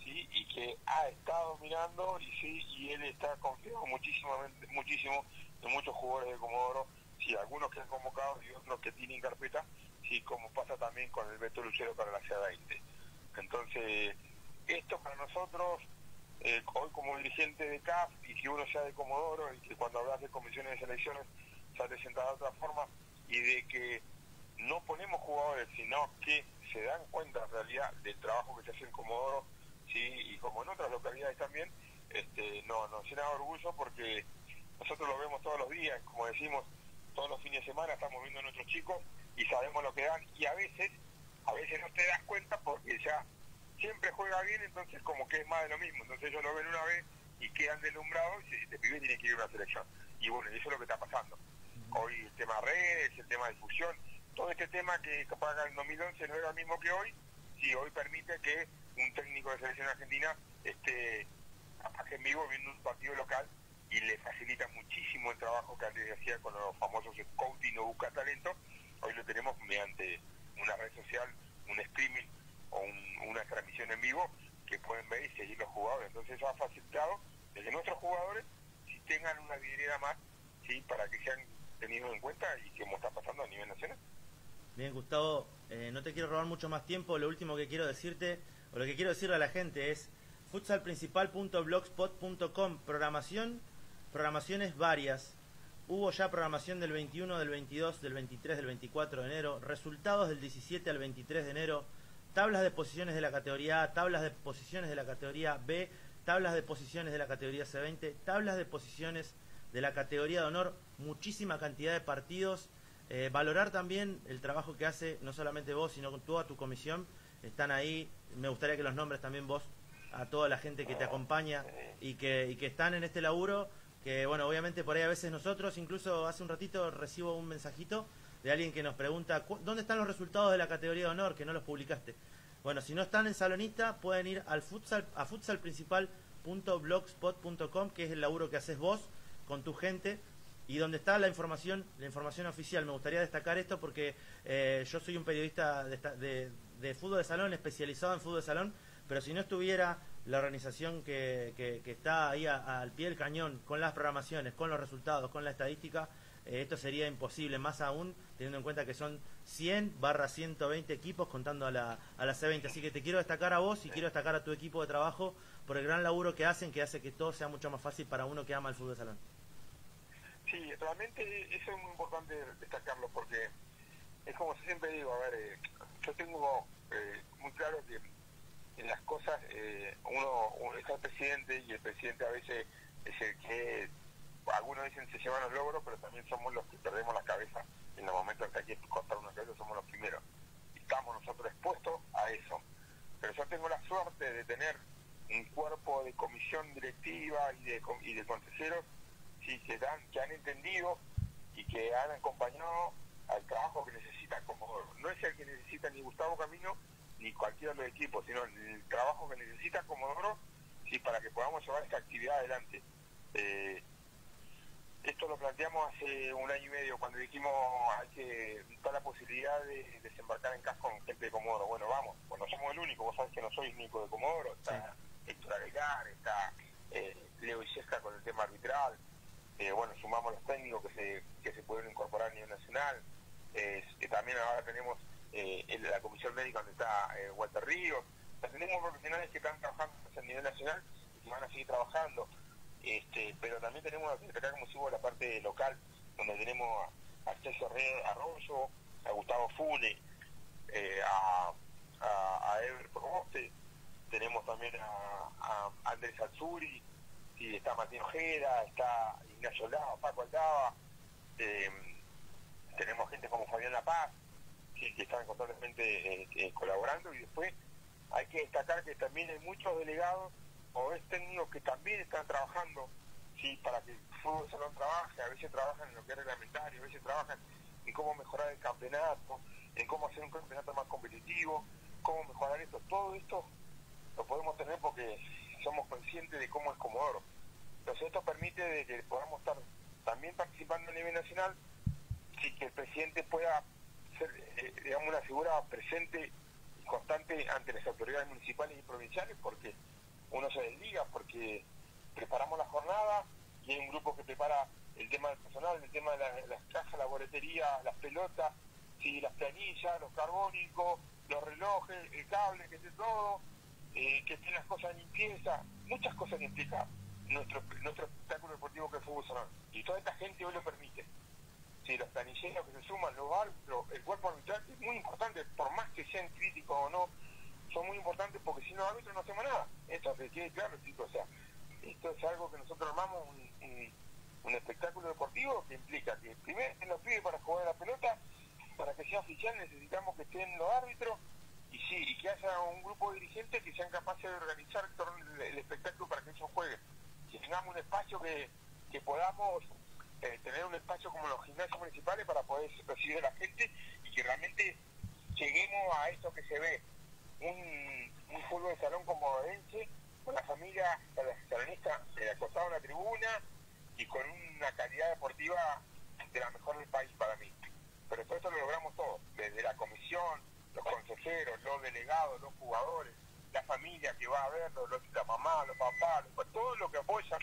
sí, y que ha estado mirando y sí, y él está confiado muchísimo, muchísimo en muchos jugadores de Comodoro, sí, algunos que han convocado y otros que tienen carpeta, sí, como pasa también con el Beto Lucero para la C20. Entonces, esto para nosotros eh, hoy como dirigente de CAF y que uno sea de Comodoro y que cuando hablas de comisiones de selecciones sale sentada de otra forma y de que no ponemos jugadores sino que se dan cuenta en realidad del trabajo que se hace en Comodoro sí y como en otras localidades también este no nos llena orgullo porque nosotros lo vemos todos los días como decimos todos los fines de semana estamos viendo a nuestros chicos y sabemos lo que dan y a veces a veces no te das cuenta porque ya siempre juega bien, entonces como que es más de lo mismo. Entonces ellos lo ven una vez y quedan deslumbrados y de pibe tienen que ir a una selección. Y bueno, eso es lo que está pasando. Hoy el tema redes, el tema de difusión, todo este tema que capaz en 2011 no era el mismo que hoy, si hoy permite que un técnico de selección argentina esté en vivo viendo un partido local y le facilita muchísimo el trabajo que antes hacía con los famosos scouting o busca talento, hoy lo tenemos mediante una red social, un streaming o una transmisión en vivo que pueden ver y seguir los jugadores. Entonces eso ha facilitado de que nuestros jugadores si tengan una vidriera más sí para que sean tenidos en cuenta y como está pasando a nivel nacional. Bien, Gustavo, eh, no te quiero robar mucho más tiempo. Lo último que quiero decirte, o lo que quiero decirle a la gente es futsalprincipal.blogspot.com, programación, programaciones varias. Hubo ya programación del 21, del 22, del 23, del 24 de enero, resultados del 17 al 23 de enero, tablas de posiciones de la categoría A, tablas de posiciones de la categoría B, tablas de posiciones de la categoría C20, tablas de posiciones de la categoría de honor, muchísima cantidad de partidos. Eh, valorar también el trabajo que hace no solamente vos, sino toda tu comisión. Están ahí, me gustaría que los nombres también vos a toda la gente que te acompaña y que, y que están en este laburo. Que bueno, obviamente por ahí a veces nosotros, incluso hace un ratito recibo un mensajito de alguien que nos pregunta, ¿dónde están los resultados de la categoría de honor que no los publicaste? Bueno, si no están en Salonita, pueden ir al futsal, a futsalprincipal.blogspot.com, que es el laburo que haces vos con tu gente y donde está la información, la información oficial. Me gustaría destacar esto porque eh, yo soy un periodista de, de, fútbol de salón, especializado en fútbol de salón, pero si no estuviera la organización que, que, está ahí al pie del cañón, con las programaciones, con los resultados, con la estadística, esto sería imposible, más aún teniendo en cuenta que son 100 barra 120 equipos contando a la, a la C20. Así que te quiero destacar a vos y quiero destacar a tu equipo de trabajo por el gran laburo que hacen, que hace que todo sea mucho más fácil para uno que ama el fútbol de salón. Sí, realmente eso es muy importante destacarlo porque es como siempre digo, a ver, eh, yo tengo eh, muy claro que en las cosas uno, uno está el presidente y el presidente a veces es el que algunos dicen se llevan los logros, pero también somos los que perdemos la cabeza en los momentos en que hay que cortar una cabeza, somos los primeros. Estamos nosotros expuestos a eso. Pero yo tengo la suerte de tener un cuerpo de comisión directiva y de, y de consejeros sí, que, dan, que han entendido y que han acompañado al trabajo que necesita como no es el que necesita ni Gustavo Camino ni cualquiera de los equipos, sino el trabajo que necesita Comodoro sí, para que podamos llevar esta actividad adelante. Eh, esto lo planteamos hace un año y medio cuando dijimos hay que dar la posibilidad de desembarcar en casco con gente de Comodoro. Bueno, vamos, pues no somos el único, vos sabés que no soy Nico de Comodoro, está Héctor Aguilar, está eh, Leo Illesca con el tema arbitral, eh, bueno, sumamos los técnicos que se, que se pueden incorporar a nivel nacional, también ahora tenemos eh, la comisión médica donde está Walter Ríos, tenemos profesionales que están trabajando a nivel nacional y que van a seguir trabajando. Este, pero también tenemos que destacar como sigo la parte local, donde tenemos a Sergio Arroyo, a Gustavo Fune, eh, a, a, a, Ever Promoste, tenemos también a, Andrés Alzuri, y está Martín Ojeda, está Ignacio Lava, Paco Aldaba, eh, tenemos gente como Fabián La Paz, que, están constantemente eh, colaborando y después hay que destacar que también hay muchos delegados o es técnicos que también están trabajando sí, para que el fútbol salón trabaje, a veces trabajan en lo que es reglamentario, a veces trabajan en cómo mejorar el campeonato, en cómo hacer un campeonato más competitivo, cómo mejorar esto. Todo esto lo podemos tener porque somos conscientes de cómo es Comodoro. Entonces esto permite de que podamos estar también participando a nivel nacional, sí que el presidente pueda ser, eh, digamos, una figura presente constante ante las autoridades municipales y provinciales porque uno se desliga, porque preparamos la jornada y hay un grupo que prepara el tema del personal, el tema de las cajas, la boletería, las pelotas, sí, las planillas, los carbónicos, los relojes, el cable, que esté todo, eh, que estén las cosas en limpieza, muchas cosas que nuestro, nuestro espectáculo deportivo que es fútbol. Y toda esta gente hoy lo permite los planilleros que se suman, los árbitros, el cuerpo arbitral es muy importante, por más que sean críticos o no, son muy importantes porque si no árbitros no hacemos nada. Esto quede claro, chicos. O sea, esto es algo que nosotros armamos un, espectáculo deportivo que implica que primero nos pide para jugar la pelota, para que sea oficial necesitamos que estén los árbitros y sí, y que haya un grupo de dirigentes que sean capaces de organizar el, espectáculo para que ellos jueguen. Que tengamos un espacio que, que podamos eh, tener un espacio como los gimnasios municipales para poder recibir a la gente y que realmente lleguemos a esto que se ve, un, fútbol de salón como Orense, con la familia salonista eh, acostado en la tribuna y con una calidad deportiva de la mejor del país para mí. Pero todo esto lo logramos todos, desde la comisión, los consejeros, los delegados, los jugadores, la familia que va a verlo, los, la mamá, los papás, todo lo que apoyan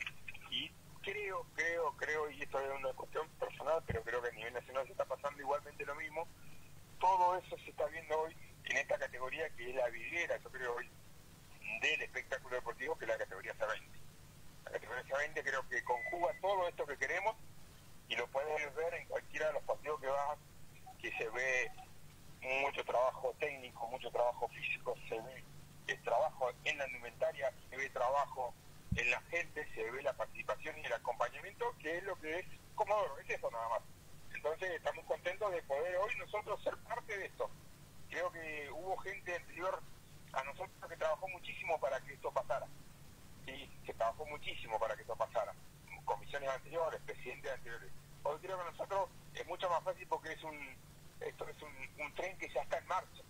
y creo, creo, creo, y esto es una cuestión personal, pero creo que a nivel nacional se está pasando igualmente lo mismo, todo eso se está viendo hoy en esta categoría que es la vidriera, yo creo hoy, del espectáculo deportivo, que es la categoría C20. La categoría C20 creo que conjuga todo esto que queremos y lo puedes ver en cualquiera de los partidos que vas, que se ve mucho trabajo técnico, mucho trabajo físico, se ve trabajo en la alimentaria, se ve trabajo en la gente se ve la participación y el acompañamiento, que es lo que es Comodoro, es eso nada más. Entonces estamos contentos de poder hoy nosotros ser parte de esto. Creo que hubo gente anterior a nosotros que trabajó muchísimo para que esto pasara. Sí, que trabajó muchísimo para que esto pasara. Comisiones anteriores, presidentes anteriores. Hoy creo que nosotros es mucho más fácil porque es un esto es un, tren que ya está en marcha.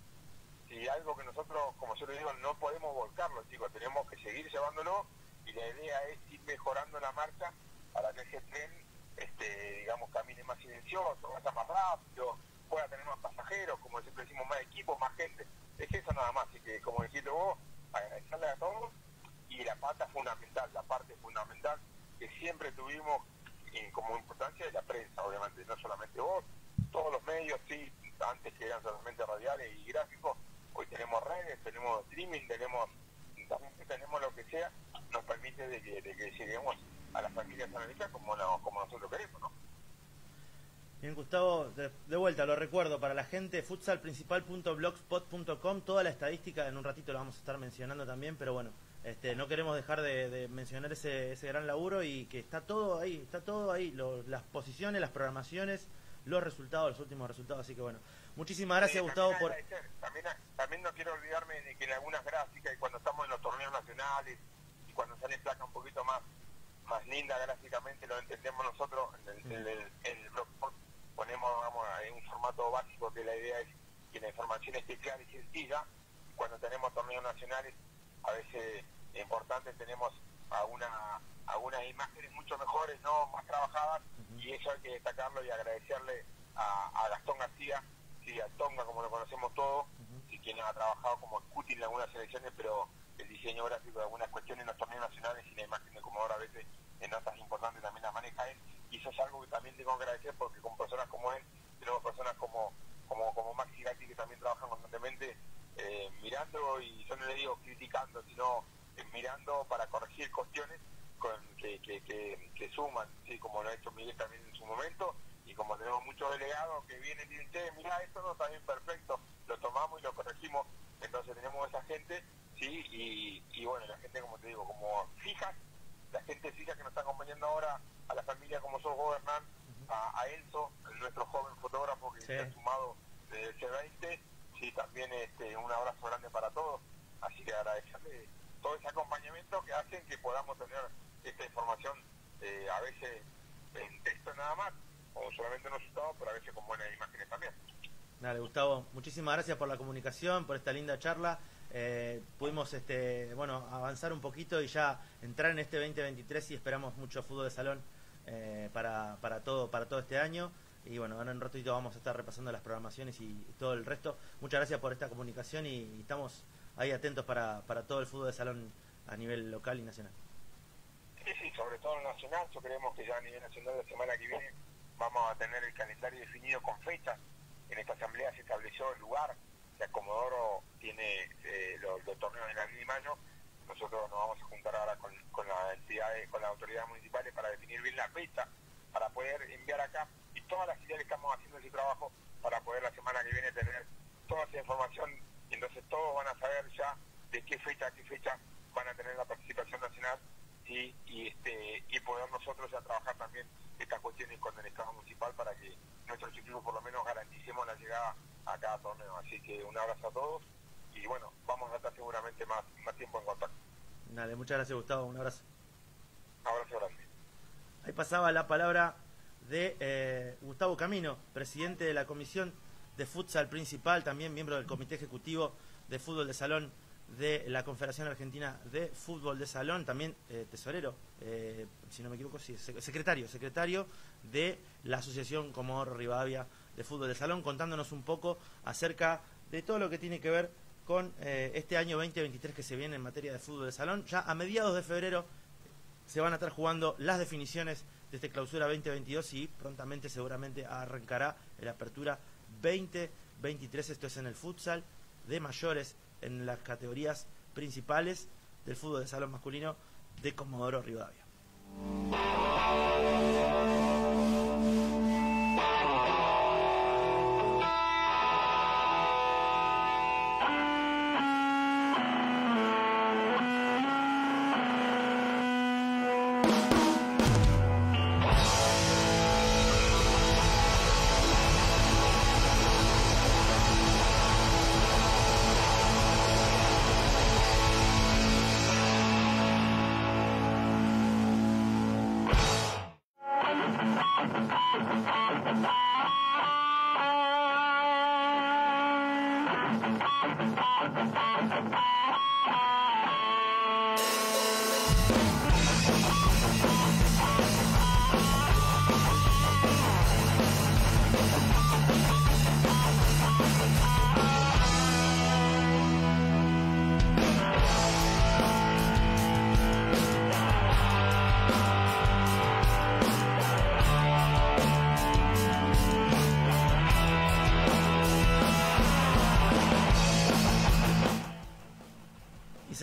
Y algo que nosotros, como yo le digo, no podemos volcarlo, chicos, tenemos que seguir llevándolo y la idea es ir mejorando la marcha para que ese tren, este, digamos, camine más silencioso, vaya más rápido, pueda tener más pasajeros, como siempre decimos, más equipos, más gente. Es eso nada más, así que como dijiste vos, agradecerle a todos y la pata fundamental, la parte fundamental que siempre tuvimos como importancia es la prensa, obviamente, no solamente vos, todos los medios, sí, antes que eran solamente radiales y gráficos, hoy tenemos redes, tenemos streaming, tenemos tenemos lo que sea, nos permite de que, de que lleguemos a las familias analistas como, como nosotros queremos, ¿no? Bien, Gustavo, de, vuelta, lo recuerdo, para la gente, futsalprincipal.blogspot.com, toda la estadística, en un ratito lo vamos a estar mencionando también, pero bueno, este, no queremos dejar de, mencionar ese, ese, gran laburo y que está todo ahí, está todo ahí, las posiciones, las programaciones, los resultados, los últimos resultados, así que bueno, muchísimas gracias Gustavo por... También, también no quiero olvidarme de que en algunas gráficas y cuando estamos en los torneos nacionales cuando sale placa un poquito más más linda gráficamente lo entendemos nosotros en el, el, blog ponemos vamos en un formato básico que la idea es que la información esté clara y sencilla. Cuando tenemos torneos nacionales, a veces importantes tenemos alguna, algunas imágenes mucho mejores, no más trabajadas, y eso hay que destacarlo y agradecerle a, Gastón García, sí, a Tonga, como lo conocemos todos, y quien ha trabajado como scouting en algunas selecciones, pero el diseño gráfico de algunas cuestiones en los torneos nacionales y la imagen de Comodoro a veces en notas importantes también las maneja él, y eso es algo que también tengo que agradecer porque con personas como él, tenemos personas como, como, como Maxi Gatti que también trabajan constantemente eh, mirando, y yo no le digo criticando, sino eh, mirando para corregir cuestiones con, que, que, que, suman, ¿sí? como lo ha hecho Miguel también en su momento, y como tenemos muchos delegados que vienen y dicen, mira, esto no está bien perfecto, lo tomamos y lo corregimos, entonces tenemos esa gente, sí, y, y bueno, la gente, como te digo, como fija, la gente fija que nos está acompañando ahora, a la familia como sos vos, Hernán, a, a Enzo, nuestro joven fotógrafo que se ha sumado desde el C20, sí, también este, un abrazo grande para todos, así que agradecerle todo ese acompañamiento que hacen que podamos tener esta información eh, a veces en texto nada más, o solamente en los estados, pero a veces con buenas imágenes también. Dale, Gustavo, muchísimas gracias por la comunicación, por esta linda charla. Eh, pudimos este, bueno, avanzar un poquito y ya entrar en este 2023 y esperamos mucho fútbol de salón eh, para, para, todo, para todo este año. Y bueno, en un ratito vamos a estar repasando las programaciones y todo el resto. Muchas gracias por esta comunicación y, estamos ahí atentos para, para todo el fútbol de salón a nivel local y nacional. Sí, sí, sobre todo nacional. Yo creemos que ya a nivel nacional la semana que viene vamos a tener el calendario definido con fechas. En esta asamblea se estableció el lugar. que Comodoro tiene eh, los, torneos en abril y mayo. Nosotros nos vamos a juntar ahora con, las entidades, con las autoridades municipales para definir bien la fecha, para poder enviar acá y todas las ideas que estamos haciendo ese trabajo para poder la semana que viene tener toda esa información entonces todos van a saber ya de qué fecha a qué fecha van a tener la participación nacional y, y este y poder nosotros ya trabajar también estas cuestiones con el Estado municipal para que nuestros equipos por lo menos garanticemos la llegada a cada torneo. Así que un abrazo a todos y bueno, vamos a estar seguramente más, más tiempo en contacto. Dale, muchas gracias Gustavo, un abrazo. Un abrazo grande. Ahí pasaba la palabra de eh, Gustavo Camino, presidente de la Comisión de Futsal Principal, también miembro del Comité Ejecutivo de Fútbol de Salón de la Confederación Argentina de Fútbol de Salón, también eh, tesorero, eh, si no me equivoco, sí, secretario, secretario de la Asociación Comodoro Rivadavia de Fútbol de Salón, contándonos un poco acerca de todo lo que tiene que ver con este año 2023 que se viene en materia de fútbol de salón. Ya a mediados de febrero se van a estar jugando las definiciones de esta clausura 2022 y prontamente seguramente arrancará la apertura 2023. Esto es en el futsal de mayores en las categorías principales del fútbol de salón masculino de Comodoro Rivadavia.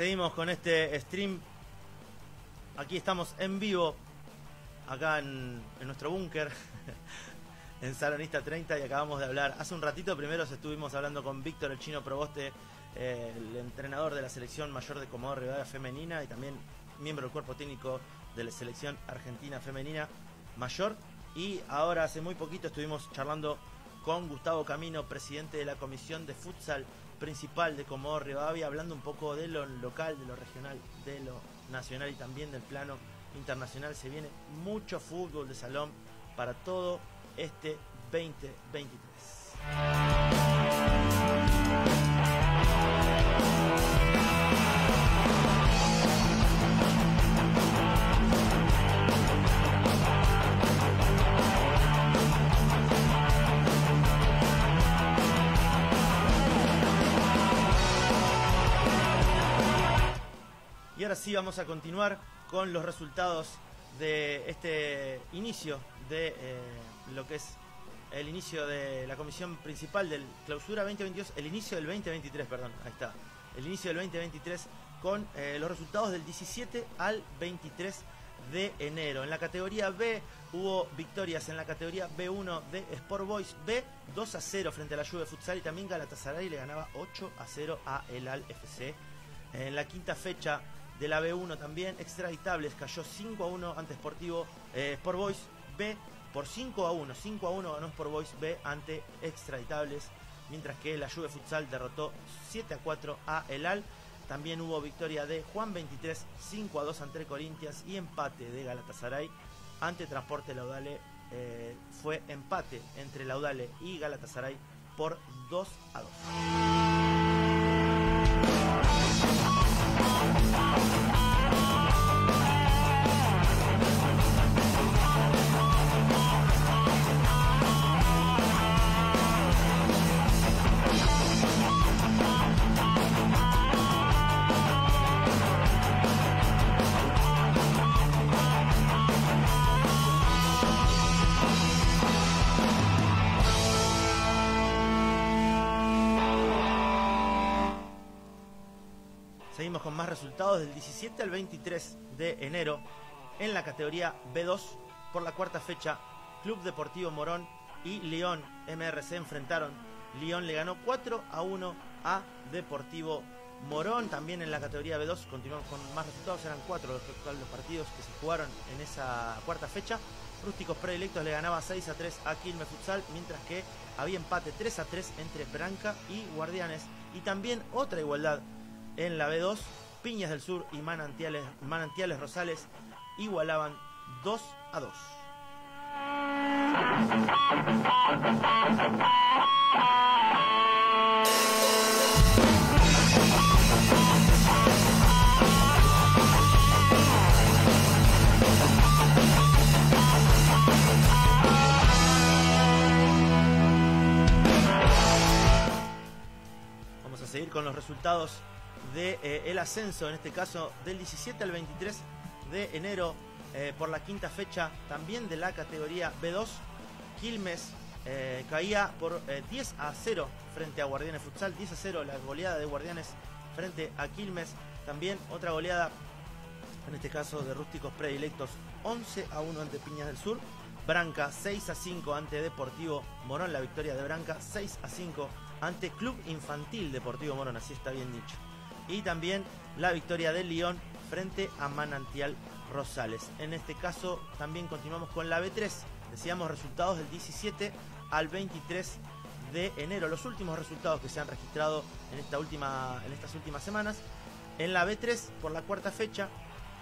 Seguimos con este stream. Aquí estamos en vivo, acá en, nuestro búnker, (laughs) en Salonista 30, y acabamos de hablar. Hace un ratito primero estuvimos hablando con Víctor el Chino Proboste, eh, el entrenador de la selección mayor de Comodoro Rivadavia femenina y también miembro del cuerpo técnico de la selección argentina femenina mayor. Y ahora hace muy poquito estuvimos charlando con Gustavo Camino, presidente de la Comisión de Futsal principal de Comodoro Rivadavia, hablando un poco de lo local, de lo regional, de lo nacional y también del plano internacional. Se viene mucho fútbol de salón para todo este 2023. Ahora vamos a continuar con los resultados de este inicio de eh, lo que es el inicio de la comisión principal del clausura 2022, el inicio del 2023, perdón, ahí está, el inicio del 2023 con eh, los resultados del 17 al 23 de enero. En la categoría B hubo victorias en la categoría B1 de Sport Boys B 2 a 0 frente a la Juve Futsal y también Galatasaray le ganaba 8 a 0 a El Al FC. En la quinta fecha de la B1 también, Extraditables cayó 5 a 1 ante Sportivo eh, Sport Boys B por 5 a 1. 5 a 1 ganó Sport Boys B ante Extraditables, mientras que la Juve Futsal derrotó 7 a 4 a El Al. También hubo victoria de Juan 23, 5 a 2 ante Corintias y empate de Galatasaray ante Transporte Laudale. eh, fue empate entre Laudale y Galatasaray por 2 a 2. Oh, oh, oh. Resultados del 17 al 23 de enero en la categoría B2 por la cuarta fecha. Club Deportivo Morón y León MR se enfrentaron. León le ganó 4 a 1 a Deportivo Morón. También en la categoría B2 continuamos con más resultados. Eran cuatro los, los partidos que se jugaron en esa cuarta fecha. Rústicos Predilectos le ganaba 6 a 3 a Quilmes Futsal, mientras que había empate 3 a 3 entre Branca y Guardianes. Y también otra igualdad en la B2, Piñas del Sur y Manantiales, Rosales igualaban 2 a 2. Vamos a seguir con los resultados de eh, ascenso, en este caso del 17 al 23 de enero eh, por la quinta fecha también de la categoría B2. Quilmes eh, caía por eh, 10 a 0 frente a Guardianes Futsal, 10 a 0 la goleada de Guardianes frente a Quilmes. También otra goleada, en este caso de Rústicos Predilectos, 11 a 1 ante Piñas del Sur. Branca 6 a 5 ante Deportivo Morón, la victoria de Branca 6 a 5 ante Club Infantil Deportivo Morón, así está bien dicho y también la victoria del León frente a Manantial Rosales. En este caso también continuamos con la B3. Decíamos resultados del 17 al 23 de enero, los últimos resultados que se han registrado en, esta última, en estas últimas semanas. En la B3, por la cuarta fecha,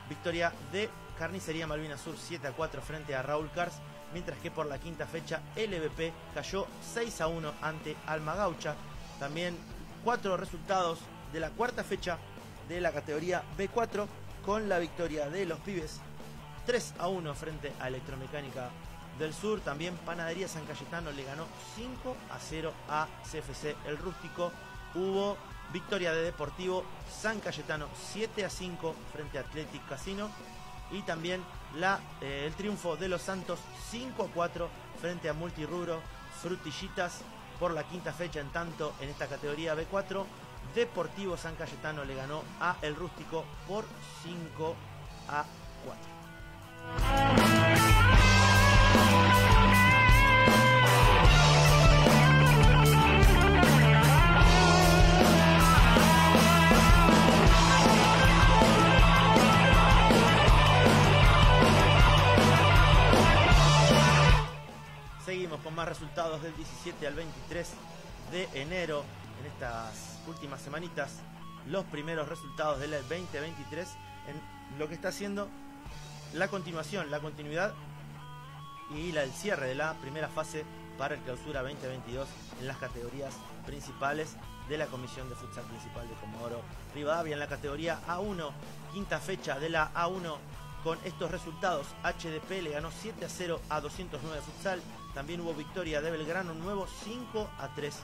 victoria de Carnicería Malvina Sur 7 a 4 frente a Raúl Cars, mientras que por la quinta fecha LVP cayó 6 a 1 ante Alma Gaucha. También cuatro resultados de la cuarta fecha de la categoría B4 con la victoria de los pibes 3 a 1 frente a Electromecánica del Sur. También Panadería San Cayetano le ganó 5 a 0 a CFC El Rústico. Hubo victoria de Deportivo San Cayetano 7 a 5 frente a Athletic Casino. Y también la, eh, el triunfo de los Santos 5 a 4 frente a Multirubro Frutillitas por la quinta fecha en tanto en esta categoría B4. Deportivo San Cayetano le ganó a El Rústico por 5 a 4. Seguimos con más resultados del 17 al 23 de enero en estas últimas semanitas los primeros resultados del 2023 en lo que está haciendo la continuación, la continuidad y el cierre de la primera fase para el clausura 2022 en las categorías principales de la Comisión de Futsal Principal de Comodoro Rivadavia. En la categoría A1, quinta fecha de la A1 con estos resultados. HDP le ganó 7 a 0 a 209 Futsal. También hubo victoria de Belgrano Nuevo 5 a 3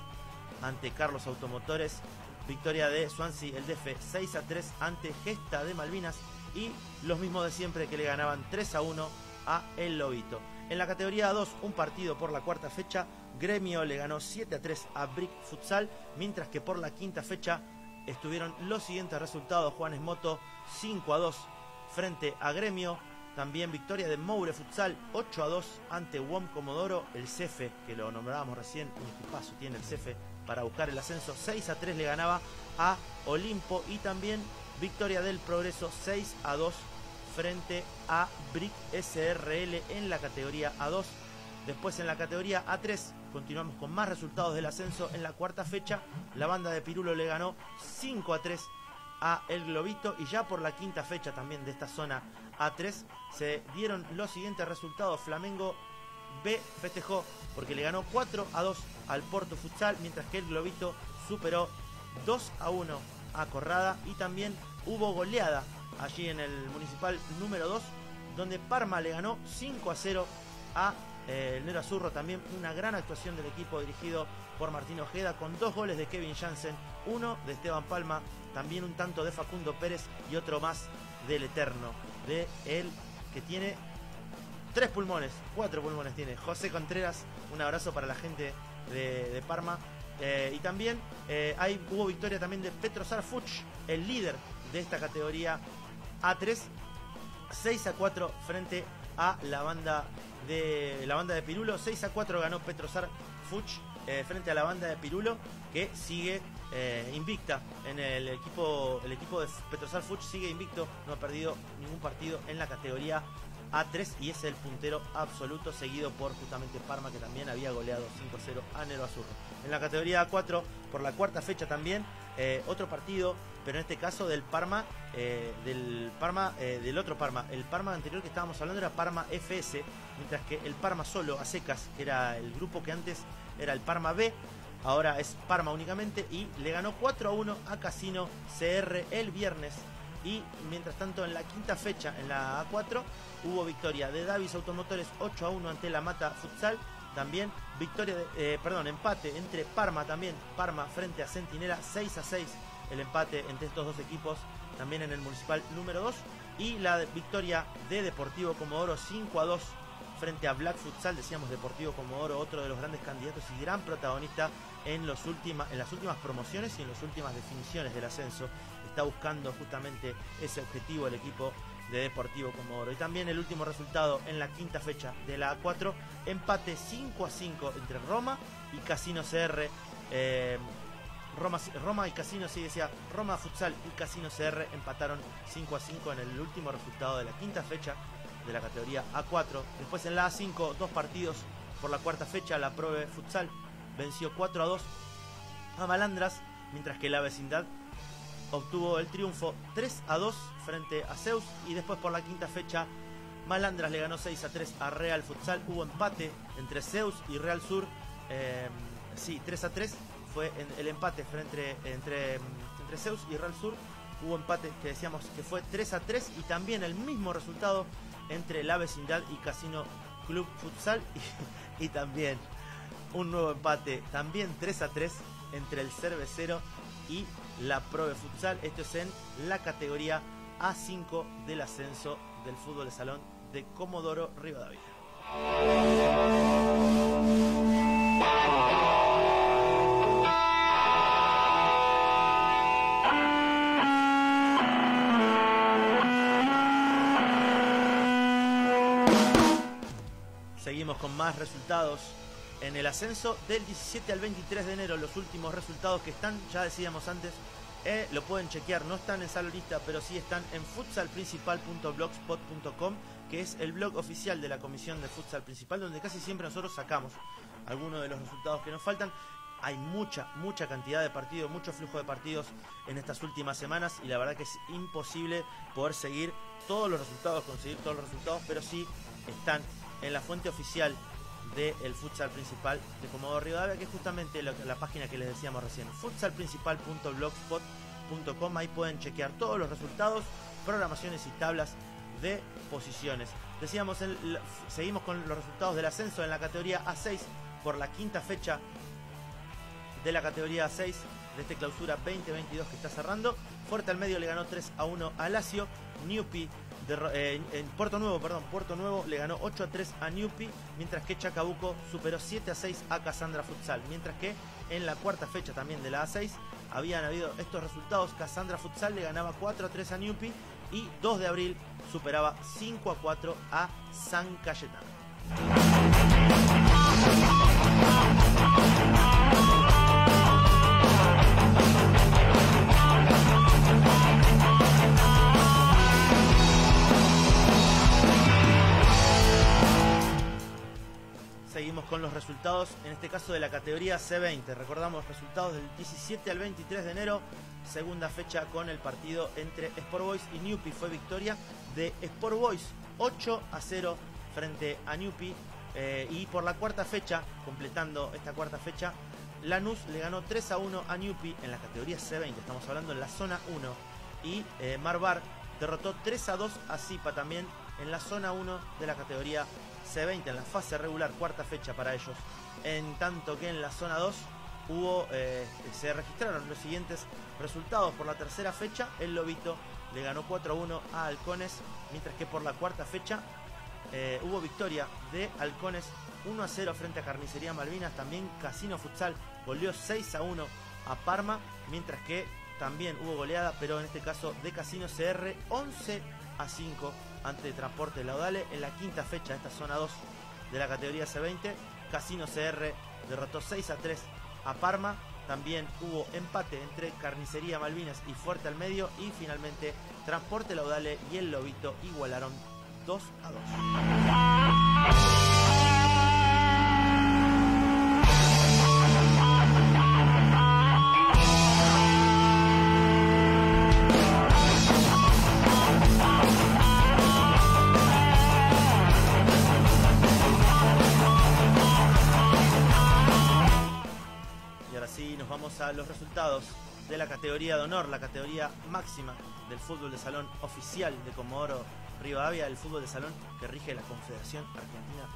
ante Carlos Automotores. Victoria de Swansea el DF 6 a 3 ante Gesta de Malvinas. Y los mismos de siempre que le ganaban 3 a 1 a El Lobito. En la categoría 2, un partido por la cuarta fecha. Gremio le ganó 7 a 3 a Brick Futsal, mientras que por la quinta fecha estuvieron los siguientes resultados. Juanes Moto 5 a 2 frente a Gremio. También victoria de Moure Futsal 8 a 2 ante WOM Comodoro. El Cefe, que lo nombrábamos recién, un paso tiene el Cefe para buscar el ascenso. 6 a 3 le ganaba a Olimpo y también victoria del Progreso 6 a 2 frente a Brick SRL en la categoría A2. Después en la categoría A3 continuamos con más resultados del ascenso. En la cuarta fecha la banda de Pirulo le ganó 5 a 3 a El Globito y ya por la quinta fecha también de esta zona A3 se dieron los siguientes resultados. Flamengo B festejó porque le ganó 4 a 2 al Porto Futsal, mientras que el Globito superó 2 a 1 a Corrada y también hubo goleada allí en el municipal número 2, donde Parma le ganó 5 a 0 a eh, el Nero Azurro. También una gran actuación del equipo dirigido por Martín Ojeda con dos goles de Kevin Jansen, uno de Esteban Palma, también un tanto de Facundo Pérez y otro más del Eterno, de él que tiene tres pulmones, cuatro pulmones tiene. José Contreras, un abrazo para la gente de, Parma. Eh, y también eh, hay, hubo victoria también de Petrosar Fuch, el líder de esta categoría A3, 6 a 4 frente a la banda de la banda de Pirulo. 6 a 4 ganó Petrosar Fuch eh, frente a la banda de Pirulo que sigue eh, invicta en el equipo el equipo de Petrosar Fuch sigue invicto, no ha perdido ningún partido en la categoría A3 y es el puntero absoluto seguido por justamente Parma que también había goleado 5-0 a Nero Azurro. En la categoría A4 por la cuarta fecha también eh, otro partido pero en este caso del Parma, eh, del Parma, eh, del otro Parma. El Parma anterior que estábamos hablando era Parma FS, mientras que el Parma solo, a secas, que era el grupo que antes era el Parma B, ahora es Parma únicamente, y le ganó 4 a 1 a Casino CR el viernes. Y mientras tanto en la quinta fecha, en la A4, hubo victoria de Davis Automotores 8 a 1 ante la Mata Futsal. También victoria, de, eh, perdón, empate entre Parma también, Parma frente a Centinela 6 a 6 el empate entre estos dos equipos también en el municipal número 2 y la victoria de Deportivo Comodoro 5 a 2 frente a Black Futsal, decíamos Deportivo Comodoro, otro de los grandes candidatos y gran protagonista en, los en las últimas promociones y en las últimas definiciones del ascenso. Está buscando justamente ese objetivo el equipo de Deportivo Comodoro. Y también el último resultado en la quinta fecha de la A4, empate 5 a 5 entre Roma y Casino CR. Eh, Roma, Roma y Casino, sí decía, Roma Futsal y Casino CR empataron 5 a 5 en el último resultado de la quinta fecha de la categoría A4. Después en la A5, dos partidos por la cuarta fecha, la Prove Futsal venció 4 a 2 a Malandras, mientras que la vecindad obtuvo el triunfo 3 a 2 frente a Zeus y después por la quinta fecha Malandras le ganó 6 a 3 a Real Futsal, hubo empate entre Zeus y Real Sur, eh, sí, 3 a 3 fue el empate entre, entre, entre Zeus y Real Sur. Hubo empate que decíamos que fue 3 a 3 y también el mismo resultado entre la vecindad y Casino Club Futsal (laughs) y, también un nuevo empate, también 3 a 3 entre el Cervecero y la Prove Futsal. Esto es en la categoría A5 del ascenso del fútbol de salón de Comodoro Rivadavia. Seguimos con más resultados en el ascenso del 17 al 23 de enero. Los últimos resultados que están, ya decíamos antes, eh, lo pueden chequear. No están en Salorista, pero sí están en futsalprincipal.blogspot.com, que es el blog oficial de la Comisión de Futsal Principal, donde casi siempre nosotros sacamos algunos de los resultados que nos faltan. Hay mucha, mucha cantidad de partidos, mucho flujo de partidos en estas últimas semanas y la verdad que es imposible poder seguir todos los resultados, conseguir todos los resultados, pero sí están en la fuente oficial del futsal principal de Comodoro Rivadavia, que es justamente la, la página que les decíamos recién, futsalprincipal.blogspot.com, ahí pueden chequear todos los resultados, programaciones y tablas de posiciones. Decíamos, seguimos con los resultados del ascenso en la categoría A6 por la quinta fecha de la categoría A6 de este clausura 2022 que está cerrando. Fuerte al medio le ganó 3 a 1 a Lazio. Newpi eh, en Puerto Nuevo, Puerto Nuevo le ganó 8 a 3 a Newpi, mientras que Chacabuco superó 7 a 6 a Casandra Futsal. Mientras que en la cuarta fecha también de la A6 habían habido estos resultados. Casandra Futsal le ganaba 4 a 3 a Newpi y 2 de abril superaba 5 a 4 a San Cayetano. Con los resultados, en este caso de la categoría C20. Recordamos resultados del 17 al 23 de enero segunda fecha con el partido entre Sport Boys y Newpi. Fue victoria de Sport Boys 8 a 0 frente a Newpi. Eh, y por la cuarta fecha, completando esta cuarta fecha, Lanús le ganó 3 a 1 a Newpi en la categoría C20. Estamos hablando en la zona 1. Y eh, Marbar derrotó 3 a 2 a Zipa también en la zona 1 de la categoría C20, en la fase regular, cuarta fecha para ellos. En tanto que en la zona 2 hubo, eh, se registraron los siguientes resultados. Por la tercera fecha, el Lobito le ganó 4 a 1 a Halcones, mientras que por la cuarta fecha eh, hubo victoria de Halcones 1 a 0 frente a Carnicería Malvinas. También Casino Futsal goleó 6 a 1 a Parma, mientras que también hubo goleada, pero en este caso de Casino CR 11 a 5 ante Transporte Laudale en la quinta fecha de esta zona 2 de la categoría C20. Casino CR derrotó 6 a 3 a Parma. También hubo empate entre Carnicería Malvinas y Fuerte al Medio. Y finalmente Transporte Laudale y el Lobito igualaron 2 a 2. La categoría de honor, la categoría máxima del fútbol de salón oficial de Comodoro Rivadavia, el fútbol de salón que rige la Confederación Argentina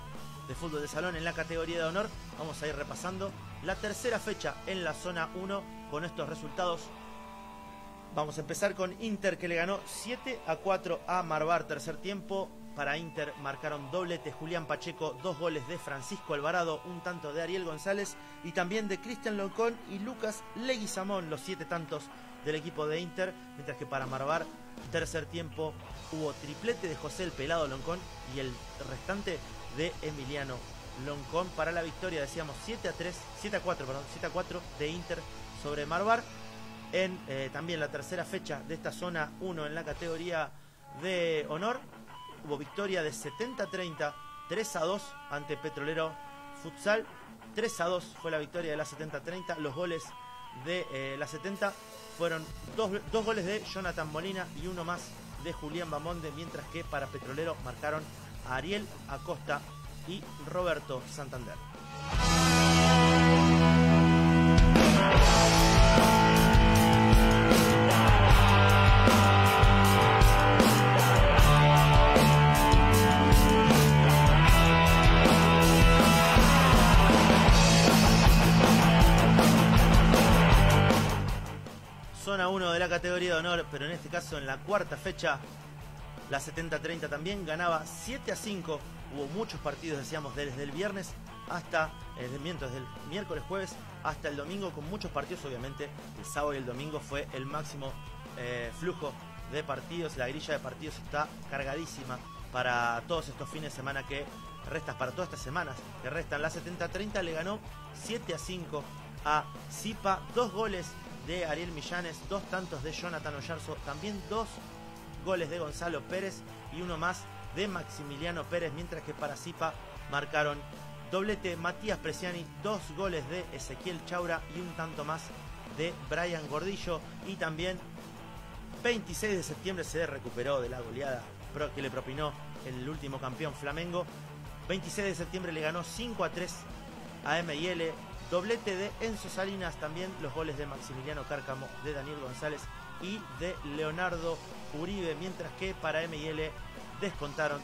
de Fútbol de Salón en la categoría de honor. Vamos a ir repasando la tercera fecha en la zona 1 con estos resultados. Vamos a empezar con Inter que le ganó 7 a 4 a Marbar tercer tiempo. Para Inter marcaron doblete Julián Pacheco, dos goles de Francisco Alvarado, un tanto de Ariel González y también de Cristian Loncón y Lucas Leguizamón, los siete tantos del equipo de Inter, mientras que para Marbar, tercer tiempo, hubo triplete de José el Pelado Loncón y el restante de Emiliano Loncón para la victoria, decíamos 7 a 3, 7 a 4, perdón, 7 a 4 de Inter sobre Marbar. En eh, también la tercera fecha de esta zona 1 en la categoría de honor, hubo victoria de 70-30, 3 a 2 ante Petrolero Futsal. 3 a 2 fue la victoria de la 70-30. Los goles de eh, la 70 fueron dos, dos, goles de Jonathan Molina y uno más de Julián Bamonde, mientras que para Petrolero marcaron a Ariel Acosta y Roberto Santander. 1 de la categoría de honor, pero en este caso en la cuarta fecha, la 70-30 también ganaba 7 a 5. Hubo muchos partidos, decíamos, desde el viernes hasta, el eh, el miércoles, jueves hasta el domingo, con muchos partidos, obviamente. El sábado y el domingo fue el máximo eh, flujo de partidos. La grilla de partidos está cargadísima para todos estos fines de semana que restan, para todas estas semanas que restan. La 70-30 le ganó 7 a 5 a Zipa, dos goles de Ariel Millanes, dos tantos de Jonathan Oyarzo, también dos goles de Gonzalo Pérez y uno más de Maximiliano Pérez, mientras que para Zipa marcaron doblete Matías Preciani, dos goles de Ezequiel Chaura y un tanto más de Brian Gordillo y también 26 de septiembre se recuperó de la goleada que le propinó el último campeón Flamengo 26 de septiembre le ganó 5 a 3 a MIL. Doblete de Enzo Salinas, también los goles de Maximiliano Cárcamo, de Daniel González y de Leonardo Uribe, mientras que para MIL descontaron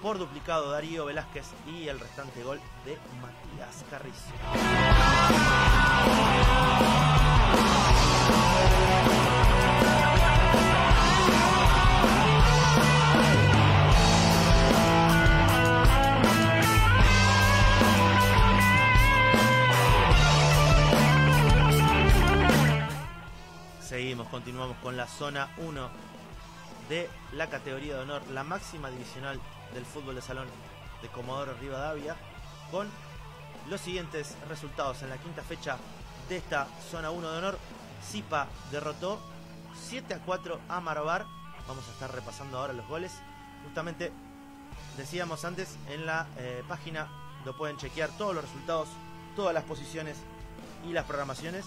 por duplicado Darío Velázquez y el restante gol de Matías Carrizo. Seguimos, continuamos con la zona 1 de la categoría de honor, la máxima divisional del fútbol de salón de Comodoro Rivadavia, con los siguientes resultados en la quinta fecha de esta zona 1 de honor. Zipa derrotó 7 a 4 a Marbar. Vamos a estar repasando ahora los goles. Justamente decíamos antes en la eh, página lo pueden chequear todos los resultados, todas las posiciones y las programaciones.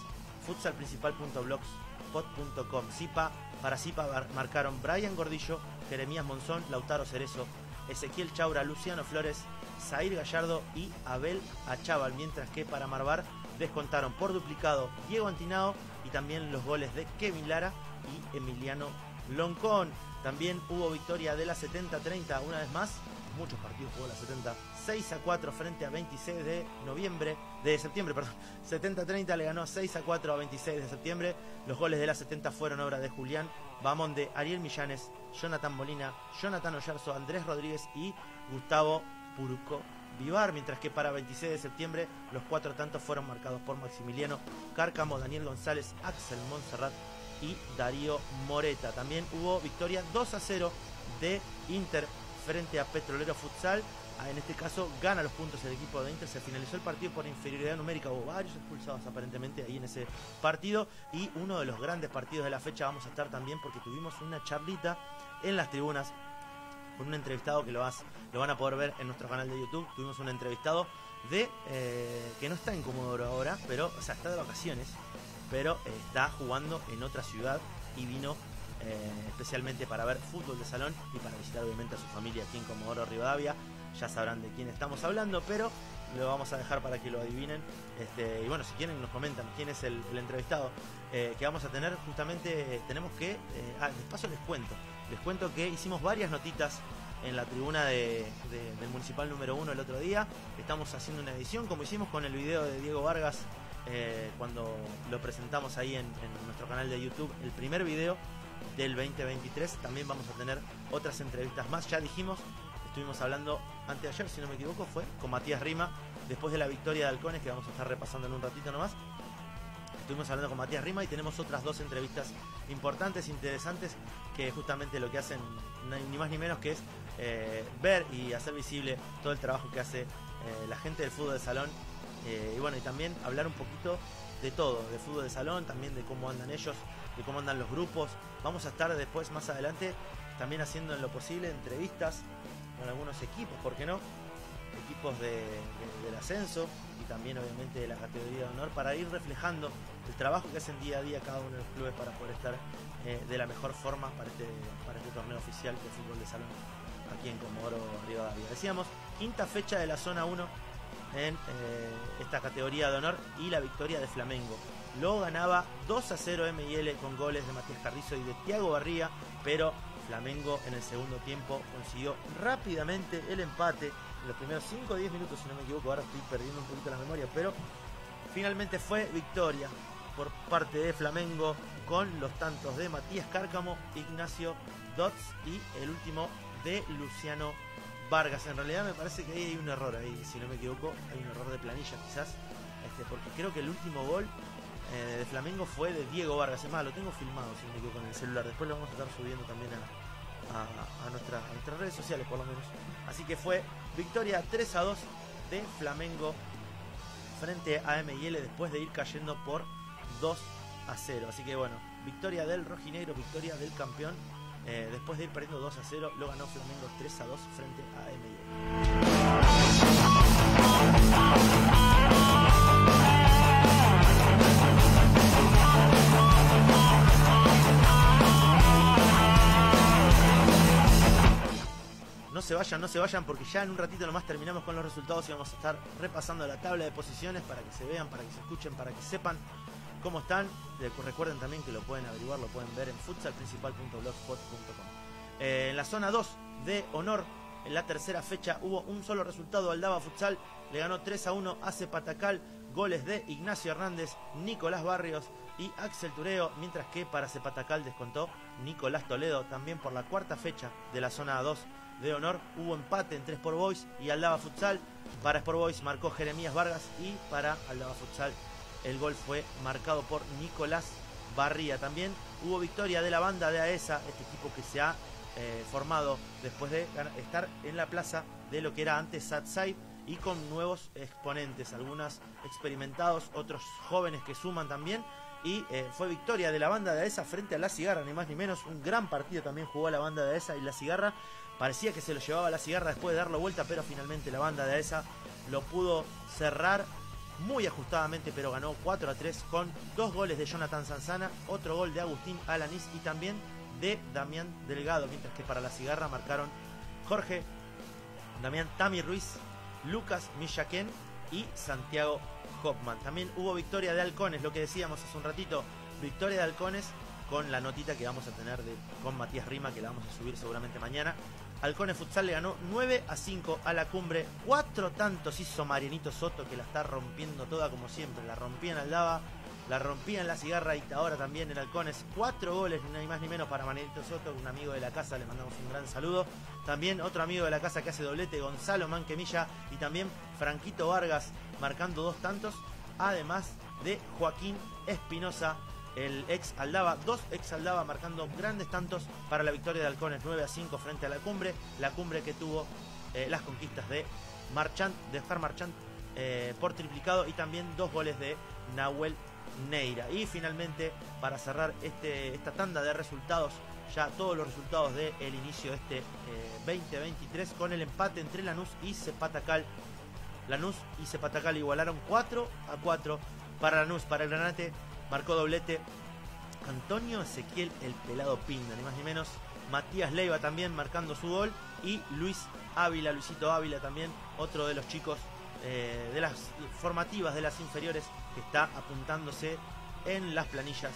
Zipa para Zipa marcaron Brian Gordillo, Jeremías Monzón, Lautaro Cerezo, Ezequiel Chaura, Luciano Flores, Zair Gallardo y Abel Achával, mientras que para Marbar descontaron por duplicado Diego Antinao y también los goles de Kevin Lara y Emiliano Loncón. También hubo victoria de la 70-30 una vez más. Muchos partidos jugó la 70. 6 a 4 frente a 26 de noviembre, de septiembre, perdón. 70-30 le ganó 6 a 4 a 26 de septiembre. Los goles de la 70 fueron obra de Julián Bamonde, Ariel Millanes, Jonathan Molina, Jonathan Ollarzo, Andrés Rodríguez y Gustavo Puruco Vivar, mientras que para 26 de septiembre los cuatro tantos fueron marcados por Maximiliano Cárcamo, Daniel González, Axel Montserrat y Darío Moreta. También hubo victoria 2 a 0 de Inter frente a Petrolero Futsal. Ah, en este caso gana los puntos el equipo de Inter. Se finalizó el partido por inferioridad numérica. Hubo varios expulsados aparentemente ahí en ese partido. Y uno de los grandes partidos de la fecha vamos a estar también porque tuvimos una charlita en las tribunas con un entrevistado que lo, vas, lo van a poder ver en nuestro canal de YouTube. Tuvimos un entrevistado de eh, que no está en Comodoro ahora, pero, o sea, está de vacaciones, pero eh, está jugando en otra ciudad y vino eh, especialmente para ver fútbol de salón y para visitar obviamente a su familia aquí en Comodoro Rivadavia. Ya sabrán de quién estamos hablando, pero lo vamos a dejar para que lo adivinen. Este, y bueno, si quieren nos comentan quién es el, entrevistado que vamos a tener. Justamente tenemos que, ah, paso les cuento, les cuento que hicimos varias notitas en la tribuna del Municipal número 1 el otro día. Estamos haciendo una edición, como hicimos con el video de Diego Vargas eh, cuando lo presentamos ahí en, nuestro canal de YouTube, el primer video del 2023. También vamos a tener otras entrevistas más. Ya dijimos, estuvimos hablando antes de ayer, si no me equivoco, fue con Matías Rima, después de la victoria de Halcones, que vamos a estar repasando en un ratito nomás. Estuvimos hablando con Matías Rima y tenemos otras dos entrevistas importantes, interesantes, que justamente lo que hacen ni más ni menos que es eh, ver y hacer visible todo el trabajo que hace eh, la gente del fútbol de salón. Eh, y bueno, y también hablar un poquito de todo, de fútbol de salón, también de cómo andan ellos, de cómo andan los grupos. Vamos a estar después, más adelante, también haciendo en lo posible entrevistas con algunos equipos, ¿por qué no? Equipos del ascenso, también obviamente de la categoría de honor para ir reflejando el trabajo que hacen día a día cada uno de los clubes para poder estar eh, de la mejor forma para este, para este torneo oficial de fútbol de salón aquí en Comodoro Rivadavia. Decíamos, quinta fecha de la zona 1 en eh, esta categoría de honor y la victoria de Flamengo. Lo ganaba 2 a 0 MIL con goles de Matías Carrizo y de Tiago Barría, pero Flamengo en el segundo tiempo consiguió rápidamente el empate los primeros 5 o 10 minutos, si no me equivoco, ahora estoy perdiendo un poquito la memoria, pero finalmente fue victoria por parte de Flamengo con los tantos de Matías Cárcamo, Ignacio Dots y el último de Luciano Vargas. En realidad me parece que ahí hay un error, ahí si no me equivoco, hay un error de planilla quizás, este, porque creo que el último gol eh, de Flamengo fue de Diego Vargas. Es más, lo tengo filmado si no me equivoco en el celular. Después lo vamos a estar subiendo también a, a nuestras redes sociales por lo menos. Así que fue Victoria 3 a 2 de Flamengo frente a MIL después de ir cayendo por 2 a 0. Así que bueno, victoria del rojinegro, victoria del campeón. Eh, después de ir perdiendo 2 a 0, lo ganó Flamengo 3 a 2 frente a MIL. No se vayan no se vayan, porque ya en un ratito nomás terminamos con los resultados y vamos a estar repasando la tabla de posiciones para que se vean, para que se escuchen, para que sepan cómo están. Recuerden también que lo pueden averiguar, lo pueden ver en futsalprincipal.blogspot.com. Eh, en la zona 2 de honor, en la tercera fecha hubo un solo resultado. Aldaba Futsal le ganó 3 a 1 a Cepatacal. Goles de Ignacio Hernández, Nicolás Barrios y Axel Tureo, mientras que para Cepatacal descontó Nicolás Toledo. También por la cuarta fecha de la zona 2 de honor hubo empate entre Sport Boys y Aldaba Futsal. Para Sport Boys marcó Jeremías Vargas y para Aldaba Futsal el gol fue marcado por Nicolás Barría. También hubo victoria de la banda de AESA, este equipo que se ha eh, formado después de estar en la plaza de lo que era antes Satsai y con nuevos exponentes, algunos experimentados, otros jóvenes que suman también. Y eh, fue victoria de la banda de AESA frente a La Cigarra, ni más ni menos. Un gran partido también jugó la banda de AESA y La Cigarra. Parecía que se lo llevaba La Cigarra después de darlo vuelta, pero finalmente la banda de AESA lo pudo cerrar muy ajustadamente, pero ganó 4 a 3 con dos goles de Jonathan Sanzana, otro gol de Agustín Alanis y también de Damián Delgado, mientras que para la cigarra marcaron Jorge, Damián Tami Ruiz, Lucas Millaquén y Santiago Hopman. También hubo victoria de Halcones, lo que decíamos hace un ratito, victoria de Halcones con la notita que vamos a tener de, con Matías Rima, que la vamos a subir seguramente mañana. Halcones Futsal le ganó 9 a 5 a la cumbre. Cuatro tantos hizo Marianito Soto, que la está rompiendo toda como siempre. La rompía en Aldaba, la rompía en la cigarra y ahora también en Halcones. Cuatro goles, ni más ni menos para Marianito Soto, un amigo de la casa, le mandamos un gran saludo. También otro amigo de la casa que hace doblete, Gonzalo Manquemilla. Y también Franquito Vargas marcando dos tantos. Además de Joaquín Espinosa el ex Aldaba, dos ex Aldaba marcando grandes tantos para la victoria de Halcones 9 a 5 frente a la cumbre, la cumbre que tuvo eh, las conquistas de Marchant, de Oscar Marchant eh, por triplicado y también dos goles de Nahuel Neira. Y finalmente, para cerrar este, esta tanda de resultados, ya todos los resultados del inicio de este 2023 eh, con el empate entre Lanús y Cepatacal. Lanús y Cepatacal igualaron 4 a 4 para Lanús, para el Granate marcó doblete Antonio Ezequiel el pelado Pinda, ni más ni menos. Matías Leiva también marcando su gol. Y Luis Ávila, Luisito Ávila también, otro de los chicos eh, de las formativas de las inferiores que está apuntándose en las planillas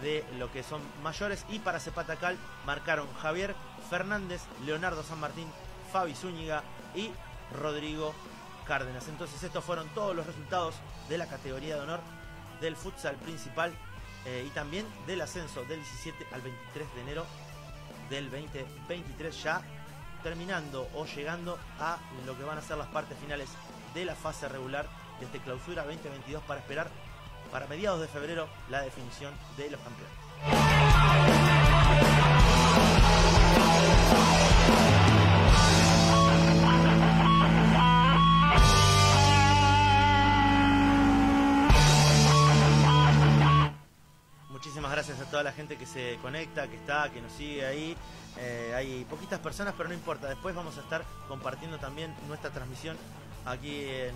de lo que son mayores. Y para Cepatacal marcaron Javier Fernández, Leonardo San Martín, Fabi Zúñiga y Rodrigo Cárdenas. Entonces estos fueron todos los resultados de la categoría de honor del futsal principal eh, y también del ascenso del 17 al 23 de enero del 2023 ya terminando o llegando a lo que van a ser las partes finales de la fase regular de este clausura 2022 para esperar para mediados de febrero la definición de los campeones. Toda la gente que se conecta, que está, que nos sigue ahí. Eh, hay poquitas personas, pero no importa. Después vamos a estar compartiendo también nuestra transmisión aquí, en,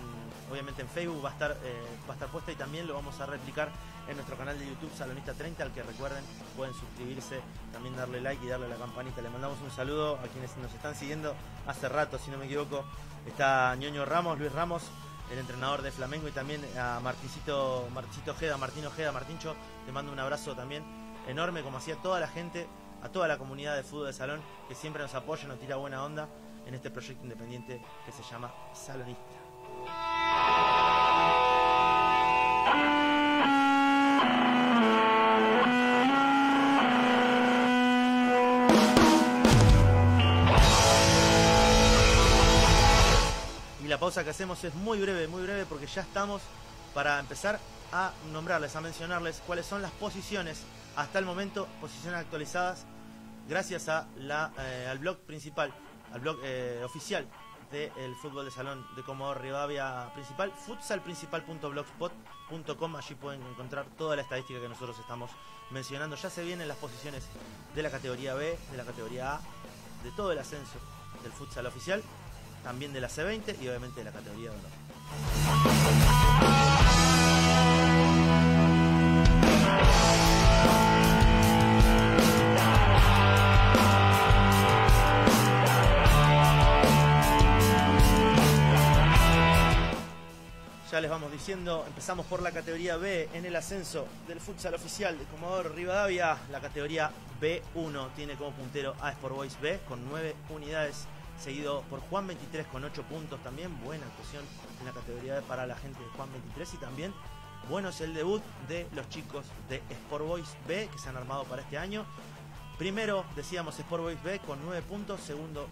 obviamente en Facebook va a estar eh, va a estar puesta y también lo vamos a replicar en nuestro canal de YouTube Salonista 30, al que recuerden pueden suscribirse, también darle like y darle a la campanita. Le mandamos un saludo a quienes nos están siguiendo hace rato, si no me equivoco. Está ñoño Ramos, Luis Ramos, el entrenador de Flamengo y también a Martincito, Martincito Ojeda, Martín Ojeda, Martincho, te mando un abrazo también enorme, como hacía toda la gente, a toda la comunidad de fútbol de salón que siempre nos apoya, nos tira buena onda en este proyecto independiente que se llama Salonista. la pausa que hacemos es muy breve, muy breve porque ya estamos para empezar a nombrarles, a mencionarles cuáles son las posiciones hasta el momento, posiciones actualizadas gracias eh, al blog principal, al blog eh, oficial del fútbol de salón de Comodoro Rivadavia principal, futsalprincipal.blogspot.com. Allí pueden encontrar toda la estadística que nosotros estamos mencionando. Ya se vienen las posiciones de la categoría B, de la categoría A, de todo el ascenso del futsal oficial también de la C20 y obviamente de la categoría de honor. Ya les vamos diciendo, empezamos por la categoría B en el ascenso del futsal oficial de Comodoro Rivadavia. La categoría B1 tiene como puntero a Sport Boys B con 9 unidades, seguido por Juan 23 con 8 puntos. También buena actuación en la categoría B para la gente de Juan 23 y también bueno es el debut de los chicos de Sport Boys B que se han armado para este año. Primero, decíamos Sport Boys B con 9 puntos, segundo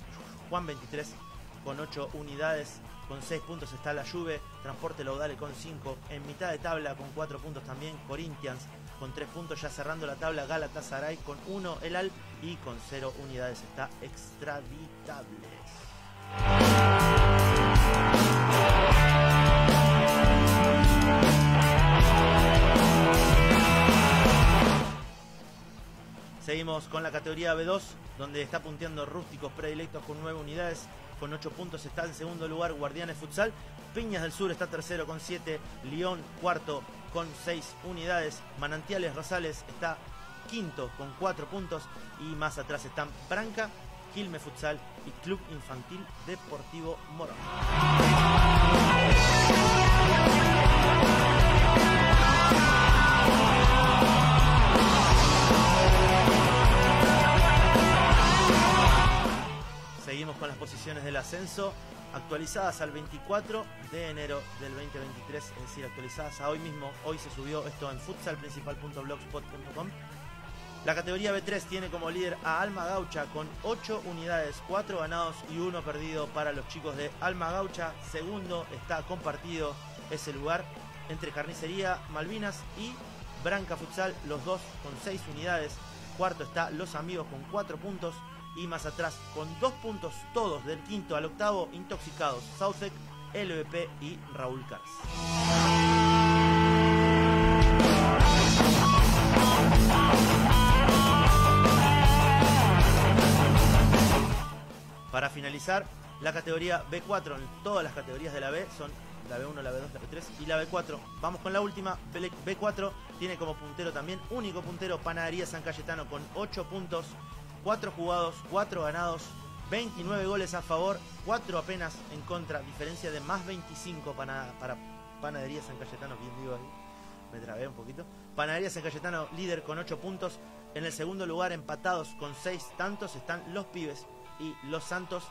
Juan 23 con 8 unidades, con 6 puntos está la Juve, Transporte Laudale con 5, en mitad de tabla con 4 puntos también Corinthians, con 3 puntos ya cerrando la tabla Galatasaray con 1 el Al y con 0 unidades está Extraditables. Seguimos con la categoría B2, donde está punteando Rústicos Predilectos con 9 unidades. Con 8 puntos está en segundo lugar Guardianes Futsal. Piñas del Sur está tercero con 7. León cuarto con 6 unidades. Manantiales Rosales está quinto con 4 puntos. Y más atrás están Branca, Quilme Futsal y Club Infantil Deportivo Morón. Seguimos con las posiciones del ascenso actualizadas al 24 de enero del 2023, es decir, actualizadas a hoy mismo. Hoy se subió esto en futsalprincipal.blogspot.com. La categoría B3 tiene como líder a Alma Gaucha con 8 unidades, 4 ganados y 1 perdido para los chicos de Alma Gaucha. Segundo está compartido ese lugar entre Carnicería Malvinas y Branca Futsal, los dos con 6 unidades. Cuarto está Los Amigos con 4 puntos y más atrás con dos puntos todos del quinto al octavo intoxicados Southek, LVP y Raúl Cars. Para finalizar, la categoría B4, en todas las categorías de la B son la B1, la B2, la B3 y la B4. Vamos con la última, B4 tiene como puntero también, único puntero, Panadería San Cayetano con 8 puntos 4 jugados, 4 ganados, 29 goles a favor, 4 apenas en contra, diferencia de más 25 para, Panadería San Cayetano, bien digo ahí, me trabé un poquito. Panadería San Cayetano líder con 8 puntos, en el segundo lugar empatados con 6 tantos están los pibes y los Santos,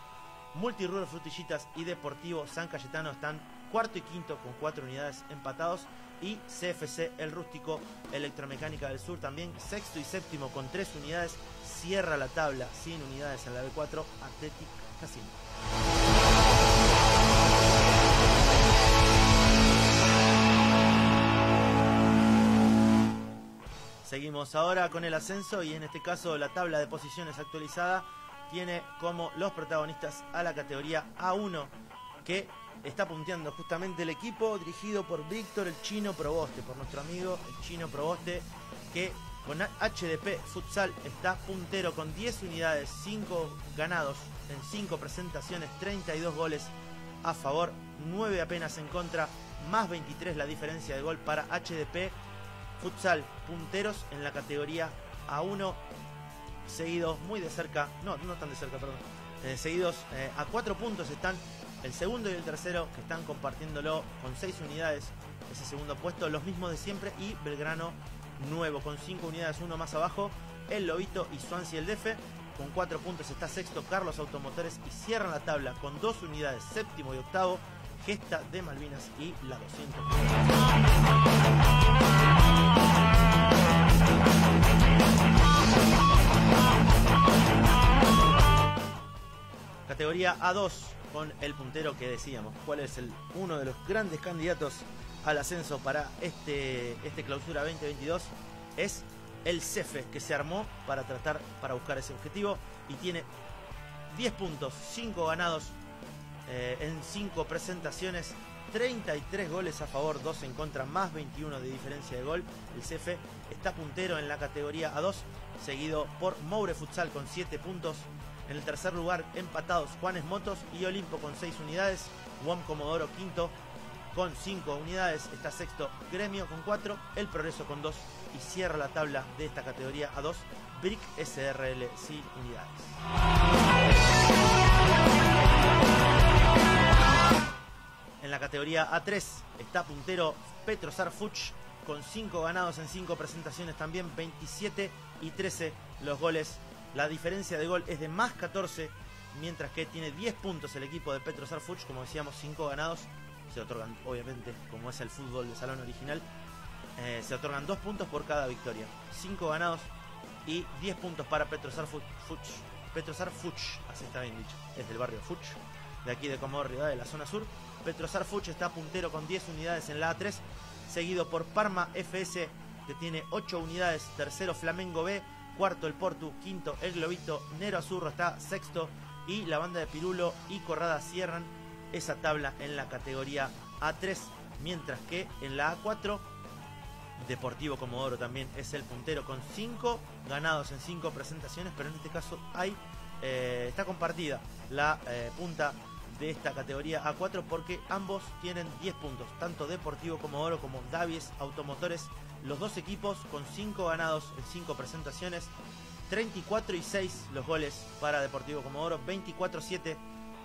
Multirruero Frutillitas y Deportivo San Cayetano están cuarto y quinto con 4 unidades empatados. Y CFC El Rústico Electromecánica del Sur también sexto y séptimo con 3 unidades cierra la tabla sin unidades en la B4 Athletic Casino. Seguimos ahora con el ascenso y en este caso la tabla de posiciones actualizada tiene como los protagonistas a la categoría A1 que está punteando justamente el equipo dirigido por Víctor el Chino Proboste, por nuestro amigo el Chino Proboste que con HDP Futsal está puntero con 10 unidades, 5 ganados en 5 presentaciones, 32 goles a favor, 9 apenas en contra, más 23 la diferencia de gol para HDP Futsal, punteros en la categoría A1, seguidos muy de cerca, no, no tan de cerca, perdón, eh, seguidos eh, a 4 puntos están el segundo y el tercero que están compartiéndolo con 6 unidades, ese segundo puesto, los mismos de siempre y Belgrano nuevo con 5 unidades, uno más abajo, el Lobito y Swansea el Defe. Con 4 puntos está sexto Carlos Automotores y cierran la tabla con 2 unidades, séptimo y octavo, Gesta de Malvinas y la 200. Categoría A2 con el puntero que decíamos. ¿Cuál es el uno de los grandes candidatos al ascenso para este, este clausura 2022? Es el CEFE que se armó para tratar, para buscar ese objetivo y tiene 10 puntos, 5 ganados eh, en 5 presentaciones, 33 goles a favor, 2 en contra, más 21 de diferencia de gol. El CEFE está puntero en la categoría A2, seguido por Moure Futsal con 7 puntos. En el tercer lugar, empatados Juanes Motos y Olimpo con 6 unidades. Juan Comodoro quinto con 5 unidades. Está sexto Gremio con 4. El Progreso con 2. Y cierra la tabla de esta categoría A2. Brick SRL sin unidades. En la categoría A3 está puntero Petrosar Fuch con 5 ganados en 5 presentaciones también, 27 y 13 los goles. La diferencia de gol es de más 14, mientras que tiene 10 puntos el equipo de Petrosar Fuch, como decíamos, 5 ganados. Se otorgan, obviamente, como es el fútbol de salón original, eh, se otorgan 2 puntos por cada victoria. 5 ganados y 10 puntos para Petrosar Fuch. Petrosar Fuch, así está bien dicho, es del barrio Fuch, de aquí de Comodoro de la zona sur. Petrosar Fuch está puntero con 10 unidades en la A3, seguido por Parma FS, que tiene 8 unidades, tercero Flamengo B, cuarto el Portu, quinto el Globito, Nero Azurro está sexto y la banda de Pirulo y Corrada cierran esa tabla en la categoría A3, mientras que en la A4 Deportivo Comodoro también es el puntero con 5 ganados en 5 presentaciones, pero en este caso hay eh, está compartida la eh, punta de esta categoría A4 porque ambos tienen 10 puntos, tanto Deportivo Comodoro como Davies Automotores, los dos equipos con 5 ganados en 5 presentaciones, 34 y 6 los goles para Deportivo Comodoro, 24-7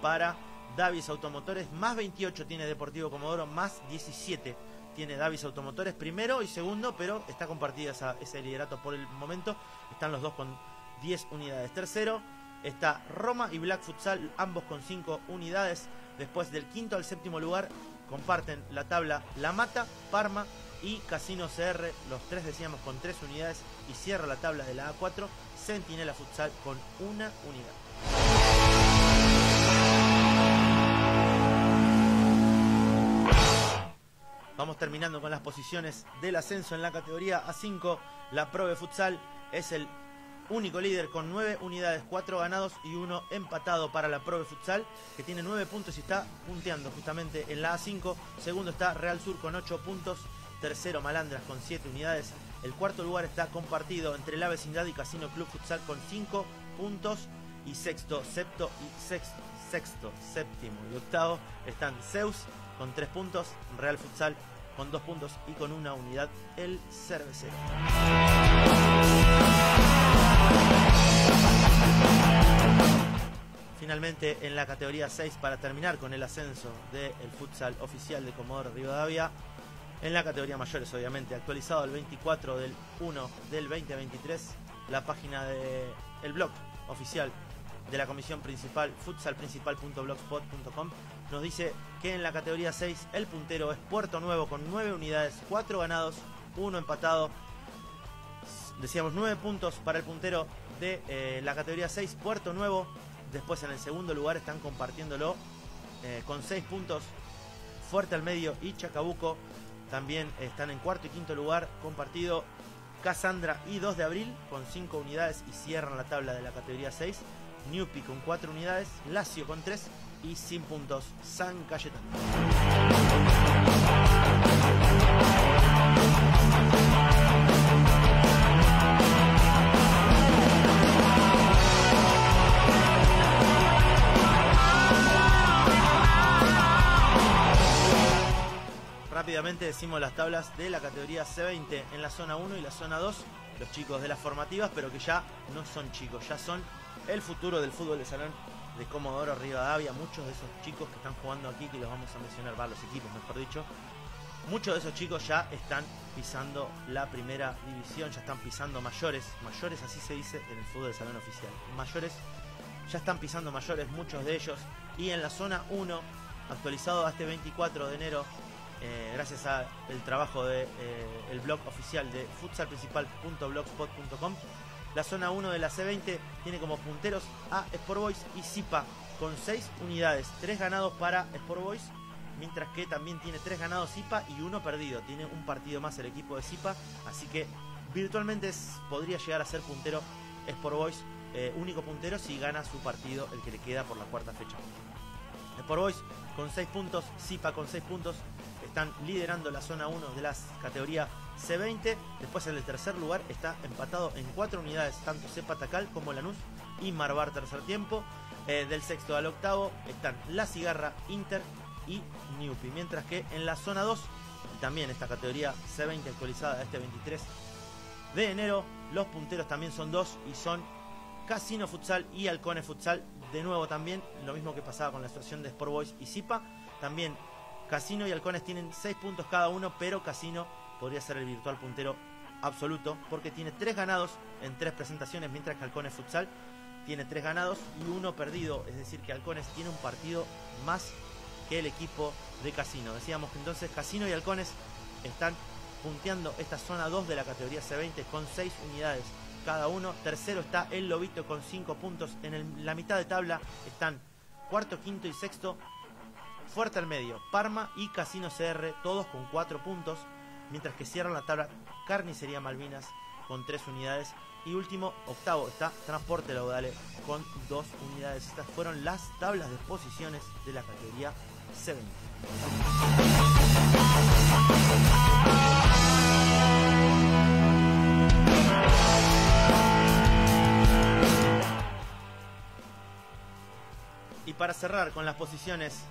para Davis Automotores, más 28 tiene Deportivo Comodoro, más 17 tiene Davis Automotores, primero y segundo, pero está compartida ese liderato por el momento, están los dos con 10 unidades. Tercero, está Roma y Black Futsal, ambos con 5 unidades. Después del quinto al séptimo lugar comparten la tabla La Mata, Parma y Casino CR, los tres decíamos con 3 unidades y cierra la tabla de la A4, Sentinela Futsal con una unidad. Vamos terminando con las posiciones del ascenso en la categoría A5. La Pro de Futsal es el único líder con 9 unidades, 4 ganados y 1 empatado para la Pro de Futsal, que tiene 9 puntos y está punteando justamente en la A5. Segundo está Real Sur con 8 puntos. Tercero Malandras con 7 unidades. El cuarto lugar está compartido entre la vecindad y Casino Club Futsal con 5 puntos. Y sexto, septo y sexto, sexto, séptimo y octavo están Zeus con 3 puntos, Real Futsal con 2 puntos y con una unidad el cervecero. Finalmente en la categoría 6 para terminar con el ascenso del futsal oficial de Comodoro Rivadavia. En la categoría mayores, obviamente, actualizado el 24 del 1 del 2023, la página del el blog oficial de la comisión principal, futsalprincipal.blogspot.com, nos dice que en la categoría 6 el puntero es Puerto Nuevo con 9 unidades, 4 ganados, 1 empatado. Decíamos 9 puntos para el puntero de eh, la categoría 6, Puerto Nuevo. Después en el segundo lugar están compartiéndolo eh, con 6 puntos Fuerte al Medio y Chacabuco. También están en cuarto y quinto lugar compartido Cassandra y 2 de abril con 5 unidades y cierran la tabla de la categoría 6. Newpi con 4 unidades, Lazio con 3 y sin puntos San Cayetano. Rápidamente decimos las tablas de la categoría C20 en la zona 1 y la zona 2, los chicos de las formativas, pero que ya no son chicos, ya son el futuro del fútbol de salón de Comodoro Rivadavia. Muchos de esos chicos que están jugando aquí, que los vamos a mencionar, los equipos mejor dicho, muchos de esos chicos ya están pisando la primera división, ya están pisando mayores, mayores así se dice en el fútbol de salón oficial. Mayores ya están pisando mayores, muchos de ellos, y en la zona 1, actualizado a este 24 de enero, eh, gracias al trabajo del de, eh, blog oficial de futsalprincipal.blogspot.com, la zona 1 de la C20 tiene como punteros a Sport Boys y Zipa con 6 unidades, 3 ganados para Sport Boys, mientras que también tiene 3 ganados Zipa y 1 perdido. Tiene un partido más el equipo de Zipa, así que virtualmente podría llegar a ser puntero Sport Boys, eh, único puntero si gana su partido, el que le queda por la cuarta fecha. Sport Boys con 6 puntos, Zipa con 6 puntos, están liderando la zona 1 de las categorías C20. Después en el tercer lugar está empatado en cuatro unidades, tanto Cepa Tacal como Lanús y Marbar tercer tiempo. Eh, del sexto al octavo están La Cigarra, Inter y Newpi. Mientras que en la zona 2, también esta categoría C20 actualizada este 23 de enero, los punteros también son dos y son Casino Futsal y Halcones Futsal. De nuevo también, lo mismo que pasaba con la situación de Sport Boys y Zipa. También Casino y Halcones tienen 6 puntos cada uno, pero Casino podría ser el virtual puntero absoluto porque tiene 3 ganados en 3 presentaciones, mientras que Halcones Futsal tiene 3 ganados y 1 perdido. Es decir, que Halcones tiene un partido más que el equipo de Casino. Decíamos que entonces Casino y Halcones están punteando esta zona 2 de la categoría C20 con 6 unidades cada uno. Tercero está el Lobito con 5 puntos. En la mitad de tabla están cuarto, quinto y sexto. Fuerte al medio, Parma y Casino CR, todos con 4 puntos. Mientras que cierran la tabla Carnicería Malvinas con 3 unidades. Y último, octavo, está Transporte Laudale con 2 unidades. Estas fueron las tablas de posiciones de la categoría C20. Y para cerrar con las posiciones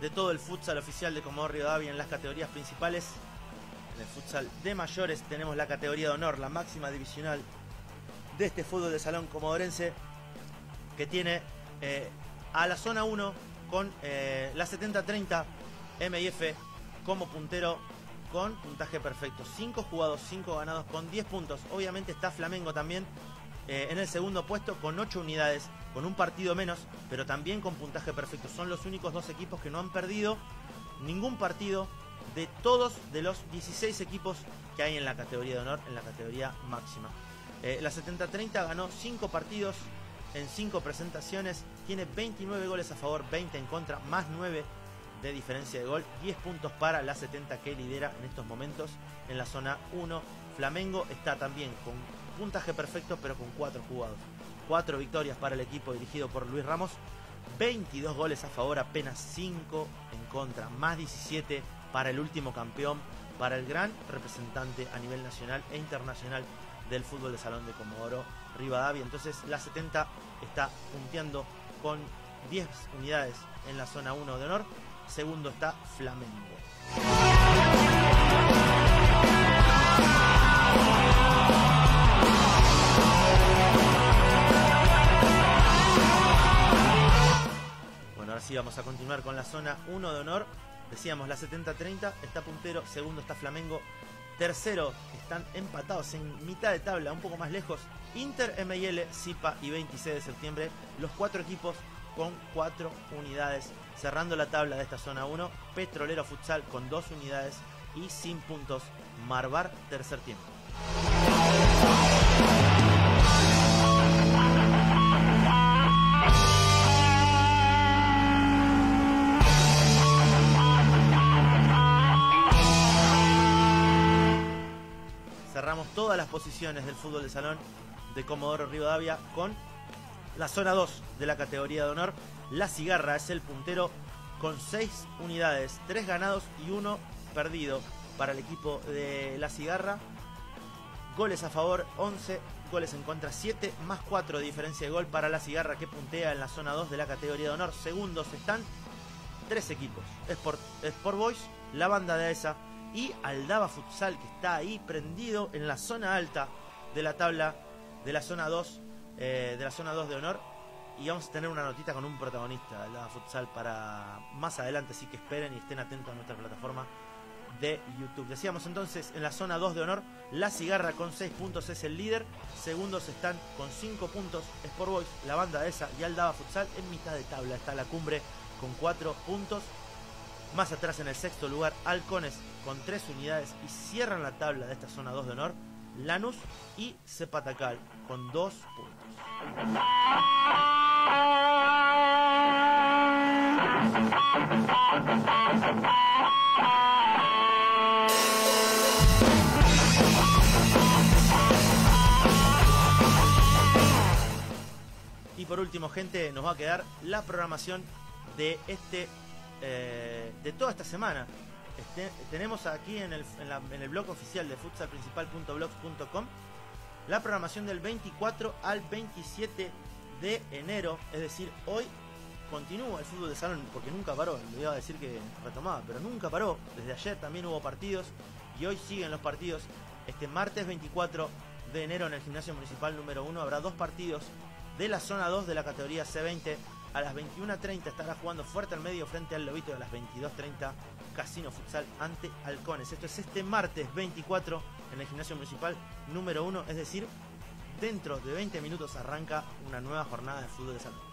de todo el futsal oficial de Comodoro Rivadavia en las categorías principales, en el futsal de mayores tenemos la categoría de honor, la máxima divisional de este fútbol de salón comodorense, que tiene eh, a la zona 1 con eh, la 70-30 MIF como puntero con puntaje perfecto. 5 jugados, 5 ganados con 10 puntos. Obviamente está Flamengo también eh, en el segundo puesto con 8 unidades con un partido menos, pero también con puntaje perfecto. Son los únicos dos equipos que no han perdido ningún partido de todos de los 16 equipos que hay en la categoría de honor, en la categoría máxima. Eh, la 70-30 ganó 5 partidos en 5 presentaciones, tiene 29 goles a favor, 20 en contra, más 9 de diferencia de gol, 10 puntos para la 70 que lidera en estos momentos en la zona 1. Flamengo está también con puntaje perfecto, pero con 4 jugados. 4 victorias para el equipo dirigido por Luis Ramos. 22 goles a favor, apenas 5 en contra. Más 17 para el último campeón, para el gran representante a nivel nacional e internacional del fútbol de salón de Comodoro Rivadavia. Entonces la 70 está punteando con 10 unidades en la zona 1 de honor. Segundo está Flamengo. Vamos a continuar con la zona 1 de honor. Decíamos la 70-30, está puntero, segundo está Flamengo, tercero están empatados en mitad de tabla, un poco más lejos. Inter, MIL, Zipa y 26 de septiembre, los cuatro equipos con cuatro unidades. Cerrando la tabla de esta zona 1, Petrolero Futsal con dos unidades y sin puntos, Marbar tercer tiempo. Todas las posiciones del fútbol de salón de Comodoro Rivadavia con la zona 2 de la categoría de honor. La Cigarra es el puntero con 6 unidades, 3 ganados y 1 perdido para el equipo de La Cigarra. Goles a favor 11, goles en contra 7, más 4 de diferencia de gol para La Cigarra que puntea en la zona 2 de la categoría de honor. Segundos están tres equipos. Sport, Sport Boys, la banda de esa y Aldaba Futsal, que está ahí prendido en la zona alta de la tabla de la zona 2, eh, de la zona 2 de honor. Y vamos a tener una notita con un protagonista de Aldaba Futsal para más adelante, así que esperen y estén atentos a nuestra plataforma de YouTube. Decíamos entonces en la zona 2 de honor, La Cigarra con 6 puntos es el líder, segundos están con 5 puntos Sport Boys, la banda esa y Aldaba Futsal en mitad de tabla está la cumbre con 4 puntos. Más atrás en el sexto lugar, Halcones con tres unidades y cierran la tabla de esta zona 2 de honor, Lanús y Cepatacal con dos puntos. Y por último, gente, nos va a quedar la programación de este eh, de toda esta semana. Este, tenemos aquí en el, en, el, blog oficial de futsalprincipal.blogs.com la programación del 24 al 27 de enero, es decir, hoy continúa el fútbol de salón porque nunca paró, le iba a decir que retomaba, pero nunca paró. Desde ayer también hubo partidos y hoy siguen los partidos. Este martes 24 de enero en el gimnasio municipal número 1 habrá dos partidos de la zona 2 de la categoría C20 A las 21.30 estará jugando fuerte al medio frente al Lobito. A las 22.30 Casino Futsal ante Halcones. Esto es este martes 24 en el gimnasio municipal número 1. Es decir, dentro de 20 minutos arranca una nueva jornada de fútbol de. También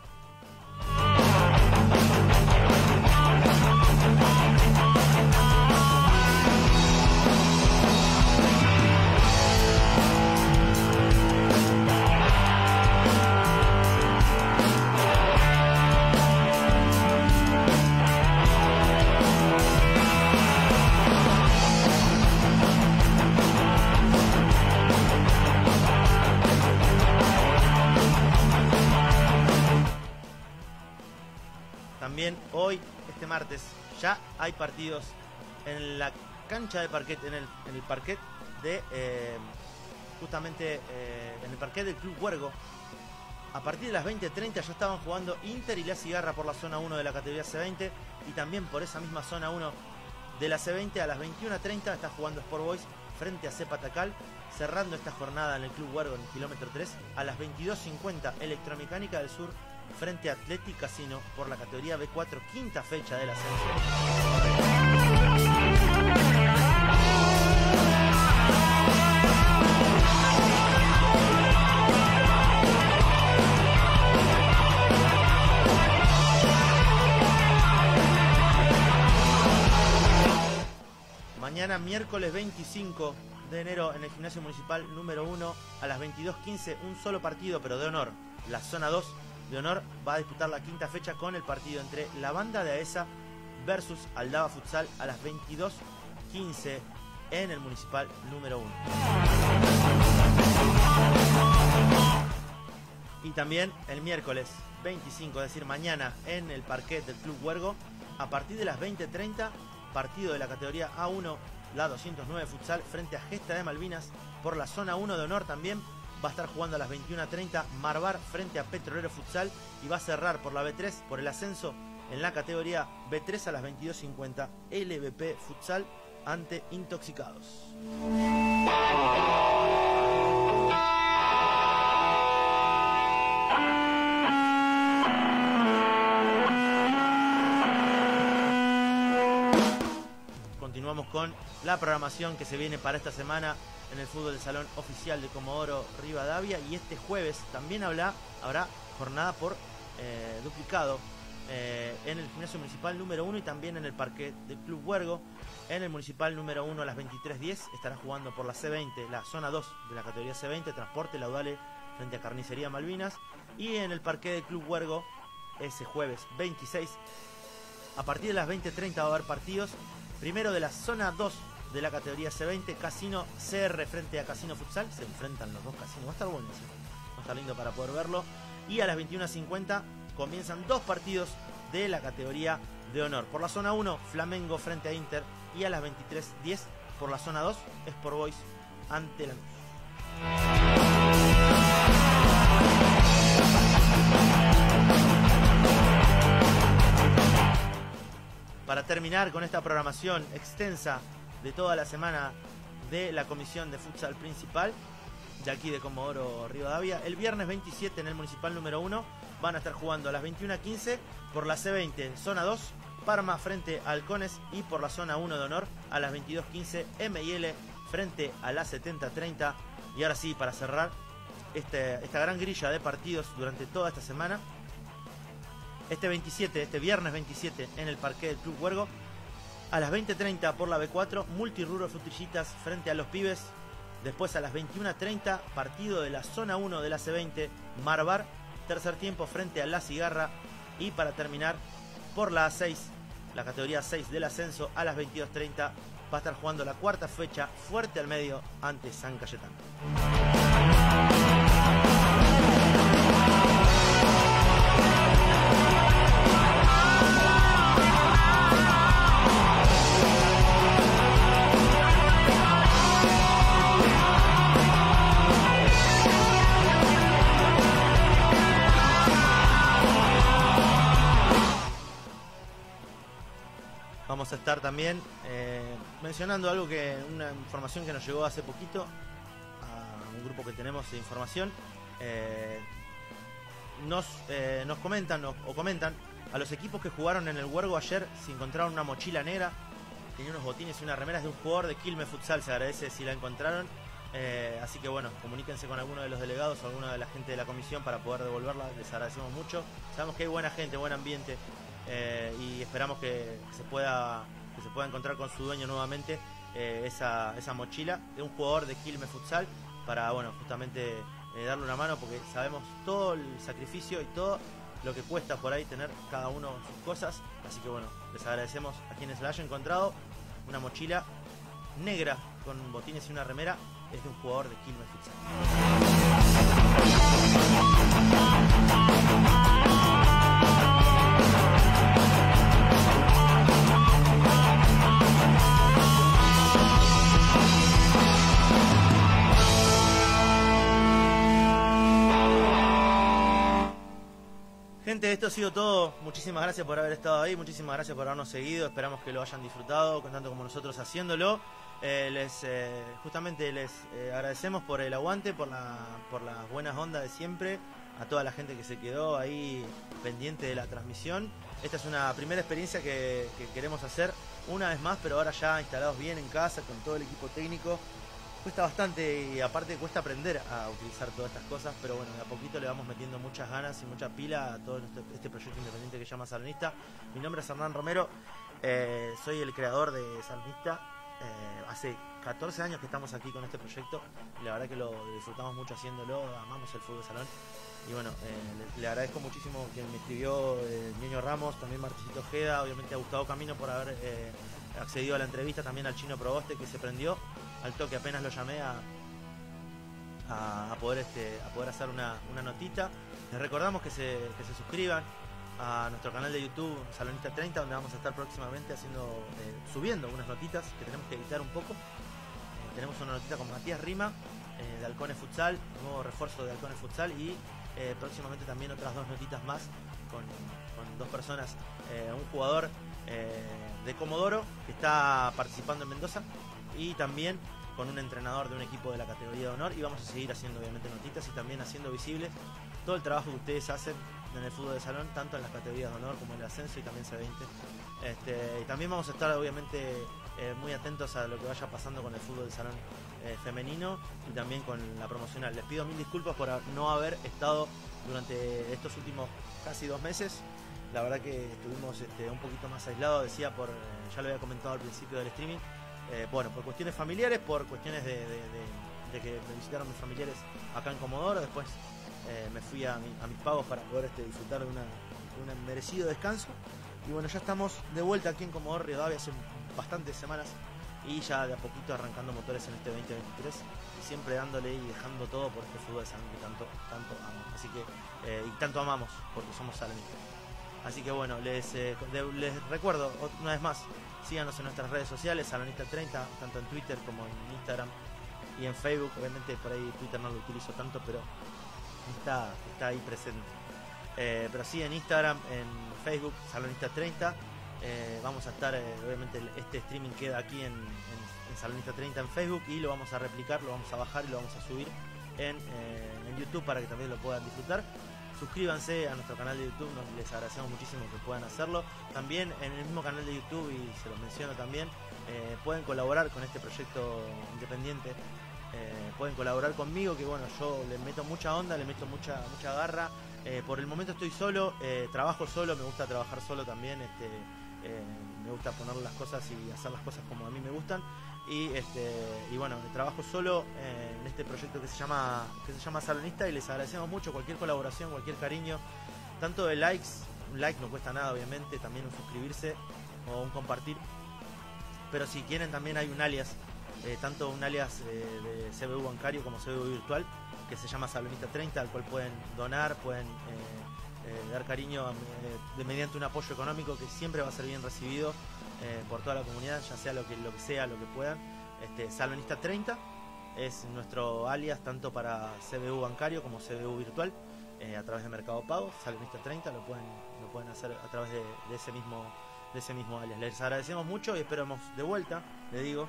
martes, ya hay partidos en la cancha de parquet, en el, en el parquet de eh, justamente eh, en el parquet del Club Huergo. A partir de las 20.30 ya estaban jugando Inter y La Cigarra por la zona 1 de la categoría C20 y también por esa misma zona 1 de la C20 a las 21.30 está jugando Sport Boys frente a Cepa Tacal, cerrando esta jornada en el Club Huergo en el kilómetro 3 a las 22.50 Electromecánica del Sur frente a Athletic Casino por la categoría B4, quinta fecha del ascenso. Mañana miércoles 25 de enero en el gimnasio municipal número 1 a las 22.15 un solo partido pero de honor, la zona 2 de honor va a disputar la quinta fecha con el partido entre la banda de AESA versus Aldaba Futsal a las 22.15 en el municipal número 1. Y también el miércoles 25, es decir, mañana en el parquet del Club Huergo, a partir de las 20.30, partido de la categoría A1, la 209 Futsal, frente a Gesta de Malvinas, por la zona 1 de honor también, va a estar jugando a las 21.30 Marbar frente a Petrolero Futsal y va a cerrar por la B3 por el ascenso en la categoría B3 a las 22.50 LVP Futsal ante Intoxicados. Continuamos con la programación que se viene para esta semana en el fútbol del salón oficial de Comodoro Rivadavia y este jueves también habrá, habrá jornada por eh, duplicado eh, en el gimnasio municipal número 1 y también en el parque del Club Huergo. En el municipal número 1 a las 23.10 estará jugando por la C20, la zona 2 de la categoría C20, transporte laudale frente a Carnicería Malvinas. Y en el parque del Club Huergo ese jueves 26 a partir de las 20.30 va a haber partidos. Primero de la zona 2 de la categoría C20, Casino CR frente a Casino Futsal. Se enfrentan los dos casinos. Va a estar bueno, va a estar lindo para poder verlo. Y a las 21.50 comienzan dos partidos de la categoría de honor. Por la zona 1, Flamengo frente a Inter. Y a las 23.10 por la zona 2, Sport Boys ante la Para terminar con esta programación extensa de toda la semana de la comisión de futsal principal de aquí de Comodoro Rivadavia. El viernes 27 en el municipal número 1 van a estar jugando a las 21.15 por la C20 zona 2 Parma frente a Halcones y por la zona 1 de honor a las 22.15 ML frente a la 70.30 y ahora sí para cerrar este, esta gran grilla de partidos durante toda esta semana este 27, este viernes 27 en el parque del Club Huergo a las 20.30 por la B4, Multiruro Frutrillitas frente a los pibes. Después a las 21.30, partido de la zona 1 de la C20, Marbar, tercer tiempo frente a La Cigarra. Y para terminar, por la A6, la categoría 6 del ascenso, a las 22.30 va a estar jugando la cuarta fecha fuerte al medio ante San Cayetano. Vamos a estar también eh, mencionando algo que, una información que nos llegó hace poquito a un grupo que tenemos de información. Eh, nos, eh, nos comentan o, comentan a los equipos que jugaron en el Huergo ayer si encontraron una mochila negra, tenía unos botines y unas remeras de un jugador de Quilme Futsal, se agradece si la encontraron. Así que bueno, comuníquense con alguno de los delegados o alguna de la gente de la comisión para poder devolverla, les agradecemos mucho. Sabemos que hay buena gente, buen ambiente eh, y esperamos que se pueda que se pueda encontrar con su dueño nuevamente eh, esa, esa mochila de un jugador de Quilme Futsal para bueno justamente eh, darle una mano porque sabemos todo el sacrificio y todo lo que cuesta por ahí tener cada uno sus cosas. Así que bueno, les agradecemos a quienes la hayan encontrado. Una mochila negra con botines y una remera es de un jugador de Quilmes Futsal. Esto ha sido todo. Muchísimas gracias por haber estado ahí, muchísimas gracias por habernos seguido. Esperamos que lo hayan disfrutado, tanto como nosotros haciéndolo. Eh, les eh, justamente les eh, agradecemos por el aguante, por la, por las buenas ondas de siempre, a toda la gente que se quedó ahí pendiente de la transmisión. Esta es una primera experiencia que queremos hacer una vez más, pero ahora ya instalados bien en casa con todo el equipo técnico. Cuesta bastante y aparte cuesta aprender a utilizar todas estas cosas, pero bueno, de a poquito le vamos metiendo muchas ganas y mucha pila a todo este, este proyecto independiente que se llama Salonista. Mi nombre es Hernán Romero, eh, soy el creador de Salonista. Eh, hace 14 años que estamos aquí con este proyecto y la verdad que lo disfrutamos mucho haciéndolo, amamos el fútbol de salón. Y bueno, eh, le, agradezco muchísimo quien me escribió, Ñoño Ramos, también Marticito Ojeda, obviamente a Gustavo Camino por haber accedido a la entrevista, también al Chino Proboste que se prendió al toque apenas lo llamé a, a, poder este, a poder hacer una, una, notita. Les recordamos que se, que se suscriban a nuestro canal de YouTube Salonista 30 donde vamos a estar próximamente haciendo eh, subiendo unas notitas que tenemos que editar un poco. Eh, tenemos una notita con Matías Rima eh, de Halcones Futsal, nuevo refuerzo de Halcones Futsal y próximamente también otras dos notitas más con, con dos personas, un jugador de Comodoro que está participando en Mendoza y también con un entrenador de un equipo de la categoría de honor y vamos a seguir haciendo obviamente notitas y también haciendo visibles todo el trabajo que ustedes hacen en el fútbol de salón, tanto en las categorías de honor como en el ascenso y también C20. Este, y también vamos a estar obviamente eh, muy atentos a lo que vaya pasando con el fútbol de salón eh, femenino y también con la promocional. Les pido mil disculpas por no haber estado durante estos últimos casi dos meses. La verdad que estuvimos este, un poquito más aislados, decía por, eh, ya lo había comentado al principio del streaming, eh, bueno, por cuestiones familiares, por cuestiones de, que me visitaron mis familiares acá en Comodoro, después eh, me fui a, mi, a, mis pagos para poder este, disfrutar de un merecido descanso. Y bueno, ya estamos de vuelta aquí en Comodoro Rivadavia hace bastantes semanas y ya de a poquito arrancando motores en este 2023 y siempre dándole y dejando todo por este fútbol de salón que tanto, tanto amo. Así que, eh, y tanto amamos porque somos salonistas. Así que bueno, les, eh, les recuerdo una vez más, síganos en nuestras redes sociales, Salonista30, tanto en Twitter como en Instagram y en Facebook. Obviamente por ahí Twitter no lo utilizo tanto, pero está, está ahí presente. Eh, pero sí en Instagram, en Facebook, Salonista30. Eh, vamos a estar, obviamente este streaming queda aquí en, en, en, Salonista30 en Facebook y lo vamos a replicar, lo vamos a bajar y lo vamos a subir en YouTube para que también lo puedan disfrutar suscríbanse a nuestro canal de YouTube, les agradecemos muchísimo que puedan hacerlo. También en el mismo canal de YouTube, y se lo menciono también, eh, pueden colaborar con este proyecto independiente. Eh, pueden colaborar conmigo, que bueno, yo le meto mucha onda, le meto mucha, mucha garra. Eh, por el momento estoy solo, trabajo solo, me gusta trabajar solo también. Este, me gusta poner las cosas y hacer las cosas como a mí me gustan y este y bueno trabajo solo en este proyecto que se llama que se llama Salonista y les agradecemos mucho cualquier colaboración cualquier cariño tanto de likes un like no cuesta nada obviamente también un suscribirse o un compartir pero si quieren también hay un alias eh, tanto un alias eh, de CBU bancario como CBU virtual que se llama Salonista 30 al cual pueden donar pueden eh, eh, dar cariño mediante un apoyo económico que siempre va a ser bien recibido eh, por toda la comunidad, ya sea lo que, lo que sea, lo que puedan. Este, Salonista 30 es nuestro alias tanto para CBU bancario como CBU virtual eh, a través de Mercado Pago. Salonista 30 lo pueden, lo pueden hacer a través de, ese mismo, de ese mismo alias. Les agradecemos mucho y esperamos de vuelta, le digo.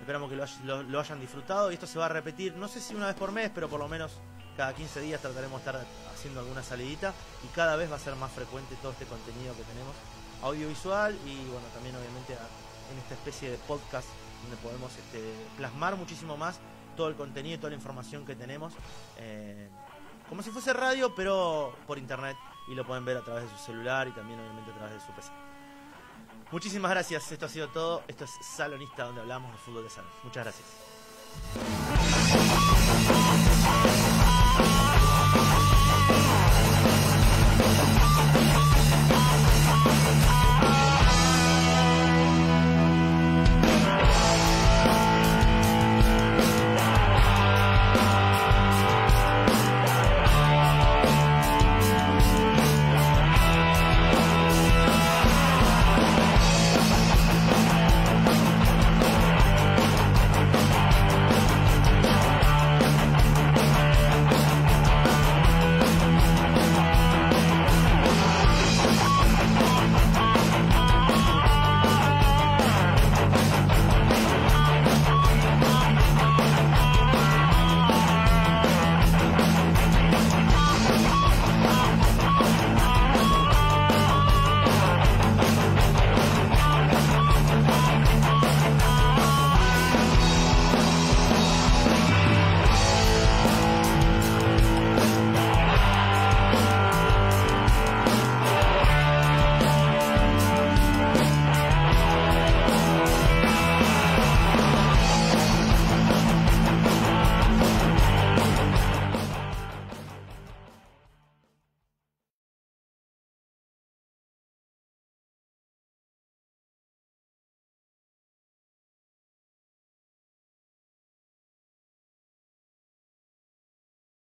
Esperamos que lo, lo, lo hayan disfrutado y esto se va a repetir, no sé si una vez por mes, pero por lo menos cada 15 días trataremos de estar haciendo alguna salidita y cada vez va a ser más frecuente todo este contenido que tenemos audiovisual y bueno, también obviamente en esta especie de podcast donde podemos este, plasmar muchísimo más todo el contenido y toda la información que tenemos. Eh, como si fuese radio, pero por internet y lo pueden ver a través de su celular y también obviamente a través de su PC. Muchísimas gracias, esto ha sido todo. Esto es Salonista, donde hablamos de fútbol de salón. Muchas gracias.